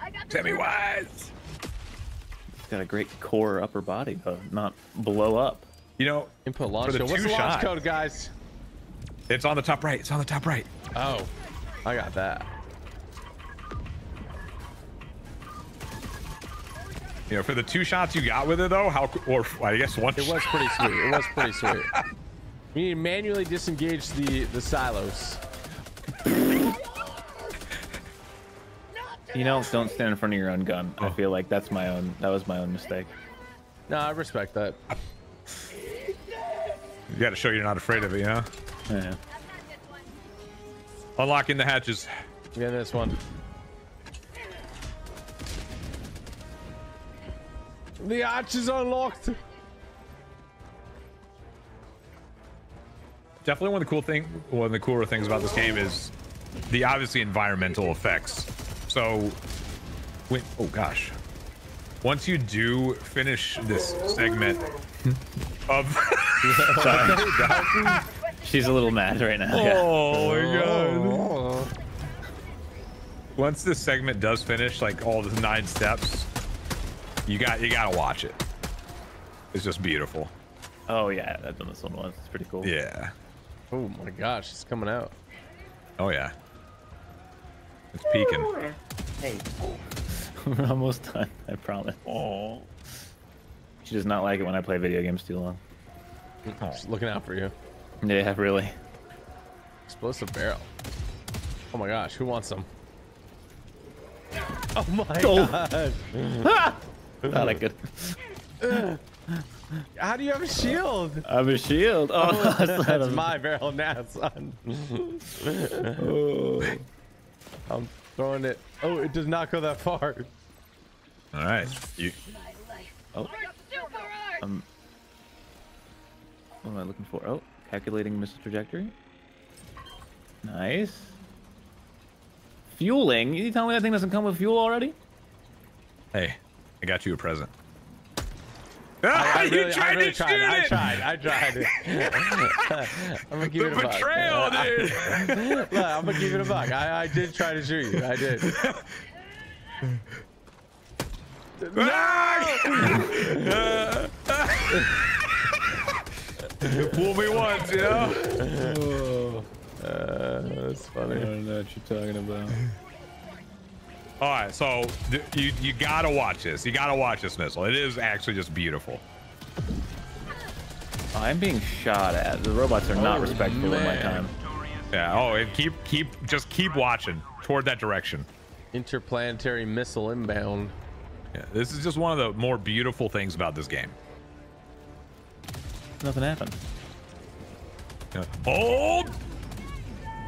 I got the Sammy turret. Wise. it's got a great core upper body, though, not blow up. You know, Input launch the code. What's two the launch shots. code, guys? it's on the top right. It's on the top right. Oh, I got that. You know, for the two shots you got with it though, how or I guess one. It was shot. pretty sweet. It was pretty sweet. We need to manually disengage the the silos. You know, don't stand in front of your own gun. Oh. I feel like that's my own. That was my own mistake. No, I respect that. You got to show you're not afraid of it, you know. Yeah. I've had this one. Unlocking the hatches. Yeah, this one. The arch is unlocked. Definitely one of the cool thing, one of the cooler things about this game is the obviously environmental effects. So, when oh gosh, once you do finish this segment, Of She's a little mad right now. Yeah. oh my god. Oh. Once this segment does finish, like all the nine steps, you got you gotta watch it. It's just beautiful. Oh yeah, I've done this one once. It's pretty cool. Yeah. Oh my gosh, it's coming out. Oh yeah. It's peaking. We're almost done. I promise. Oh. She does not like it when I play video games too long. Oh. Just looking out for you. Yeah, really. Explosive barrel. Oh my gosh, who wants some? Oh my Oh. god. Not I could. How do you have a shield? I have a shield. Oh, that's, That's my barrel now, son. Oh. I'm throwing it. Oh, it does not go that far. All right. You Oh. Um. What am I looking for? Oh, calculating missile trajectory. Nice. Fueling? You tell me that thing doesn't come with fuel already? hey, I got you a present. I, I you really, I tried really to tried. shoot I it! tried. I tried. I'm gonna give The it a buck. betrayal, dude. Look, I'm gonna give it a buck. I, I did try to shoot you. I did. Fool me once, you know? Uh, that's funny. I don't know what you're talking about. All right, so th- you you gotta watch this. You gotta watch this missile. It is actually just beautiful. I'm being shot at. The robots are not Oh, respectful of my time. Yeah. Oh, and keep keep just keep watching toward that direction. Interplanetary missile inbound. Yeah, this is just one of the more beautiful things about this game. Nothing happened. Yeah. Hold.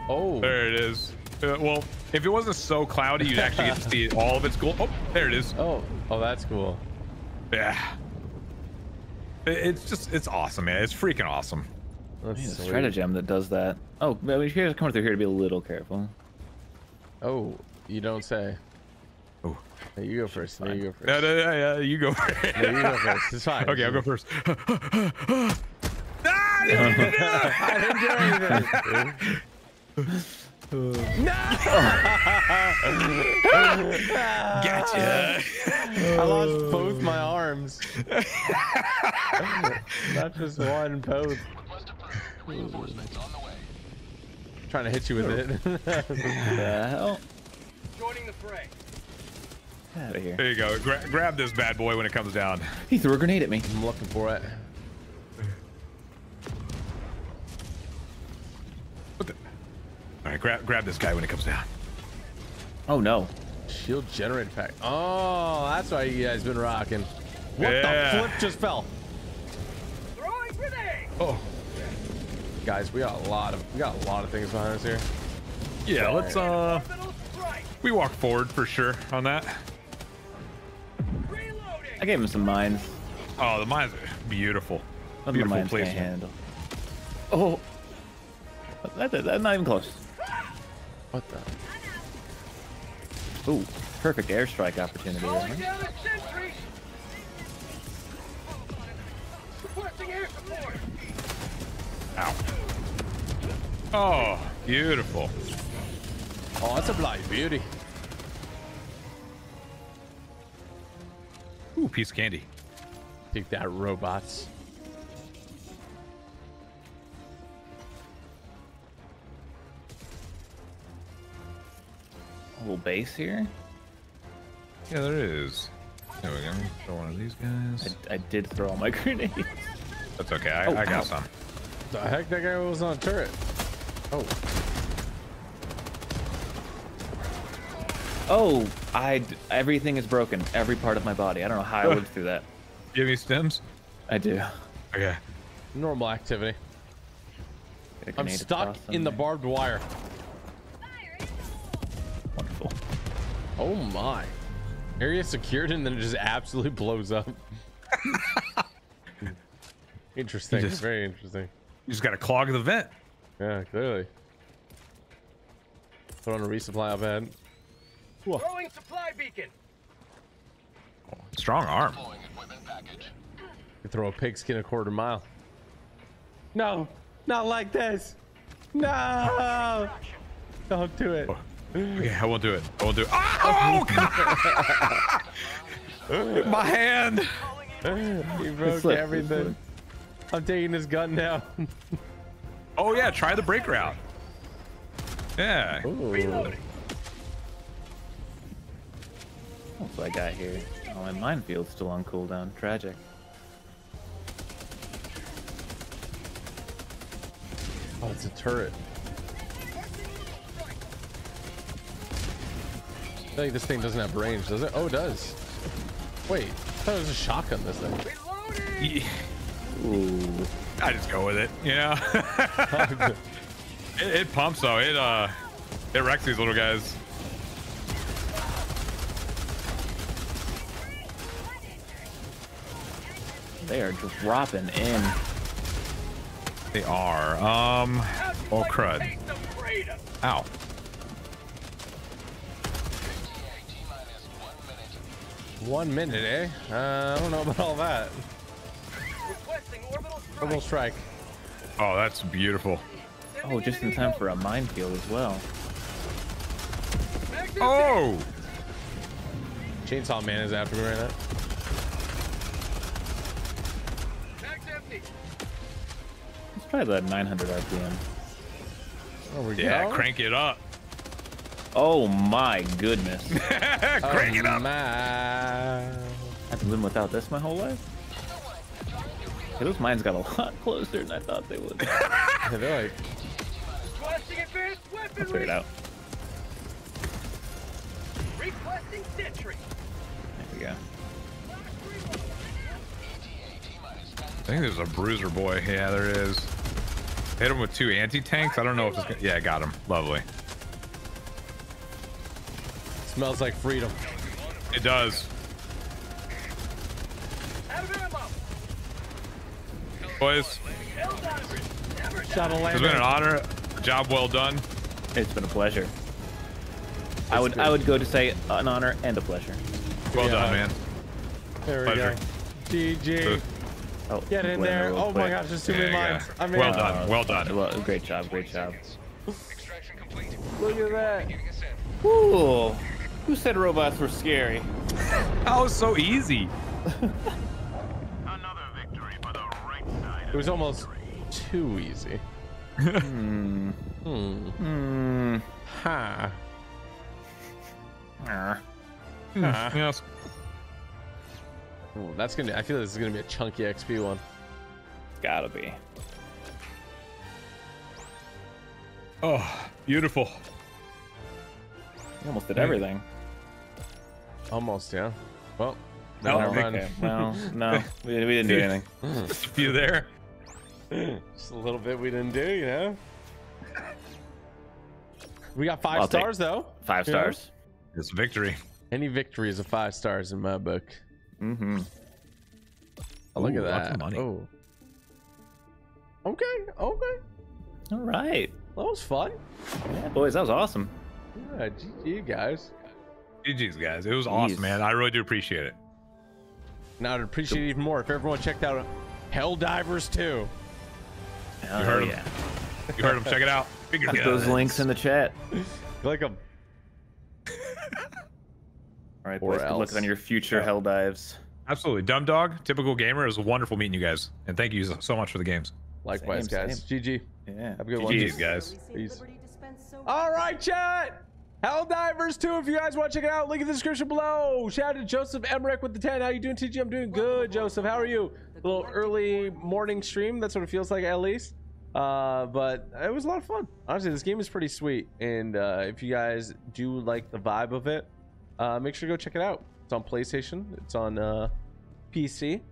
Oh, There it is. Uh, well, if it wasn't so cloudy, you'd actually get to see all of its gold. Oh, there it is. oh, oh, that's cool. Yeah. It- It's just, it's awesome, man. It's freaking awesome. That's There's a sweet. stratagem that does that. Oh, but we should come through here to be a little careful. Oh, you don't say. Oh. Hey, you go first. No, you go first. No, no, no, yeah, you go for it. No, you go first. It's fine. Okay, I'll go first. ah, I didn't even do it! I didn't do anything. Gotcha. I lost both my arms. Not just one, both. Trying to hit you with it. the hell? Joining the fray. Out of here. There you go. Gra- grab this bad boy when it comes down. He threw a grenade at me. I'm looking for it. What the? All right, grab grab this guy when it comes down. Oh no. Shield generate pack. Oh, that's why you guys been rocking. What Yeah. the flip just fell? Throwing grenade. Oh. Guys, we got a lot of we got a lot of things behind us here. Yeah, let's uh, we walk forward for sure on that. Reloading. I gave him some mines. Oh, the mines are beautiful. Nothing Beautiful mines can't placement. handle. Oh. That, that, that's not even close. What the? Ooh, perfect airstrike opportunity. there, Calling huh? down a sentry. Requesting air support. Ow. Oh, beautiful. Oh, that's a bloody beauty. Ooh, piece of candy. Take that, robots. Little base here. Yeah, there is. There we go. Throw one of these guys. I, I did throw all my grenades. That's okay. I, Oh, I ow. got some. The heck, that guy was on a turret. Oh, Oh, I d- everything is broken. Every part of my body. I don't know how I lived through that. You have any stims? I do. Okay. normal activity. Get a I'm stuck across in the barbed wire. Oh my. Area secured and then it just absolutely blows up. interesting. just- Very interesting. You just got to clog the vent. Yeah, clearly. Put on a resupply up ahead. Throwing supply beacon. Strong arm. Deploying equipment package. You throw a pigskin a quarter mile. No, not like this. No, don't do it. Okay, I won't do it. I won't do it. Oh, oh God! My hand. He broke slipped, it everything. I'm taking his gun now. Oh yeah, try the break route. Yeah. Ooh. What's I got here? Oh, my minefield's still on cooldown. Tragic. Oh, it's a turret. I feel like this thing doesn't have range, does it? Oh, it does. Wait, I thought it was a shotgun, this thing. Yeah. Ooh. I just go with it. You know. it, it pumps though. It uh, it wrecks these little guys. They are dropping in. They are. Um. Oh crud. Ow. One minute, eh? Uh, I don't know about all that. Orbital strike. Oh, that's beautiful. Oh, just in time for a minefield as well. Oh. Chainsaw Man is after me right now. Let's try the 900 RPM. There we Yeah, go. crank it up. Oh my goodness. crank it up. Man. I've been without this my whole life. Hey, those mines got a lot closer than I thought they would. Yeah, they're like, Requesting advanced I'll weaponry. figure it out. Requesting sentry. There we go. I think there's a bruiser boy. Yeah, there is. Hit him with two anti-tanks. I don't know if it's gonna... Yeah, I got him. Lovely. Smells like freedom. It does. Out of ammo. Boys, it's been an honor. Job well done. It's been a pleasure. I would great. I would go to say an honor and a pleasure. Well Yeah. done, man. There we Pleasure. go. GG. Oh, Get in there. real Oh my gosh, there's too Yeah, many yeah. lines. I'm in. Well uh, done. Well done. Well, great job, great job. Look at that. Ooh, who said robots were scary? That was so easy. Another victory for the right side. It was almost too easy. Hmm. Hmm. Hmm. Ha. Ah. Yes. Ooh, that's gonna. I feel like this is gonna be a chunky XP one. Gotta be. Oh, beautiful. You almost did everything. Almost, yeah. Well, No, never mind. okay. Well, no, we, we didn't do anything. Just a few there. Just a little bit we didn't do, you know. We got 5 I'll stars though. Five You know? stars. It's victory. Any victory is a five stars in my book. Mm-hmm. Oh, look Ooh, at lots that. of money. Oh. Okay. Okay. All right. That was fun. Yeah, boys, that was awesome. Yeah, GG guys. GG's, guys. It was awesome, man. I really do appreciate it. Now I'd appreciate it even more if everyone checked out Helldivers 2. Hell heard 'em. yeah. You heard him. Check it out. Finger Put those links in the chat. Click them. All right, Or boys. Good luck on your future hell dives. Absolutely. Dumb Dog, typical gamer. It was wonderful meeting you guys. And thank you so- so much for the games. likewise, Same, guys. GG. Yeah. Have a good one. GG's, guys. Peace. All right, chat. Helldivers 2, if you guys want to check it out, link in the description below. Shout out to Joseph Emmerich with the 10. How you doing, TG? I'm doing good, Joseph. How are you? A little early morning stream. That's what it feels like, at least. Uh, but it was a lot of fun. Honestly, this game is pretty sweet. And uh, if you guys do like the vibe of it, uh, make sure to go check it out. It's on PlayStation. It's on uh, PC.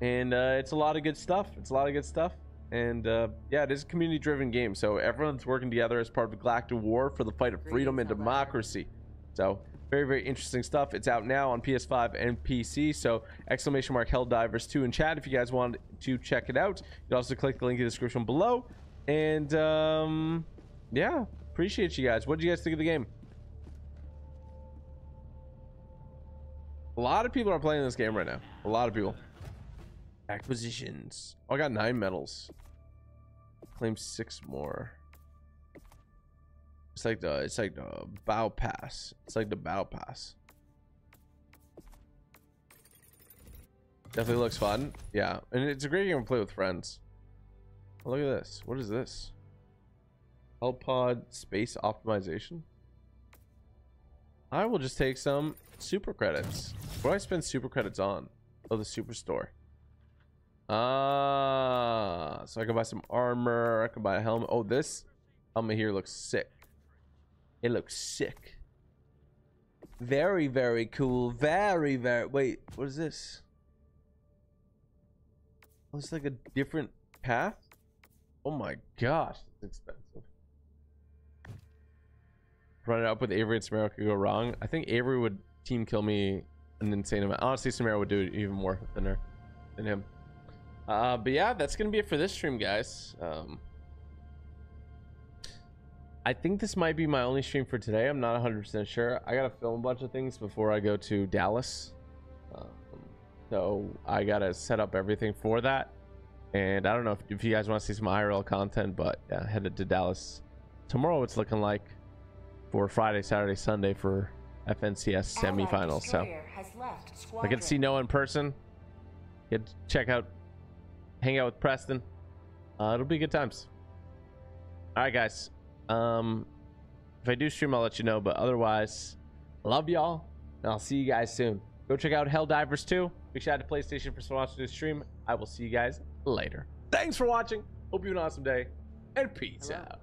And uh, it's a lot of good stuff. It's a lot of good stuff. And uh, yeah, it is a community driven game. So everyone's working together as part of the galactic war for the fight of freedom and democracy. So very, very interesting stuff. It's out now on PS5 and PC. So exclamation mark Helldivers 2 in chat if you guys want to check it out. You can also click the link in the description below. And um, yeah, appreciate you guys. What did you guys think of the game? A lot of people are playing this game right now. A lot of people. Acquisitions. Oh, I got nine medals. Claim six more. It's like the it's like the bow pass. It's like the bow pass. Definitely looks fun. Yeah, and it's a great game to play with friends. Oh, look at this. What is this? Pod space optimization. I will just take some super credits. What do I spend super credits on? Oh, the superstore. Ah, so I can buy some armor. I can buy a helmet. Oh, this helmet here looks sick. It looks sick. Very, very cool. Very, very. Wait, what is this? Oh, it's like a different path. Oh my gosh, it's expensive. Run it up with Avery and Samara could go wrong. I think Avery would team kill me an insane amount. Honestly, Samara would do it even more than her, than him. Uh, but yeah, that's gonna be it for this stream, guys. Um, I think this might be my only stream for today. I'm not 100% sure. I gotta film a bunch of things before I go to Dallas. Um, so I gotta set up everything for that. And I don't know if, if you guys want to see some IRL content, but yeah, headed to Dallas tomorrow. It's looking like for Friday, Saturday, Sunday for FNCS semifinals. So I to see no in person. Get to check out, hang out with Preston. Uh, it'll be good times. All right, guys. Um, if I do stream, I'll let you know. But otherwise, love y'all, and I'll see you guys soon. Go check out Helldivers 2. Big shout out to PlayStation for sponsoring this stream. I will see you guys later. Thanks for watching. Hope you have an awesome day, and peace Hello. out.